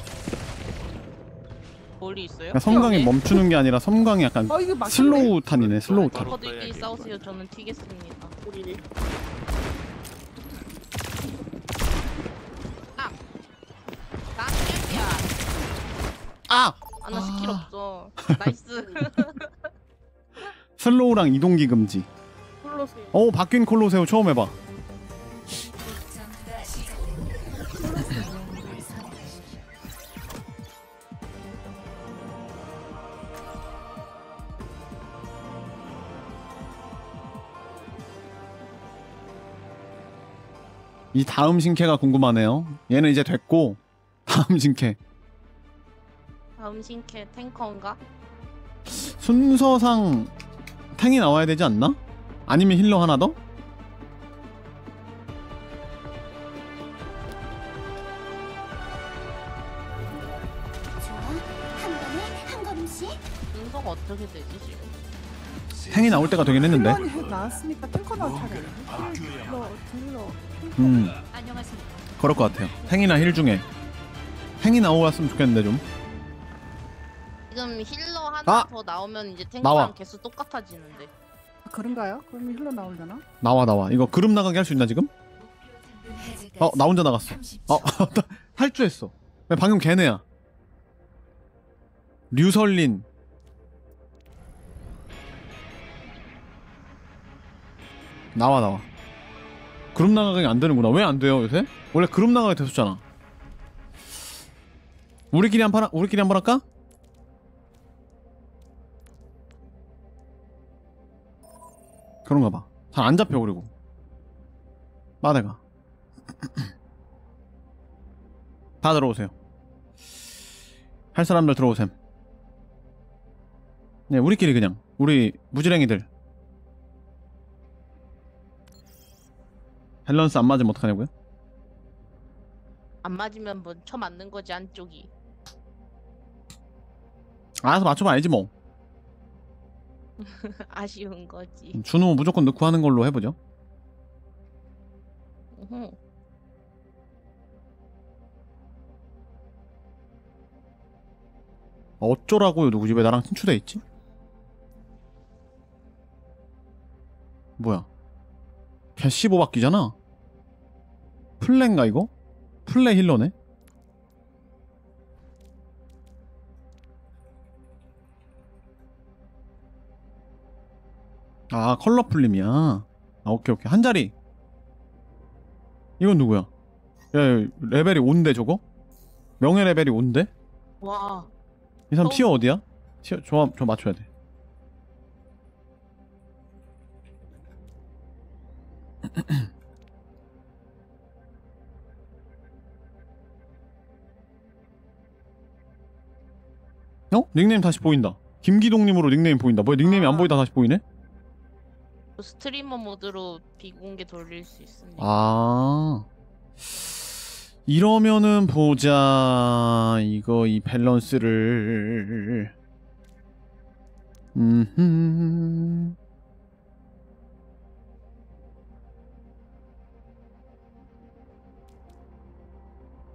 Speaker 12: 볼이 있어요?
Speaker 1: 그러니까 섬광이 멈추는 게 아니라 섬광이 약간
Speaker 15: 아, 이거 막히네.
Speaker 1: slow 탄이네 slow 탄
Speaker 12: 벙커들끼리 싸우세요. 저는 튀겠습니다.
Speaker 16: 꼴이네.
Speaker 12: 나 땡이야.
Speaker 1: 아!
Speaker 12: 아나 스킬 없어. *laughs* 나이스.
Speaker 1: 슬로우랑 이동기 금지.
Speaker 16: 콜로세요.
Speaker 1: 어 바뀐 콜로세오 처음 해봐. 이 다음 신캐가 궁금하네요. 얘는 이제 됐고 다음 신캐
Speaker 12: 다음 신캐 탱커인가?
Speaker 1: 순서상 탱이 나와야 되지 않나? 아니면 힐러 하나 더?
Speaker 12: 어떻게 되지 지금?
Speaker 1: 탱이 나올 때가 되긴 했는데.
Speaker 15: 나왔으니까 탱커. healer.
Speaker 1: 음
Speaker 4: 안녕하십니까.
Speaker 1: 그럴 것 같아요. 탱이나 힐 중에 탱이 나왔으면 좋겠는데 좀.
Speaker 12: 지금 healer 하나
Speaker 1: 아!
Speaker 12: 더 나오면 이제. 탱커랑 개수 똑같아지는데.
Speaker 15: 아, 그런가요? 그러면 healer 나오려나?
Speaker 1: 나와 나와. 이거 그룹 나가게 할 수 있나 지금? 어 나 혼자 나갔어. 어 *laughs* 탈주했어. 왜 방금 걔네야. 류설린. 나와 나와. 그룹 나가기 안 되는구나. 왜 안 돼요 요새? 원래 그룹 나가게 됐었잖아. 우리끼리 한판 하- 우리끼리 한 번 할까? 그런가 봐. 잘 안 잡혀 그리고. 마대가. *clears throat* 다 들어오세요. 할 사람들 들어오셈. 네, 우리끼리 그냥 우리 무지랭이들. 밸런스 안 맞으면 어떡하냐고요?
Speaker 12: 안 맞으면 뭐 쳐 맞는 거지 안쪽이.
Speaker 1: 알아서 맞춰봐야지 뭐. *laughs*
Speaker 12: 아쉬운 거지.
Speaker 1: 준우 무조건 넣고 하는 걸로 해보죠. 어쩌라고요 누구지? 왜 나랑 친추돼 있지? 뭐야? 걔 15바퀴잖아? 플랜가 이거? 플레 힐러네? 아 컬러 풀림이야 아 오케이 오케이 한 자리 이건 누구야? 야 레벨이 5인데 저거? 명예 레벨이 5인데?
Speaker 12: 와.
Speaker 1: 이 사람
Speaker 12: 어.
Speaker 1: 티어 어디야? 티어 저, 저 맞춰야 돼. *clears throat* 어? 닉네임 다시 보인다. 김기동님으로 닉네임 보인다. 뭐야 닉네임이 안 보이다 다시 보이네?
Speaker 12: streamer mode로 비공개 돌릴 수 있으니까.
Speaker 1: 아 이러면은 보자 이거 이 밸런스를 음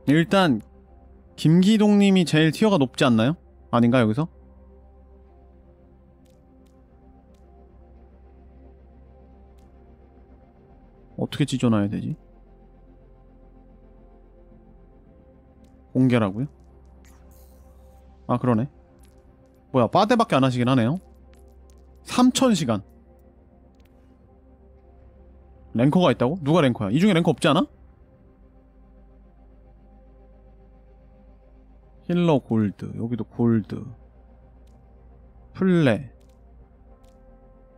Speaker 1: 일단 김기동님이 제일 티어가 높지 않나요? 아닌가 여기서? 어떻게 찢어놔야 되지? 공개라고요? 아 그러네 뭐야 빠데밖에 안 하시긴 하네요 3000시간 랭커가 있다고? 누가 랭커야? 이 중에 랭커 없지 않아? 힐러 골드 여기도 골드 플레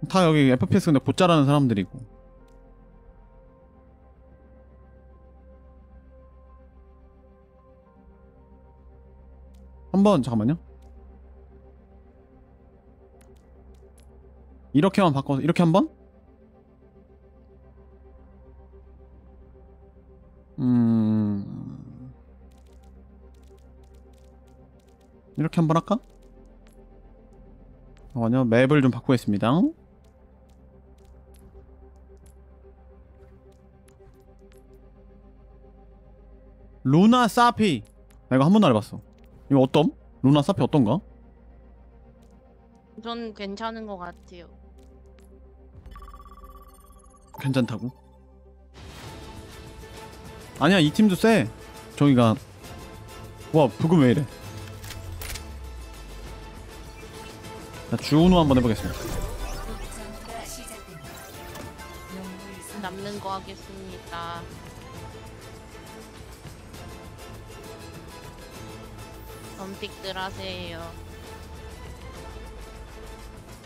Speaker 1: 다 여기 FPS 근데 곧잘하는 사람들이고 한번 잠깐만요. 이렇게만 바꿔서 이렇게 한번? 음 이렇게 한번 할까? 잠깐만요. 맵을 좀 바꾸겠습니다. 루나 사피 나 이거 한 번도 안 해봤어. 이거 어떤? 루나 사피 어떤가?
Speaker 12: 전 괜찮은 것 같아요.
Speaker 1: 괜찮다고? 아니야 이 팀도 세. 저기가 와 부금 왜 이래? 자 주은우 한번 해보겠습니다.
Speaker 12: 남는 거 하겠습니다. 선픽들 하세요.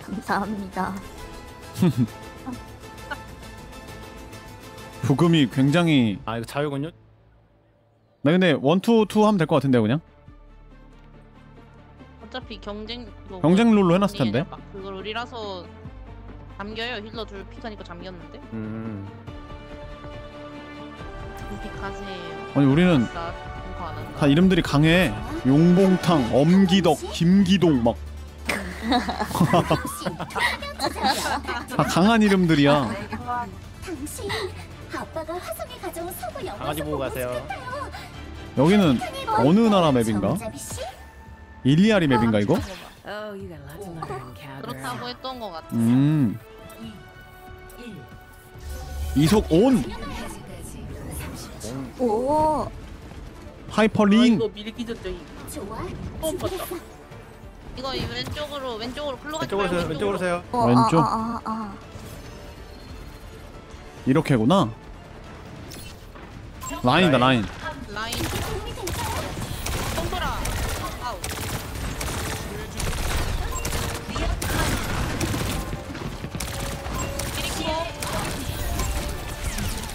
Speaker 14: 감사합니다. *laughs*
Speaker 1: 부금이 굉장히
Speaker 10: 아 이거 자유군요?
Speaker 1: 나 근데 one two two 하면 될 것 같은데요 그냥?
Speaker 12: 어차피 경쟁 이거
Speaker 1: 경쟁
Speaker 12: 뭐-
Speaker 1: 룰로 해놨을 텐데.
Speaker 12: 막 그걸 우리라서 잠겨요. healer 둘 pick하니까 잠겼는데.
Speaker 10: 음.
Speaker 12: pick하세요.
Speaker 1: 아니 우리는
Speaker 12: 다.
Speaker 1: 다 이름들이 강해. 용봉탕, 엄기덕, 김기동 막. *laughs* 다 강한 이름들이야.
Speaker 6: 당신 아빠가 화성에 가져온 서부 영화
Speaker 10: 강아지 보고 가세요.
Speaker 1: 여기는 어느 나라 맵인가? 일리아리 맵인가 이거?
Speaker 12: 그렇다고 했던 것 같아.
Speaker 1: 음. 이속 온
Speaker 14: 오.
Speaker 1: 하이퍼링.
Speaker 16: 이거 미리 끼졌죠. 이거.
Speaker 6: 좋아.
Speaker 16: 봤다.
Speaker 12: 이거 이 왼쪽으로 왼쪽으로 글로 가지
Speaker 10: 왼쪽으로
Speaker 12: 말고
Speaker 10: 세요. 왼쪽으로 세요.
Speaker 14: 어,
Speaker 1: 왼쪽?
Speaker 14: 아, 아, 아, 아.
Speaker 1: 이렇게구나. 라인이다 라인.
Speaker 12: 라인. 아우.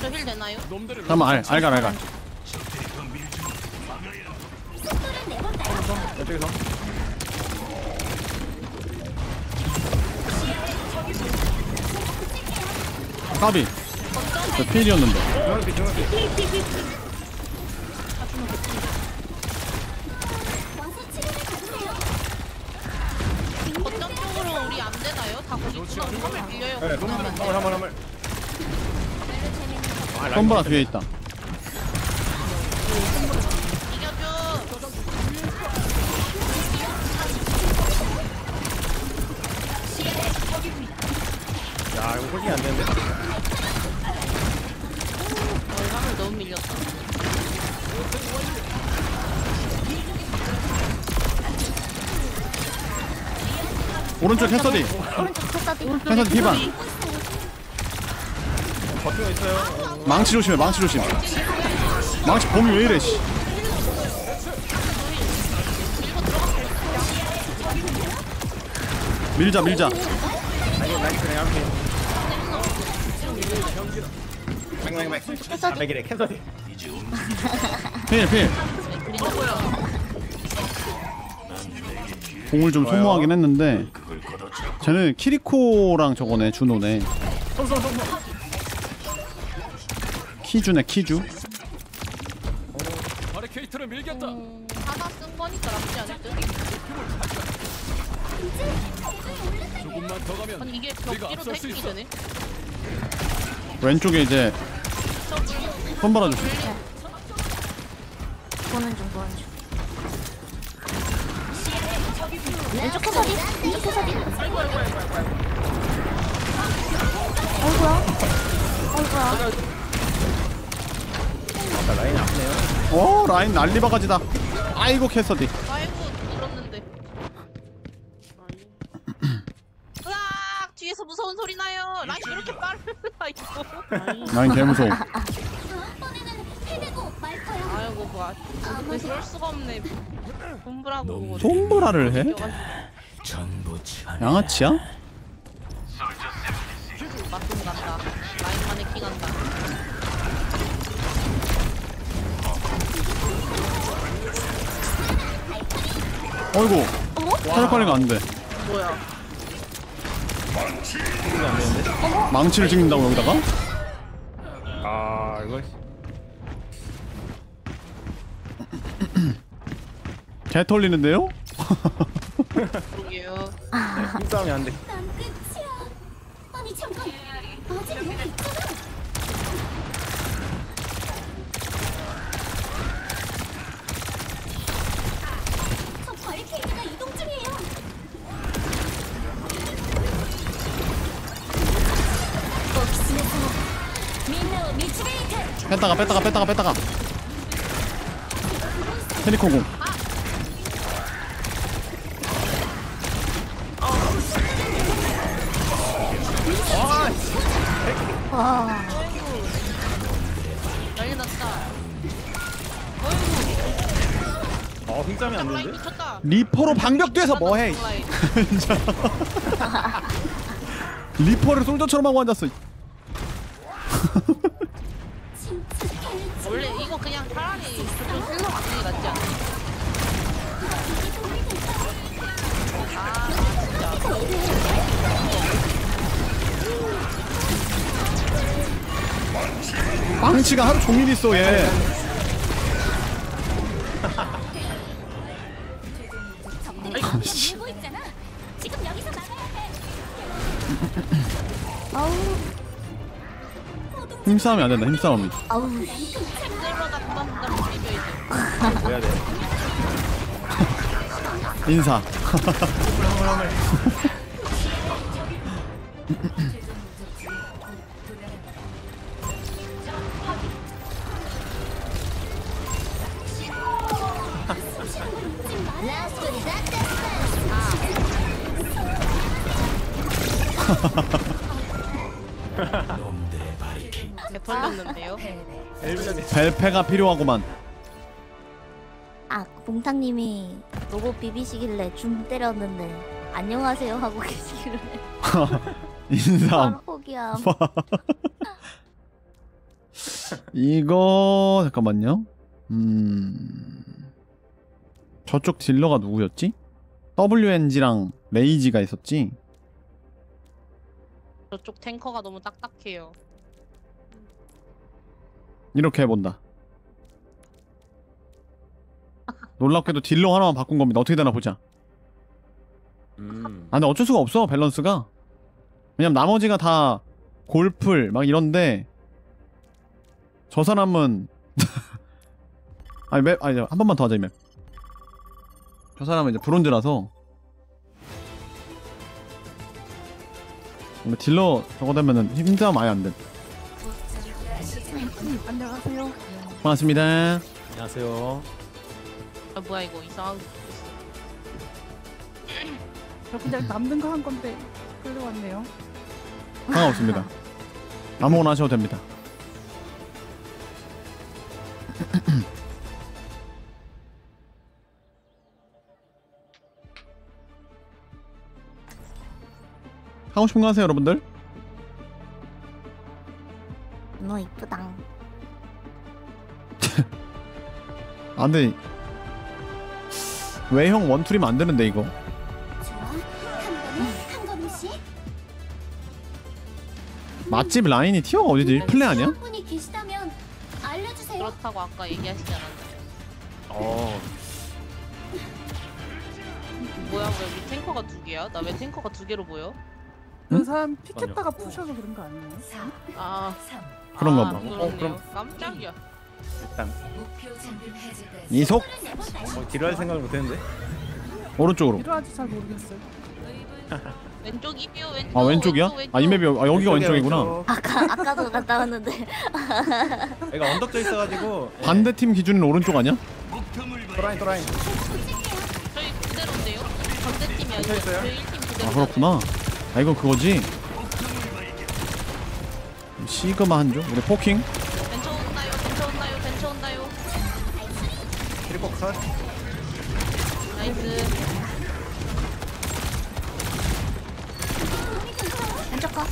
Speaker 12: 저힐 되나요?
Speaker 1: 잠깐만 알 알갈 알갈.
Speaker 10: 왼쪽에서.
Speaker 1: 까비. 저 필이었는데.
Speaker 10: 중앙피 중앙피.
Speaker 12: 거점 쪽으로 우리 안 되나요? 다 거기 있구나. 화물 밀려요.
Speaker 10: 네. 한번 한번
Speaker 1: 뒤에 있다.
Speaker 10: 야 이거 holding이 안 되는데.
Speaker 12: 어, 화물 너무 밀렸다.
Speaker 1: 오른쪽 캐서디.
Speaker 14: 오른쪽.
Speaker 1: 캐서디 피 반.
Speaker 10: 버티고 있어요.
Speaker 1: 망치 조심해 망치 조심. 망치 범위 왜 이래 씨. 밀자 밀자.
Speaker 10: 아니 나이스 그냥 앞에. 맥맥맥. 아 맥이래 캔서디.
Speaker 1: 필 필. 공을 좀 소모하긴 했는데 쟤는 키리코랑 저거네 준호네 키주네 키주
Speaker 5: 바리케이트를 밀겠다.
Speaker 12: 음, 하나 쓴 거니까 나쁘지 않을 듯.
Speaker 5: 조금만 더 가면
Speaker 12: 아니 이게
Speaker 5: 앞설 수
Speaker 12: 대칭이
Speaker 5: 있어.
Speaker 12: 되네.
Speaker 1: 왼쪽에 이제 손바라 주심
Speaker 14: 보는 중, 보는 중. 왼쪽 터사디. 왼쪽 터사디. 어이구야. 어이구야.
Speaker 10: 아까 라인 아프네요.
Speaker 1: 어 라인 난리바가지다 아이고 캐서디
Speaker 12: 아이고 잃었는데. 으악 뒤에서 무서운 소리 나요. 라인 왜 이렇게 빨라 이거.
Speaker 1: 라인 개무서워
Speaker 12: 아이고 뭐 아, 그럴 수가 없네. 공부라고 그거.
Speaker 1: 솜브라를 해? 양아치야?
Speaker 12: 맞좀 간다. 라인 만에 키 간다.
Speaker 1: 어이구 타격 관리가 안돼
Speaker 16: 뭐야?
Speaker 10: 이거 안 되는데.
Speaker 1: 망치를 찍는다고 여기다가?
Speaker 10: 아 이거. *clears throat*
Speaker 1: 개 털리는데요?
Speaker 12: 그러게요.
Speaker 10: 힘싸움이 안 돼.
Speaker 6: 난 끝이야. 아니 잠깐. 아직 여기 있잖아.
Speaker 1: 뺐다가 뺐다가 뺐다가 뺐다가.
Speaker 12: 난리 났다.
Speaker 10: 어 흠짬이 안 되는데?
Speaker 12: 미쳤다.
Speaker 1: 리퍼로 방벽돼서 뭐해. 진짜. *laughs* 리퍼를 솔저처럼 하고 앉았어
Speaker 12: 원래 이거 그냥 차라리 저쪽 힐러 맞는 게 낫지 않아? 아 진짜.
Speaker 1: 망치가 하루 종일 있어 얘. *laughs*
Speaker 14: 아우.
Speaker 1: 힘싸움이 안 된다 힘싸움이
Speaker 14: 아우.
Speaker 10: 뭐 해야 돼?
Speaker 1: 인사
Speaker 12: 개 *laughs* 털렸는데요?
Speaker 1: 벨페가 필요하구만
Speaker 14: 아, 봉탕님이 로봇 비비시길래 줌 때렸는데 안녕하세요 하고 계시길래
Speaker 1: 인사함
Speaker 14: 바로 포기함.
Speaker 1: 이거 잠깐만요. 음 저쪽 딜러가 누구였지? WNG랑 레이지가 있었지.
Speaker 12: 저쪽 탱커가 너무 딱딱해요.
Speaker 1: 이렇게 해본다. 놀랍게도 딜러 하나만 바꾼 겁니다. 어떻게 되나 보자.
Speaker 10: 음.
Speaker 1: 아 근데 어쩔 수가 없어 밸런스가. 왜냐면 나머지가 다 골플 막 이런데 저 사람은 *laughs* 아니 map 아니 한 번만 더 하자 이 map. 저 사람은 이제 브론즈라서 딜러 저거 되면은 힘싸움 아예 안 돼.
Speaker 15: 안녕하세요.
Speaker 1: 반갑습니다.
Speaker 10: 안녕하세요.
Speaker 12: 아 뭐야 이거 이상한. *clears throat*
Speaker 15: 저 그냥 남는 거 한 건데 끌려왔네요.
Speaker 1: 상관없습니다. 아무거나 하셔도 됩니다. *clears throat* 하고 싶은 거 하세요, 여러분들.
Speaker 14: 너 이쁘당. *laughs*
Speaker 1: 아, 근데 외형 원툴이면 안 되는데 이거. 맛집 라인이 티어가 어디지? 플레 아니야?
Speaker 12: 그렇다고 아까 얘기하시지 않았나요?
Speaker 10: 어.
Speaker 12: 뭐야 왜 우리 탱커가 두 개야? 나 왜 탱커가 두 개로 보여?
Speaker 15: 그 사람 픽했다가 푸셔서 그런 거 아니에요?
Speaker 12: 아
Speaker 1: 그런가
Speaker 12: 아,
Speaker 1: 봐.
Speaker 12: 그렇네요.
Speaker 10: 어, 그럼-
Speaker 12: 깜짝이야.
Speaker 10: 일단
Speaker 1: 이속
Speaker 10: 어, 딜할 생각을 못했는데.
Speaker 1: 오른쪽으로.
Speaker 15: 필요한지 잘 모르겠어요. *laughs*
Speaker 12: 왼쪽이요 왼쪽.
Speaker 1: 아 왼쪽이야? 아이 맵이 아 여기가 왼쪽이구나.
Speaker 14: 아까 아까도 갔다 왔는데. *laughs*
Speaker 10: 애가 언덕져 있어가지고. *laughs*
Speaker 1: 반대 팀 기준은 오른쪽 아니야?
Speaker 10: 또 라인 또 라인.
Speaker 12: 저희 그대로인데요? 반대팀이 아니고
Speaker 10: 있어요?
Speaker 12: 저희 1팀 그대로.
Speaker 1: 아 그렇구나. 아 이건 그거지. 시그마 한조 우리
Speaker 10: poking. 컷.
Speaker 12: nice.
Speaker 14: 왼쪽 거.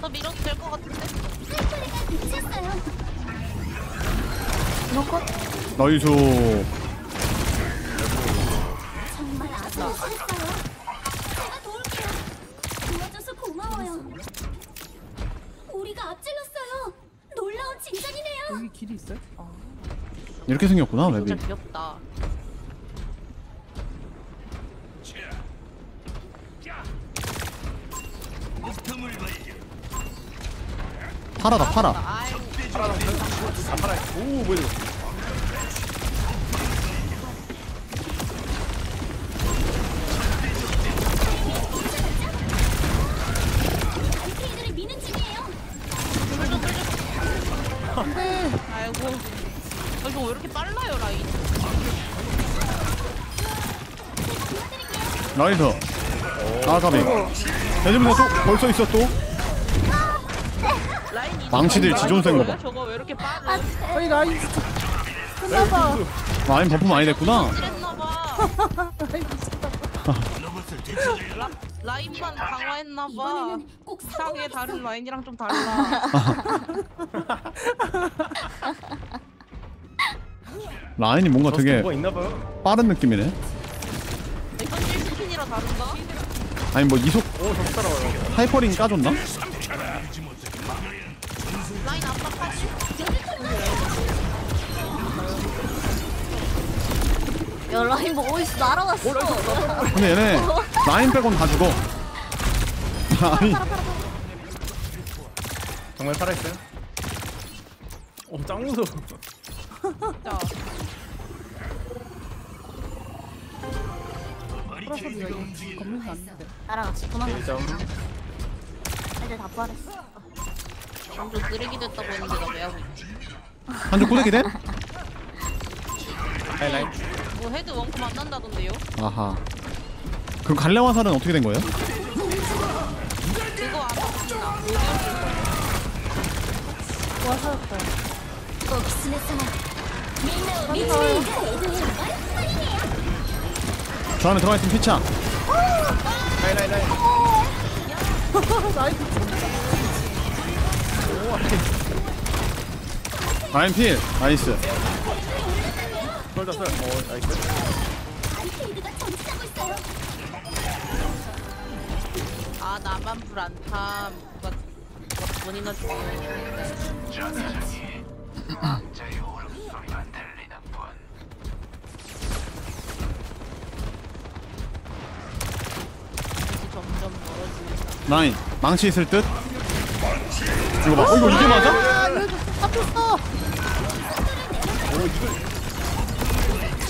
Speaker 12: 더 밀어도 될 것 같은데?
Speaker 6: 미쳤어요.
Speaker 14: 이거
Speaker 1: 너희수
Speaker 6: 정
Speaker 1: 생겼구나 맵이.
Speaker 12: 진짜 귀엽다.
Speaker 1: 파라다 파라.
Speaker 12: 아
Speaker 10: 파라. 오 뭐야 이거.
Speaker 1: 나이스 아 가비 애들보다 또 벌써 있어 또 망치들 지존생 거봐
Speaker 12: 저거 왜 이렇게 빠르?
Speaker 15: 어이 라인 끝나봐
Speaker 1: 라인 버프 많이 됐구나
Speaker 15: 라인 진짜
Speaker 12: 라, 라인만 강화했나봐. 이상하게 다른 라인이랑 좀 달라.
Speaker 1: 라인이 뭔가 되게
Speaker 10: 뭐가 있나 봐요.
Speaker 1: 빠른 느낌이네
Speaker 12: 현질 스킨이라 다른가?
Speaker 1: 아니 뭐 이속
Speaker 10: 오, 저 따라와요.
Speaker 1: hyper ring 까줬나?
Speaker 12: 라인 압박하지?
Speaker 14: 야 라인 보고 있어 날아갔어.
Speaker 1: 근데 얘네 라인 빼곤 다 죽어 아니
Speaker 10: 정말 살아있어요? 오, 짱 무서워.
Speaker 12: 진짜.
Speaker 15: 즈가 이거 겁나 났는데
Speaker 14: 날아갔어. 도망갔어.
Speaker 10: 일점.
Speaker 14: 애들 다 부활했어.
Speaker 12: 완전 쓰레기 됐다고 했는데 나 왜 하고 있지?
Speaker 1: 한쪽 꾸대기 돼?
Speaker 10: 라인, 라인.
Speaker 12: 뭐 헤드 원크 만난다던데요?
Speaker 1: 아하 그럼 갈래 화살은 어떻게 된 거예요?
Speaker 12: 그거 안 봤구나. 못 외웠을
Speaker 15: 와 살았다
Speaker 6: お狐様みんなを導いたエドウィンバルマリネア
Speaker 1: 저 안에 들어가 있으면 피차
Speaker 10: 라인, 라인, 라인.
Speaker 15: 라인
Speaker 1: 라인 필 나이스
Speaker 10: 쏠 졌어요. 오, 나이스.
Speaker 6: 아
Speaker 12: 나만 불안탐. 누가 누가 본인나 죽이는데.
Speaker 1: 라인 망치 있을 듯 이거 봐 어, 이거 이게 맞아?
Speaker 15: 잡혔어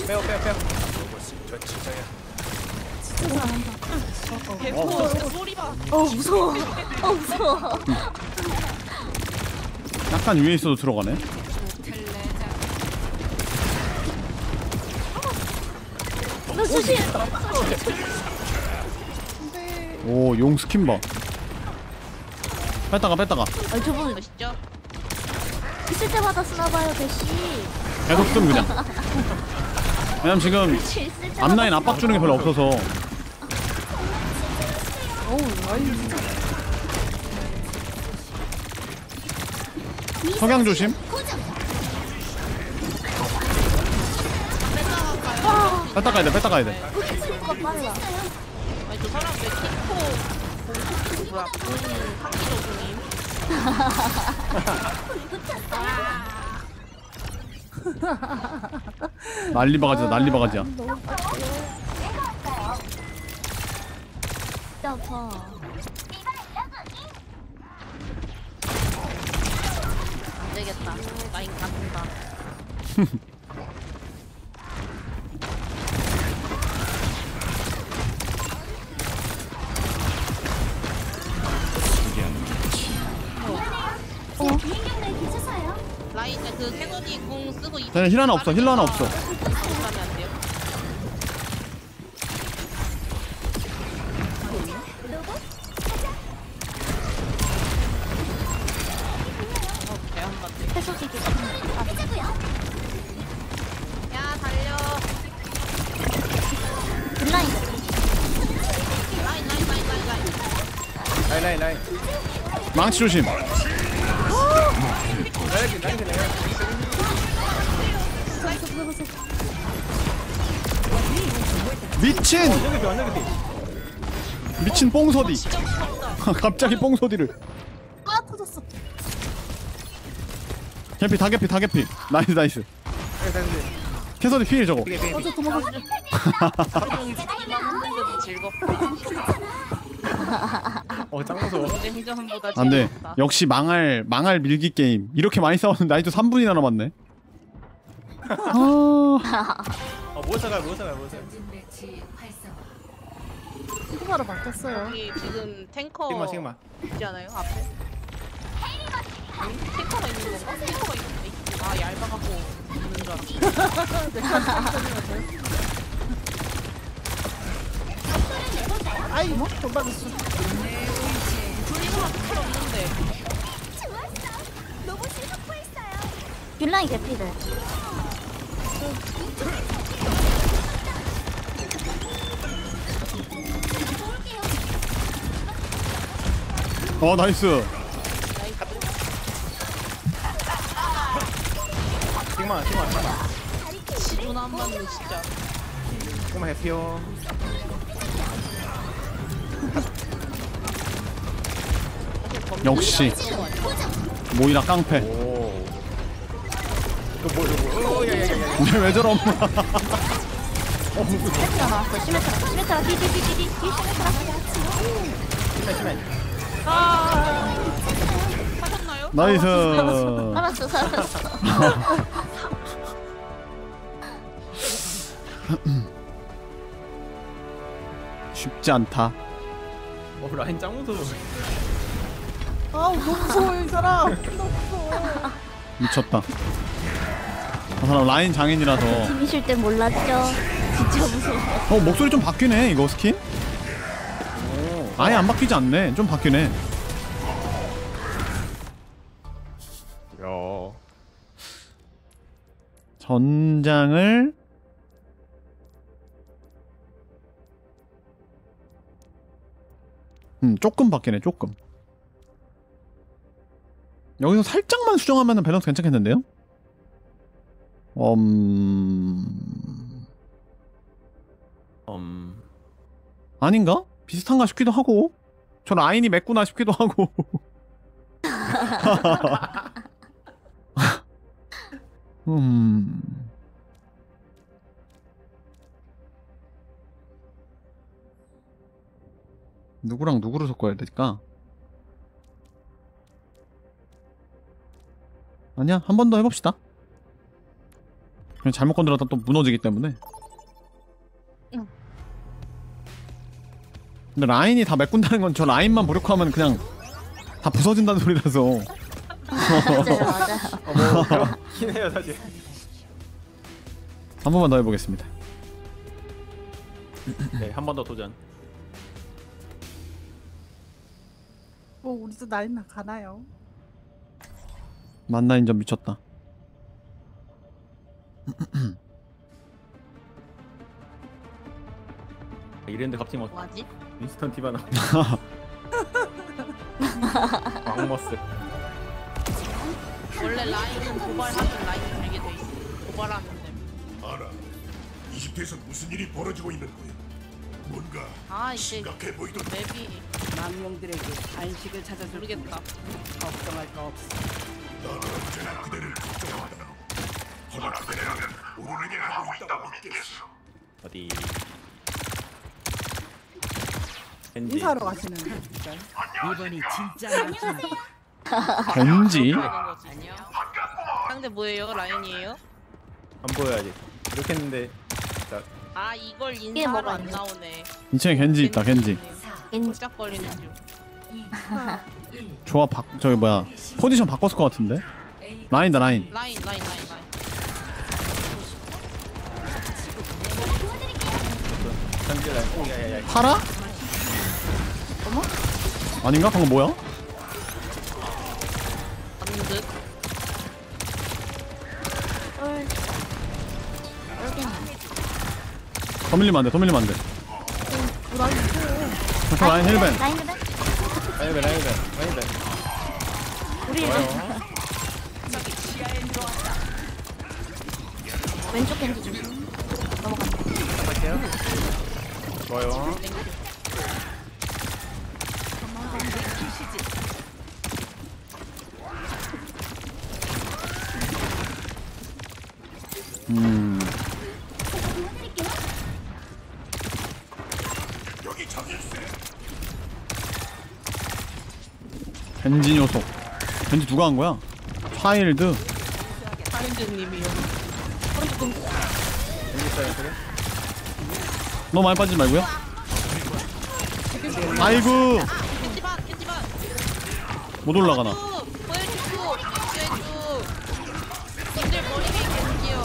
Speaker 10: 빼요, 빼요, 빼요.
Speaker 12: 봐.
Speaker 14: 어 무서워. 어 무서워.
Speaker 1: 약간 위에 있어도 들어가네
Speaker 14: 너 조심.
Speaker 1: 오 용 스킨 봐. 뺐다가 뺐다가.
Speaker 14: 아니 저분
Speaker 12: 멋있죠?
Speaker 14: 있을 때마다 쓰나봐요 대시.
Speaker 1: 계속 씀 그냥. 왜냐면 지금 *laughs* 앞라인 압박 주는 게 별로 없어서.
Speaker 15: 어우 라인 진짜
Speaker 1: 석양 조심. 뺐다 가야 돼 뺐다 가야 돼.
Speaker 14: 빨라.
Speaker 12: 아니 저 사람 왜 키코 공 뭐야 본 학기 적응임?
Speaker 1: 난리 바가지다 난리 바가지야
Speaker 14: 아파.
Speaker 12: 안 되겠다. 라인 간다. *laughs* 공 쓰고 이.
Speaker 1: 쟤는 힐 하나 없어 힐 하나 없어?
Speaker 12: 어, 개한 번데.
Speaker 14: 해석이 계속.
Speaker 6: 하자고요
Speaker 12: 야 달려.
Speaker 14: 굿라인.
Speaker 12: 라인 라인 라인 라인 라인.
Speaker 10: 라인, 라인, 라인.
Speaker 1: 망치 조심 미친. 미친 뽕서디 *laughs* 갑자기 뽕서디를
Speaker 15: 아 터졌어
Speaker 1: 개피 다 개피 다 개피
Speaker 10: nice nice.
Speaker 1: 캐서디 필 저거.
Speaker 15: 어저 도망갔어
Speaker 12: 하루 죽기만 했는데도 즐겁고.
Speaker 10: 어, 짱 무서워.
Speaker 1: 안돼. 역시 망할 망할 밀기 게임 이렇게 많이 싸웠는데 아직도 3분이나 남았네 *laughs* 아
Speaker 10: 어, 모여서 모여서 모여서.
Speaker 15: 시그마로 바뀌었어요
Speaker 12: 여기 지금 탱커
Speaker 10: 시그마, 시그마.
Speaker 12: 있지 않아요? 앞에? 탱커가 있는 건가? 탱커가 있는데 아 얇아갖고 있는 줄 알았어 *laughs*
Speaker 15: 아이 돈 받았어.
Speaker 12: 불리는 필요 없는데.
Speaker 14: 균랑이 개피들.
Speaker 1: 어 나이스.
Speaker 17: 지금만 지금만 지금만
Speaker 12: 지분 한 번은 진짜.
Speaker 17: 지금만 해피요
Speaker 1: 역시 모이라 깡패. 왜, 왜 저럼?
Speaker 14: 시메트라. 시메트라 디디디디디. 뒤 시메트라.
Speaker 17: 심해 심해
Speaker 12: 아. 하셨나요?
Speaker 1: nice.
Speaker 14: 살았어 살았어. *laughs*
Speaker 1: 쉽지 않다.
Speaker 17: 어 라인 짱 무서워
Speaker 15: 아우 너무 무서워 이 사람. 너무 무서워.
Speaker 1: 미쳤다. 저 사람 라인 장인이라서.
Speaker 14: 팀이실 땐 몰랐죠. 진짜 무서워.
Speaker 1: 어 목소리 좀 바뀌네 이거 스킨? 아예 안 바뀌지 않네. 좀 바뀌네.
Speaker 17: 야
Speaker 1: 전장을 음 조금 바뀌네 조금. 여기서 살짝만 수정하면 밸런스 괜찮겠는데요? 음...
Speaker 17: 음...
Speaker 1: 아닌가? 비슷한가 싶기도 하고 저 라인이 맵구나 싶기도 하고. *laughs* 음... 누구랑 누구를 섞어야 될까? 아니야 한 번 더 해봅시다. 그냥 잘못 건드렸다 또 무너지기 때문에 근데 라인이 다 메꾼다는 건 저 라인만 무력화하면 그냥 다 부서진다는 소리라서
Speaker 14: 맞아요 맞아요.
Speaker 17: 어뭐 키네요 사실
Speaker 1: 한 번만 더 해보겠습니다
Speaker 17: 네한 번 더 도전
Speaker 15: 뭐 우리도 나이나 가나요?
Speaker 1: 만나인전 미쳤다
Speaker 17: 이랬는데 갑자기 막
Speaker 12: 뭐하지?
Speaker 17: 인스턴 디바 나 왕머스 *laughs*
Speaker 12: 원래 라인은 도발하면 라인 되게 돼 있어. 도발하면 돼.
Speaker 5: 알아. 이집트에서 무슨 일이 벌어지고 있는 거야? 뭔가
Speaker 12: 아 이제
Speaker 5: 심각해 보이던
Speaker 12: 맵이
Speaker 13: 망령들에게 안식을 찾아줄
Speaker 12: 모르겠다.
Speaker 13: 걱정할 거 없어.
Speaker 5: 나는 언제나 그대를 걱정한다. 허나 그대라면 일을 하고 있다고 믿겠어.
Speaker 17: 어디 겐지
Speaker 15: 인사하러 가시는 진짜.
Speaker 13: 이번이 진짜 마지막. *laughs*
Speaker 1: 겐지?
Speaker 12: 안녕. 상대 뭐예요? 라인이에요?
Speaker 17: 안 보여야지 이렇게 했는데
Speaker 12: 자아 이걸 인사하러 안. 나오네.
Speaker 1: 2층에 겐지 있다 겐지
Speaker 14: 겐지.
Speaker 12: 꼴짝거리는 중.
Speaker 1: 조합 바 저기 뭐야 포지션 바꿨을 것 같은데 라인다 라인
Speaker 12: 라인 라인 라인 라인.
Speaker 17: 겐지 라인 오야야야
Speaker 1: 파라? 아닌가? 방금 뭐야?
Speaker 12: 맞는 듯.
Speaker 14: 헐. 여긴
Speaker 1: 더 밀리면 안돼 더 밀리면 안돼 저 라인 힐벤
Speaker 14: 라인 그대.
Speaker 17: 라인벨 라인벨 라인벨
Speaker 14: 우리
Speaker 17: 좋아요
Speaker 14: 왼쪽 겐지 조심. 넘어간다.
Speaker 17: 할게요 좋아요
Speaker 1: 음. 겐지 녀석 겐지 누가 한 거야?
Speaker 17: 그래
Speaker 1: 너무 많이 빠지지 말고요 아이고. 못 올라가나
Speaker 12: 보여주고 보여주. 님들 머리 위에 캔지요.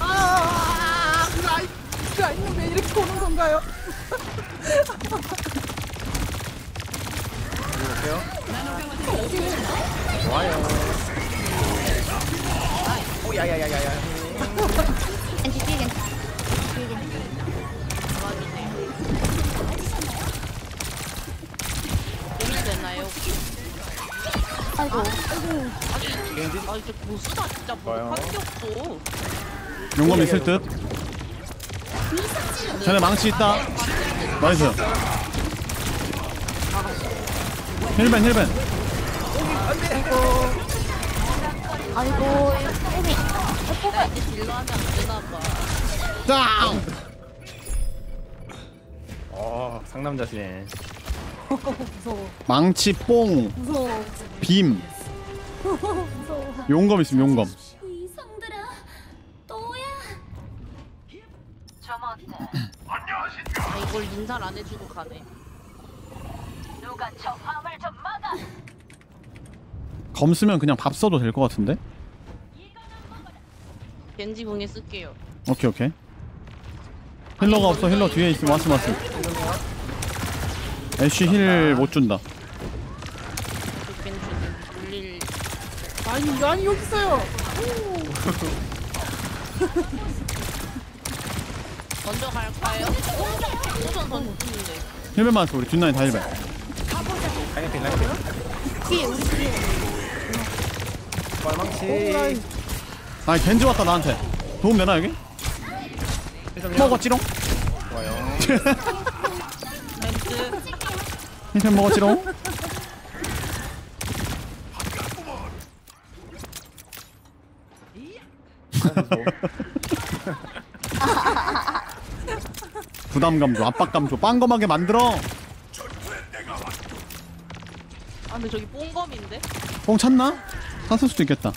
Speaker 15: 아, 그 라인 그 라인은 왜 이렇게 오는 건가? 가요.
Speaker 10: 좋아요. 오 야야야야야.
Speaker 6: 겐지 뒤에 겐 아이고. 아이고.
Speaker 12: 아니, 아 이제 보스가 진짜 뭐
Speaker 10: 좋아요.
Speaker 12: 하는 게 없어.
Speaker 1: 용검 있을 듯. 쟤네 망치 있다. nice. heal ban heal ban.
Speaker 6: 아이고.
Speaker 12: 이나 이제 딜러 하면 안 되나 봐.
Speaker 1: 짱.
Speaker 10: 어 상남자시네.
Speaker 15: 무서워.
Speaker 1: 망치 뽕.
Speaker 15: 무서워.
Speaker 1: 빔.
Speaker 15: 무서워.
Speaker 1: 용검 있으면 용검.
Speaker 6: 이성들아. 또야.
Speaker 12: 아 이걸 인사를 안 해주고 가네.
Speaker 6: 누가 저 화물 좀 막아.
Speaker 1: 검 쓰면 그냥 밥 써도 될 것 같은데?
Speaker 12: 겐지 궁에 쓸게요.
Speaker 1: 오케이 오케이. 힐러가 없어 힐러 뒤에 있으면 왔음 왔음. 애쉬 힐 못 준다.
Speaker 15: 아니 아니 여기 있어요. *laughs*
Speaker 12: 먼저 갈까요? 우선 던지는데.
Speaker 1: 힐벤 많았어 우리 뒷라인
Speaker 10: 다핀 라인 핀.
Speaker 6: 뒤에 우리 뒤에.
Speaker 10: 빨망치.
Speaker 1: 아니 겐지 왔다 나한테. 도움 되나 여기? 먹었지롱?
Speaker 10: 좋아요. *laughs*
Speaker 12: 멘트.
Speaker 1: 힐펜 먹었지롱? 부담감 줘 압박감 줘 빵검하게 만들어
Speaker 12: 아 근데 저기 뽕검인데?
Speaker 1: 뽕 찼나? 찼을 수도 있겠다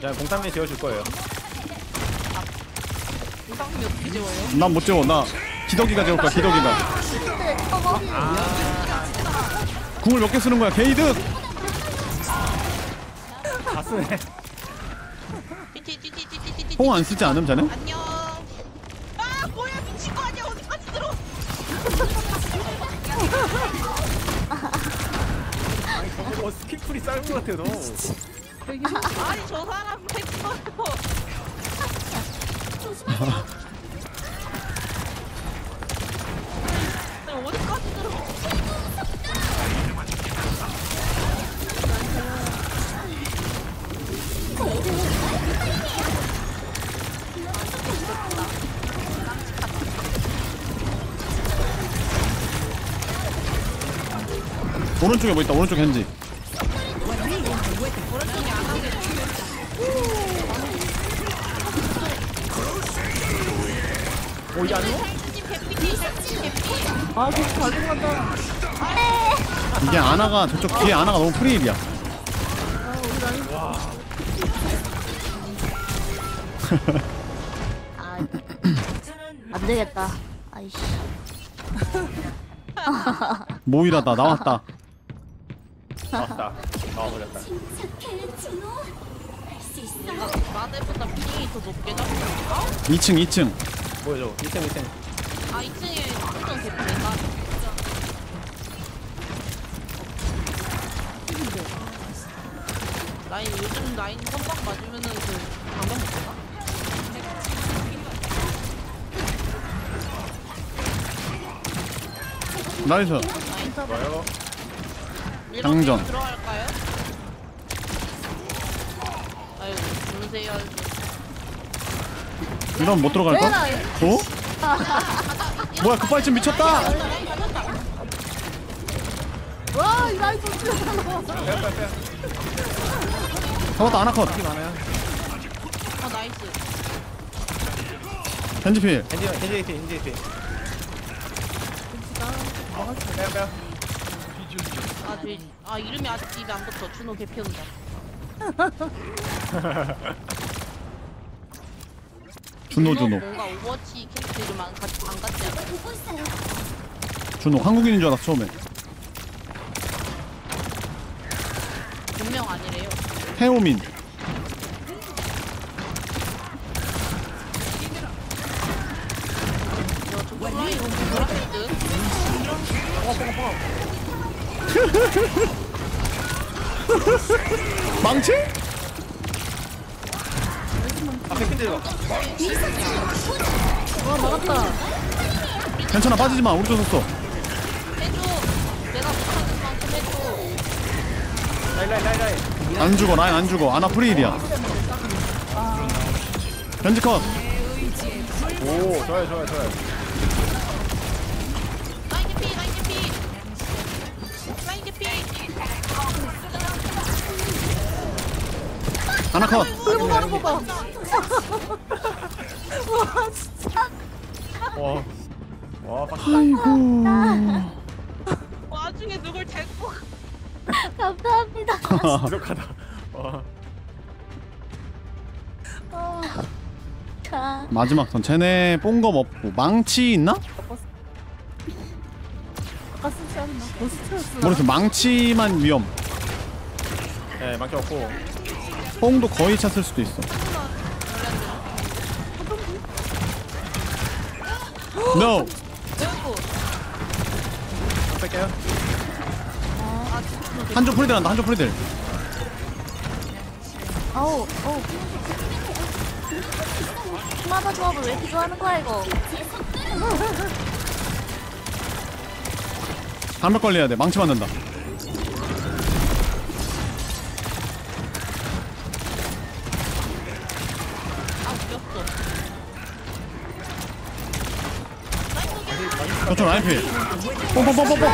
Speaker 10: 자 공탄맨 지어줄 거예요.
Speaker 12: 이상이 어떻게 지워요?
Speaker 1: 난못 재워 나 기덕이가 재울 거야 기덕이가 궁을 몇 개 쓰는 거야 게이득
Speaker 10: 다 쓰네.
Speaker 12: 띠띠띠띠띠띠띠.
Speaker 1: 뽕 안 쓰지 않음 자네?
Speaker 12: 안녕. 아 뭐야 미친 거 아니야 어디까지 들어?
Speaker 10: 어 스킬풀이 짧은 것 같아 너.
Speaker 12: 아니 저 사람 했어 *laughs*
Speaker 1: 오른쪽에 뭐 있다 오른쪽 겐지
Speaker 10: 오 이게 아니야?
Speaker 15: 아.
Speaker 1: 이게 아나가 저쪽 뒤에 아나가 너무 프리일이야
Speaker 6: 안 되겠다. 아이씨.
Speaker 1: 모이라다 나왔다
Speaker 10: 나왔다. 나와버렸다.
Speaker 12: 나대보다 핑이 더 높게 잡혔어?
Speaker 1: 2층 2층
Speaker 10: 보여줘. 2층 2층.
Speaker 12: 아 2층에 완전 개피가 라인 요즘 라인 선박 맞으면은 그 방금 못 되나?
Speaker 1: nice
Speaker 10: 좋아요.
Speaker 1: 장전.
Speaker 12: 들어갈까요? 아유 주무세요
Speaker 1: 이러면 못 들어갈걸? 어? 뭐야 급발진 미쳤다
Speaker 15: 와, 이좀
Speaker 1: 잡았다 아나컷
Speaker 12: 아 nice
Speaker 1: 겐지필
Speaker 10: 겐지 겐지 겐지 겐지 겐지. 빼요 빼요.
Speaker 12: 아, 저, 아 이름이 아직 입에 안 붙어. 주노 개피운다. *laughs*
Speaker 1: 주노 주노.
Speaker 12: 뭔가 오버워치 캐릭터 이름 안, 같- 안 같지 않아?
Speaker 1: 주노 한국인인 줄 알았어 처음에.
Speaker 12: 분명 아니래요.
Speaker 1: 태오민 망치?
Speaker 17: 아 백킨데요.
Speaker 15: 와 막았다.
Speaker 1: 괜찮아 빠지지 마. 우리.
Speaker 12: 해줘. 내가 못하는 만큼 해줘.
Speaker 17: 라인.
Speaker 1: 안 죽어 라인 안 죽어. 아나 프리일이야. 견지 컷.
Speaker 17: 오 좋아요 좋아요 좋아요.
Speaker 1: 컷.
Speaker 15: 끌고 가는 거 봐. 와 진짜.
Speaker 17: 와. 와 빡.
Speaker 1: 아이고.
Speaker 12: 와중에 누굴 데리고
Speaker 14: 감사합니다. *laughs*
Speaker 17: 부족하다. 와.
Speaker 14: 어. 자,
Speaker 1: 마지막 선 쟤네 뽕검 없고 망치 있나?
Speaker 15: 아까 쓰지 않나?
Speaker 1: 모르겠어 망치만 위험
Speaker 17: 네 없고.
Speaker 1: 뽕도 거의 찼을 수도 있어 NO
Speaker 17: 뺄게요.
Speaker 1: 한쪽 프리들 한다 한쪽 프리들
Speaker 14: 어우, 어우. 스마다 조합을 왜 이렇게 좋아하는 거야 이거?
Speaker 1: 반박 걸려야 돼 망치 맞는다 저쪽 라인 필 뽕뽕뽕뽕뽕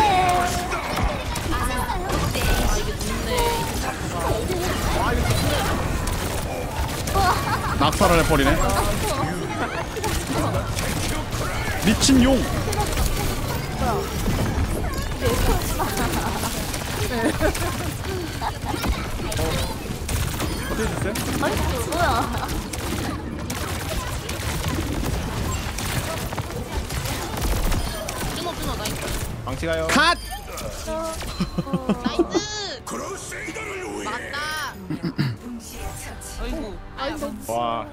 Speaker 1: 낙사를 해버리네 미친 용
Speaker 17: 어떻게 됐어요?
Speaker 14: 아니 뭐야?
Speaker 17: 망치 가요.
Speaker 1: 컷!
Speaker 12: nice. 맞다. 아이고. 아이고.
Speaker 17: 와.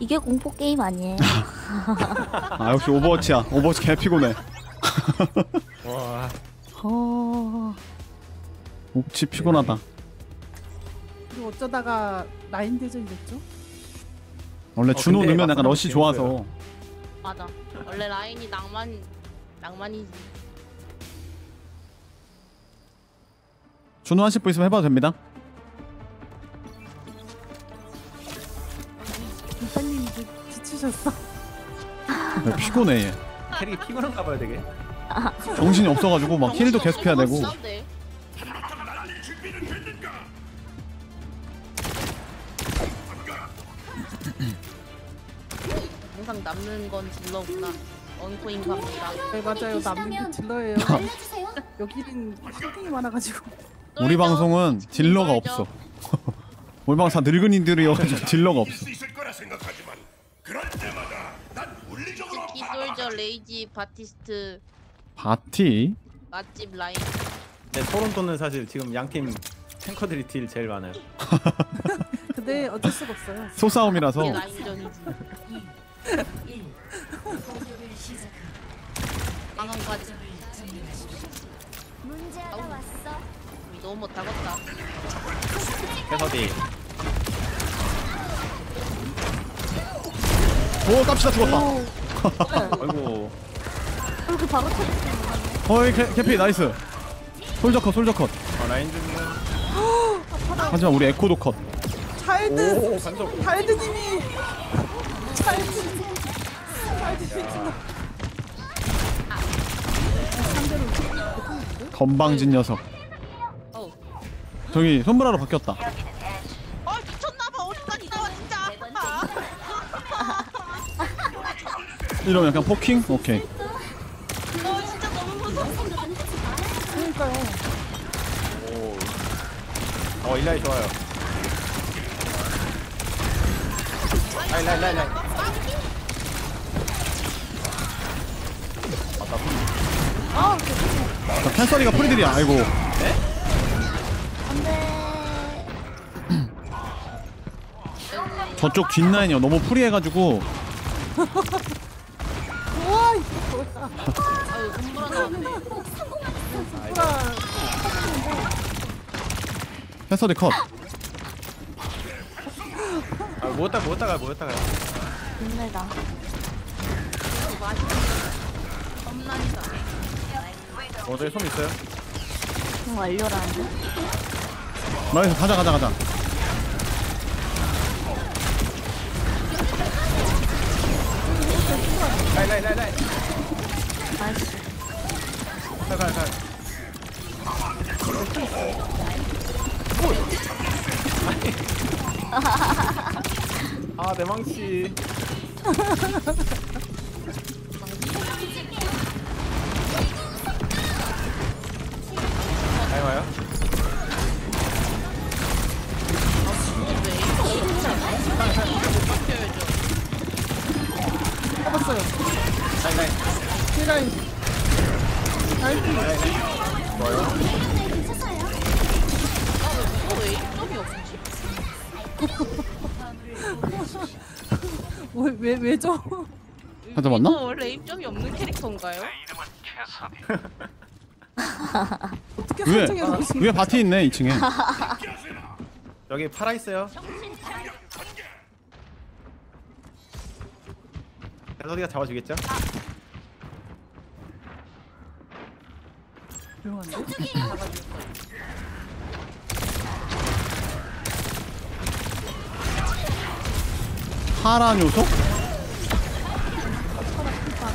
Speaker 14: 이게 공포 게임 아니에요? *laughs*
Speaker 1: 아 역시 오버워치야 오버워치 개 피곤해
Speaker 17: 와.
Speaker 1: 어... 옥치 피곤하다
Speaker 15: 그리고 어쩌다가 라인 대전이 됐죠?
Speaker 1: 원래
Speaker 17: 어,
Speaker 1: 준호
Speaker 17: 근데
Speaker 1: 넣으면 약간
Speaker 17: 막상
Speaker 1: 러시
Speaker 17: 재밌어요.
Speaker 1: 좋아서
Speaker 12: 맞아. 원래 라인이 낭만 낭만이지.
Speaker 1: 준호 하실 분 있으면 해봐도 됩니다
Speaker 15: 이사님 이제 지치셨어.
Speaker 1: 야, 피곤해 얘.
Speaker 17: 캐릭이 피곤한가 봐요 되게.
Speaker 1: 정신이 없어가지고 막 힐도 계속 해야 되고
Speaker 12: 싸운데. 항상 남는 건 딜러구나. 언코인 갑니다.
Speaker 15: 네 맞아요. 남는 게 딜러예요.
Speaker 14: 알려주세요. *laughs*
Speaker 15: 여기는 힐딩이 많아가지고.
Speaker 1: 우리 방송은 딜러가 없어 *laughs* 우리 방송 다 늙은이들이어가지고 딜러가 없어
Speaker 2: 있을 거라 생각하지만 그럴 때마다 난 물리적으로
Speaker 12: 기솔저 레이지 바티스트
Speaker 1: 바티
Speaker 12: 맛집 라인.
Speaker 17: 네 토론토는 사실 지금 양팀 탱커들이 딜 제일 많아요. *laughs*
Speaker 15: 근데 어쩔 수가 없어요.
Speaker 1: 소싸움이라서
Speaker 12: 이게 라인전이지. 방금까지
Speaker 14: 문제가 왔어.
Speaker 12: 우리 너무 못하겠다.
Speaker 17: 해서디.
Speaker 1: 오 깝치다 죽었다
Speaker 17: 아이고.
Speaker 14: 그렇게 바로 터지는
Speaker 1: 어이 캐, 캐피 나이스 솔저 컷 솔저 컷
Speaker 17: 아, 라인 중은
Speaker 1: 하지만 우리 에코도 컷
Speaker 15: 차일드.
Speaker 17: 오.
Speaker 15: 차일드님이. 진짜.
Speaker 1: 건방진 녀석. 저기 솜브라로 바뀌었다
Speaker 12: 아 미쳤나봐 어디까지 나와 진짜. *laughs*
Speaker 1: 이러면 약간 poking? 오케이
Speaker 12: 어 진짜 너무 무서워.
Speaker 15: 그러니까요.
Speaker 17: 오. 어 일리아리 좋아요. 라인 라인 라인 라인.
Speaker 15: 아,
Speaker 1: 자, 캐서디가 free deal이야 아이고
Speaker 14: 안돼.
Speaker 1: 저쪽 뒷라인이요 너무 free해가지고
Speaker 12: 아유 손보라 나왔네.
Speaker 1: 패서디 컷.
Speaker 17: 아 모였다 모였다가 모였다가.
Speaker 14: 힘내다.
Speaker 12: 험난이다.
Speaker 17: 어 저기 솜 있어요?
Speaker 14: 좀 완료라는데.
Speaker 1: 나이스 가자 가자 가자.
Speaker 17: 라이 라이 라이 라이.
Speaker 14: 나이스.
Speaker 17: 가가 아 대망치. 잘 와요.
Speaker 12: 왜,
Speaker 15: 왜, 왜죠?
Speaker 1: 하자 맞나?
Speaker 12: 이거 원래 입점이 없는 캐릭터인가요? *laughs*
Speaker 15: 어떻게
Speaker 1: 위에
Speaker 15: 설정해 놓으신
Speaker 1: 위에 바티 있네 2층에. *laughs*
Speaker 17: 여기 팔아 있어요. 멜로디가 잡아주겠죠?
Speaker 15: 조용한데?
Speaker 1: 파란 요소?
Speaker 15: 와.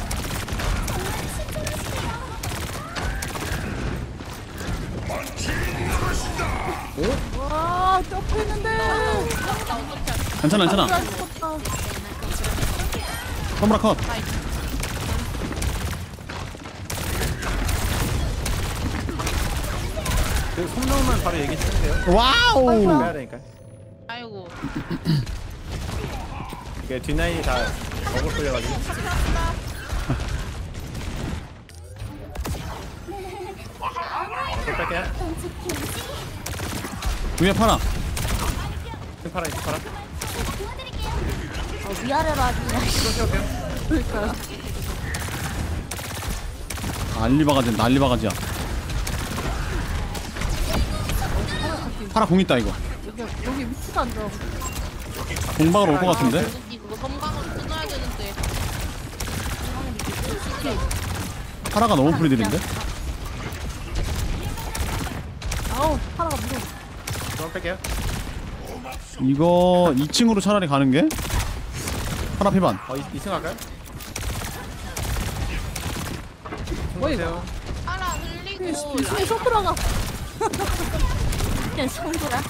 Speaker 1: 괜찮아 괜찮아. 선브라 컷.
Speaker 17: 그 손놈만 바로 얘기해 주세요.
Speaker 1: 와우.
Speaker 17: 빼야 되니까.
Speaker 12: 아이고.
Speaker 17: 이게 뒷라인이 다 먹을 끌려가지고. 또 뺄게요.
Speaker 1: 위에 파라.
Speaker 17: 큰 팔아 있어 팔아.
Speaker 14: 어, 위아래로 하지.
Speaker 15: 그러니까.
Speaker 1: 알리바가지 난리바가지야. 파라 공 있다 이거.
Speaker 15: 여기, 여기 위치가 안 좋아.
Speaker 1: 공방으로 올 것 같은데?
Speaker 12: 이 그거 섬광으로 끊어야 되는데.
Speaker 1: 파라가 너무 프리들인데?
Speaker 15: 아우, 파라가 무서워.
Speaker 17: 그럼 뺄게요.
Speaker 1: 이거 2층으로 차라리 가는 게? 파라 피반.
Speaker 17: 어 2, 층 할까요?
Speaker 15: 뭐야,
Speaker 12: 파라 흘리고
Speaker 15: 이거. 손브라가.
Speaker 14: 그냥 손보라.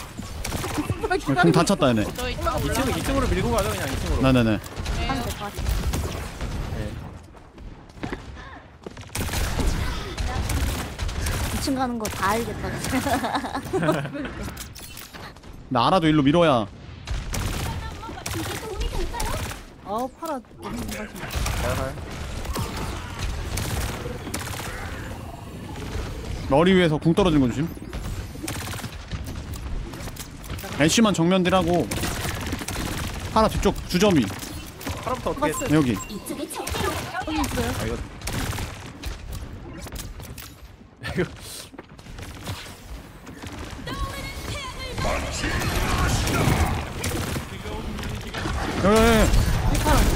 Speaker 1: 공 다쳤다 얘네.
Speaker 12: 저 이따가
Speaker 17: 2층 2층으로 밀고 가죠 그냥 2층으로.
Speaker 1: 네네네.
Speaker 14: 하면 될것 같아.
Speaker 17: 네.
Speaker 14: 2층 가는 거 다 알겠다. *laughs* *laughs*
Speaker 1: 나 알아도 일로 밀어야.
Speaker 15: 아우.
Speaker 17: 가요 가요.
Speaker 1: 머리 위에서 궁 떨어지는 거 조심. 애쉬만 정면들하고 파라 뒤쪽 주점이
Speaker 17: 팔아부터 어떻게?
Speaker 1: 여기.
Speaker 15: 여기 있어요.
Speaker 17: 아 이거. 이거.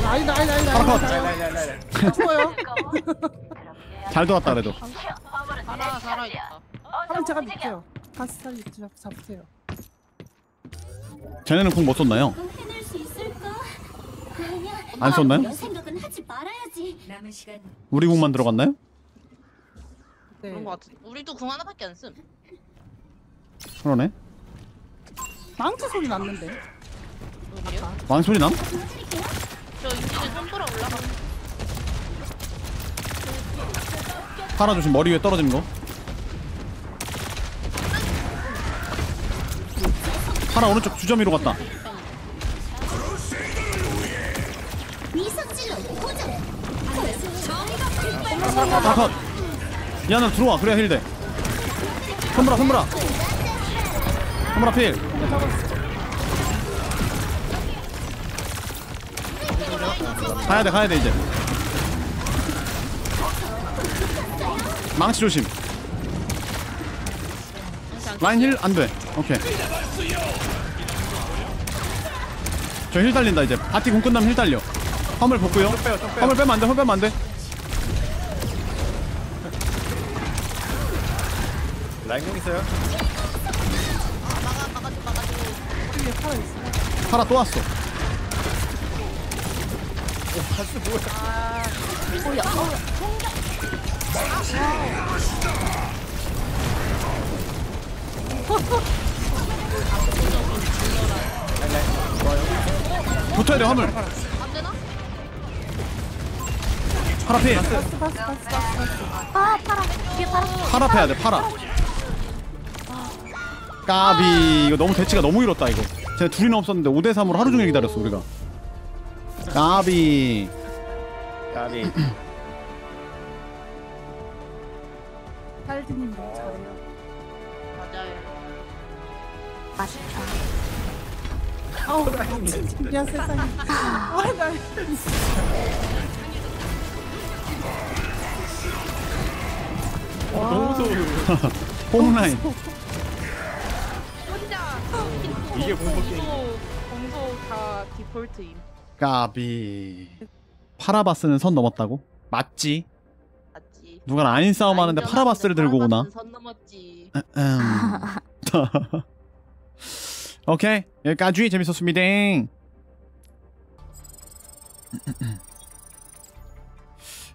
Speaker 15: 아니다, 아니다, 아니다.
Speaker 1: 잘 돌았다 그래도.
Speaker 12: 파라 살아있다.
Speaker 15: 파라 제가 믿게요. 같이 살리 잡으세요.
Speaker 1: 쟤네는 궁못 썼나요?
Speaker 6: 해낼 수 있을까? 아니야.
Speaker 1: 안 썼나요?
Speaker 6: 이런 생각은 하지 말아야지.
Speaker 4: 남은 시간
Speaker 1: 우리 궁만 들어갔나요?
Speaker 15: 네.
Speaker 12: 그런 거 같아. 우리도 궁 하나밖에 안 쓴.
Speaker 1: 그러네.
Speaker 15: 망치 소리 났는데.
Speaker 12: 여기요?
Speaker 1: 왕소리 남?
Speaker 12: 저 이제 솜브라 올라가.
Speaker 1: 파라 조심 머리 위에 떨어지는 거. 파라 오른쪽 주점위로 갔다.
Speaker 6: 위성질로 고정.
Speaker 1: 파라 컷. 이 안으로 들어와 그래야 heal돼. 솜브라 솜브라. 솜브라 필. 가야 돼 가야 돼 이제. 망치 조심. 라인 heal 안돼. 오케이. 저 heal 달린다 이제. 바티 궁 끝나면 heal 달려. 화물 복구요. 화물 빼면 안돼 화물 빼면 안돼.
Speaker 17: 라인 궁 있어요?
Speaker 1: 파라 또 왔어
Speaker 17: 오 가스 뭐야
Speaker 6: 오야
Speaker 1: 붙어야 돼 화물. 파라 피
Speaker 15: 봤어 봤어 봤어 봤어.
Speaker 6: 아 팔아 뒤에 팔아
Speaker 1: 파라 패야 돼 파라 까비. 이거 너무 대치가 너무 이렇다 이거. 쟤 둘이나 없었는데 5대 3으로 하루 종일 기다렸어 우리가 까비.
Speaker 17: 까비.
Speaker 15: 탈진님 너무 잘해요.
Speaker 12: 맞아요.
Speaker 6: 맛있다.
Speaker 15: 아우 야 세상에. 아나
Speaker 17: 너무 무서워 *laughs*
Speaker 1: 홈라인.
Speaker 12: 혼자
Speaker 17: 이게 공포 게임
Speaker 12: 공소 다 디폴트임.
Speaker 1: 까비 파라바스는 선 넘었다고? 맞지
Speaker 12: 맞지.
Speaker 1: 누가 라인 싸움 하는데 파라바스를 들고 오나
Speaker 12: 선 넘었지.
Speaker 1: 음. *laughs* 오케이 여기까지 재밌었습니다 *clears throat*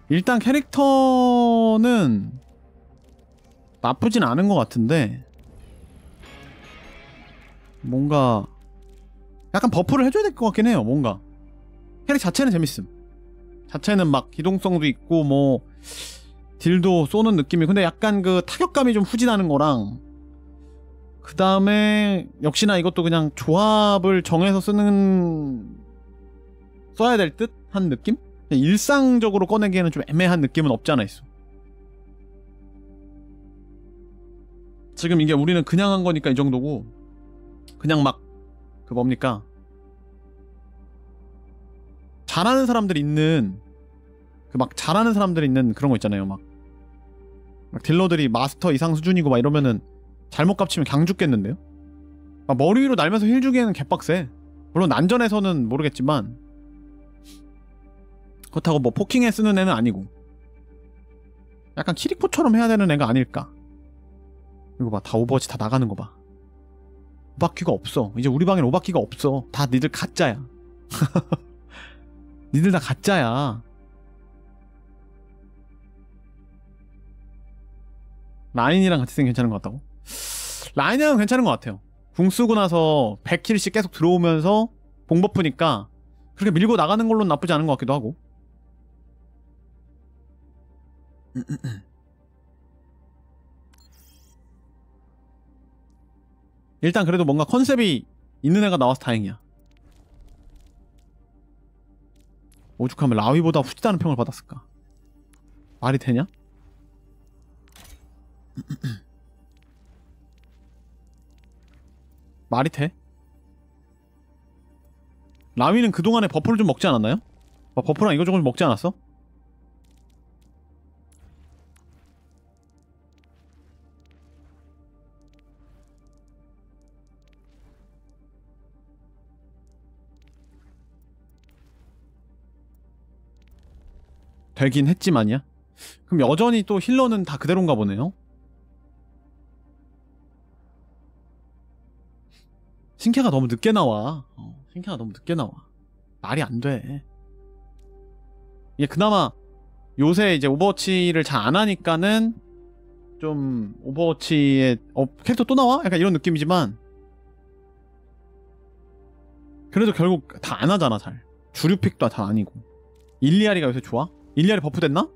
Speaker 1: 일단 캐릭터는 나쁘진 않은 것 같은데 뭔가 약간 buff를 해줘야 될 것 같긴 해요 뭔가 캐릭 자체는 재밌음 자체는 막 기동성도 있고 뭐 deal도 쏘는 느낌이 근데 약간 그 타격감이 좀 후진하는 거랑 그 다음에 역시나 이것도 그냥 조합을 정해서 쓰는 써야 될 듯 한 느낌? 그냥 일상적으로 꺼내기에는 좀 애매한 느낌은 없지 않아 있어. 지금 이게 우리는 그냥 한 거니까 이 정도고 그냥 막 그 뭡니까 잘하는 사람들 있는 그 막 잘하는 사람들 있는 그런 거 있잖아요. 막, 막 딜러들이 마스터 이상 수준이고 막 이러면은 잘못 깝치면 강 죽겠는데요? 막 머리 위로 날면서 heal 주기에는 개빡세. 물론 난전에서는 모르겠지만. 그렇다고 뭐 poking에 쓰는 애는 아니고. 약간 키리코처럼 해야 되는 애가 아닐까? 이거 봐. 다 오버워치 다 나가는 거 봐. 오바퀴가 없어. 이제 우리 방엔 오바퀴가 없어. 다 니들 가짜야 *laughs* 니들 다 가짜야. 라인이랑 같이 쓰면 괜찮은 것 같다고? 라인이랑 괜찮은 것 같아요. 궁 쓰고 나서 100킬씩 계속 들어오면서 공버프니까 그렇게 밀고 나가는 걸로는 나쁘지 않은 것 같기도 하고. 일단 그래도 뭔가 컨셉이 있는 애가 나와서 다행이야 오죽하면 라위보다 후지다는 평을 받았을까 말이 되냐? *clears throat* 말이 돼? 라위는 그동안에 버프를 좀 먹지 않았나요? 막 버프랑 이거저거 좀 먹지 않았어? 되긴 했지만이야. 그럼 여전히 또 healer는 다 그대로인가 보네요. 신캐가 너무 늦게 나와. 어, 신캐가 너무 늦게 나와. 말이 안 돼. 이게 그나마 요새 이제 오버워치를 잘 안 하니까는 좀 오버워치에 어 캐릭터 또 나와? 약간 이런 느낌이지만 그래도 결국 다 안 하잖아 잘. 주류 픽도 다 아니고. 일리아리가 요새 좋아? 일리아리 버프 됐나?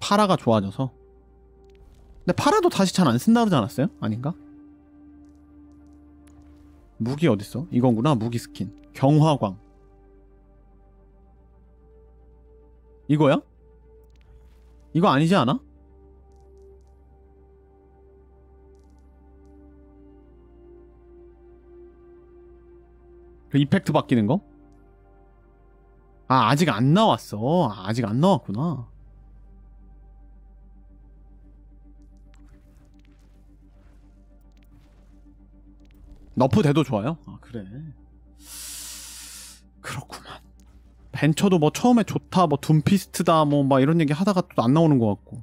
Speaker 1: 파라가 좋아져서 근데 파라도 다시 잘 안 쓴다 그러지 않았어요? 아닌가? 무기 어딨어? 이거구나 무기 스킨 경화광 이거야? 이거 아니지 않아? 그 effect 바뀌는 거? 아 아직 안 나왔어 아직 안 나왔구나 너프 돼도 좋아요? 아 그래. 그렇구만. 벤처도 뭐 처음에 좋다, 뭐 둠피스트다, 뭐 막 이런 얘기 하다가 또 안 나오는 것 같고.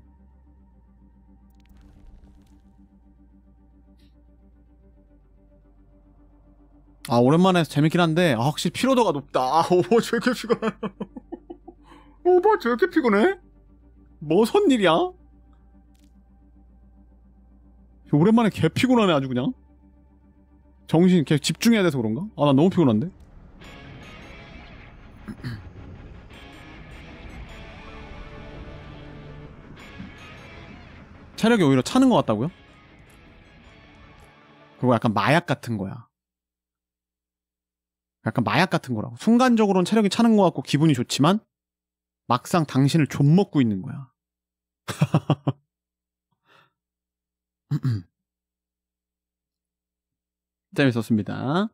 Speaker 1: 아 오랜만에 재밌긴 한데 아, 확실히 피로도가 높다. 아, 오버워치 왜 이렇게 피곤해? 오버워치 왜 이렇게 피곤해? 뭐선 일이야? 오랜만에 개 피곤하네 아주 그냥. 정신 개 집중해야 돼서 그런가? 아 나 너무 피곤한데. *clears throat* 체력이 오히려 차는 것 같다고요? 그거 약간 마약 같은 거야. 약간 마약 같은 거라고. 순간적으로는 체력이 차는 것 같고 기분이 좋지만 막상 당신을 좀 먹고 있는 거야. *laughs* *clears throat* *clears throat* 재밌었습니다.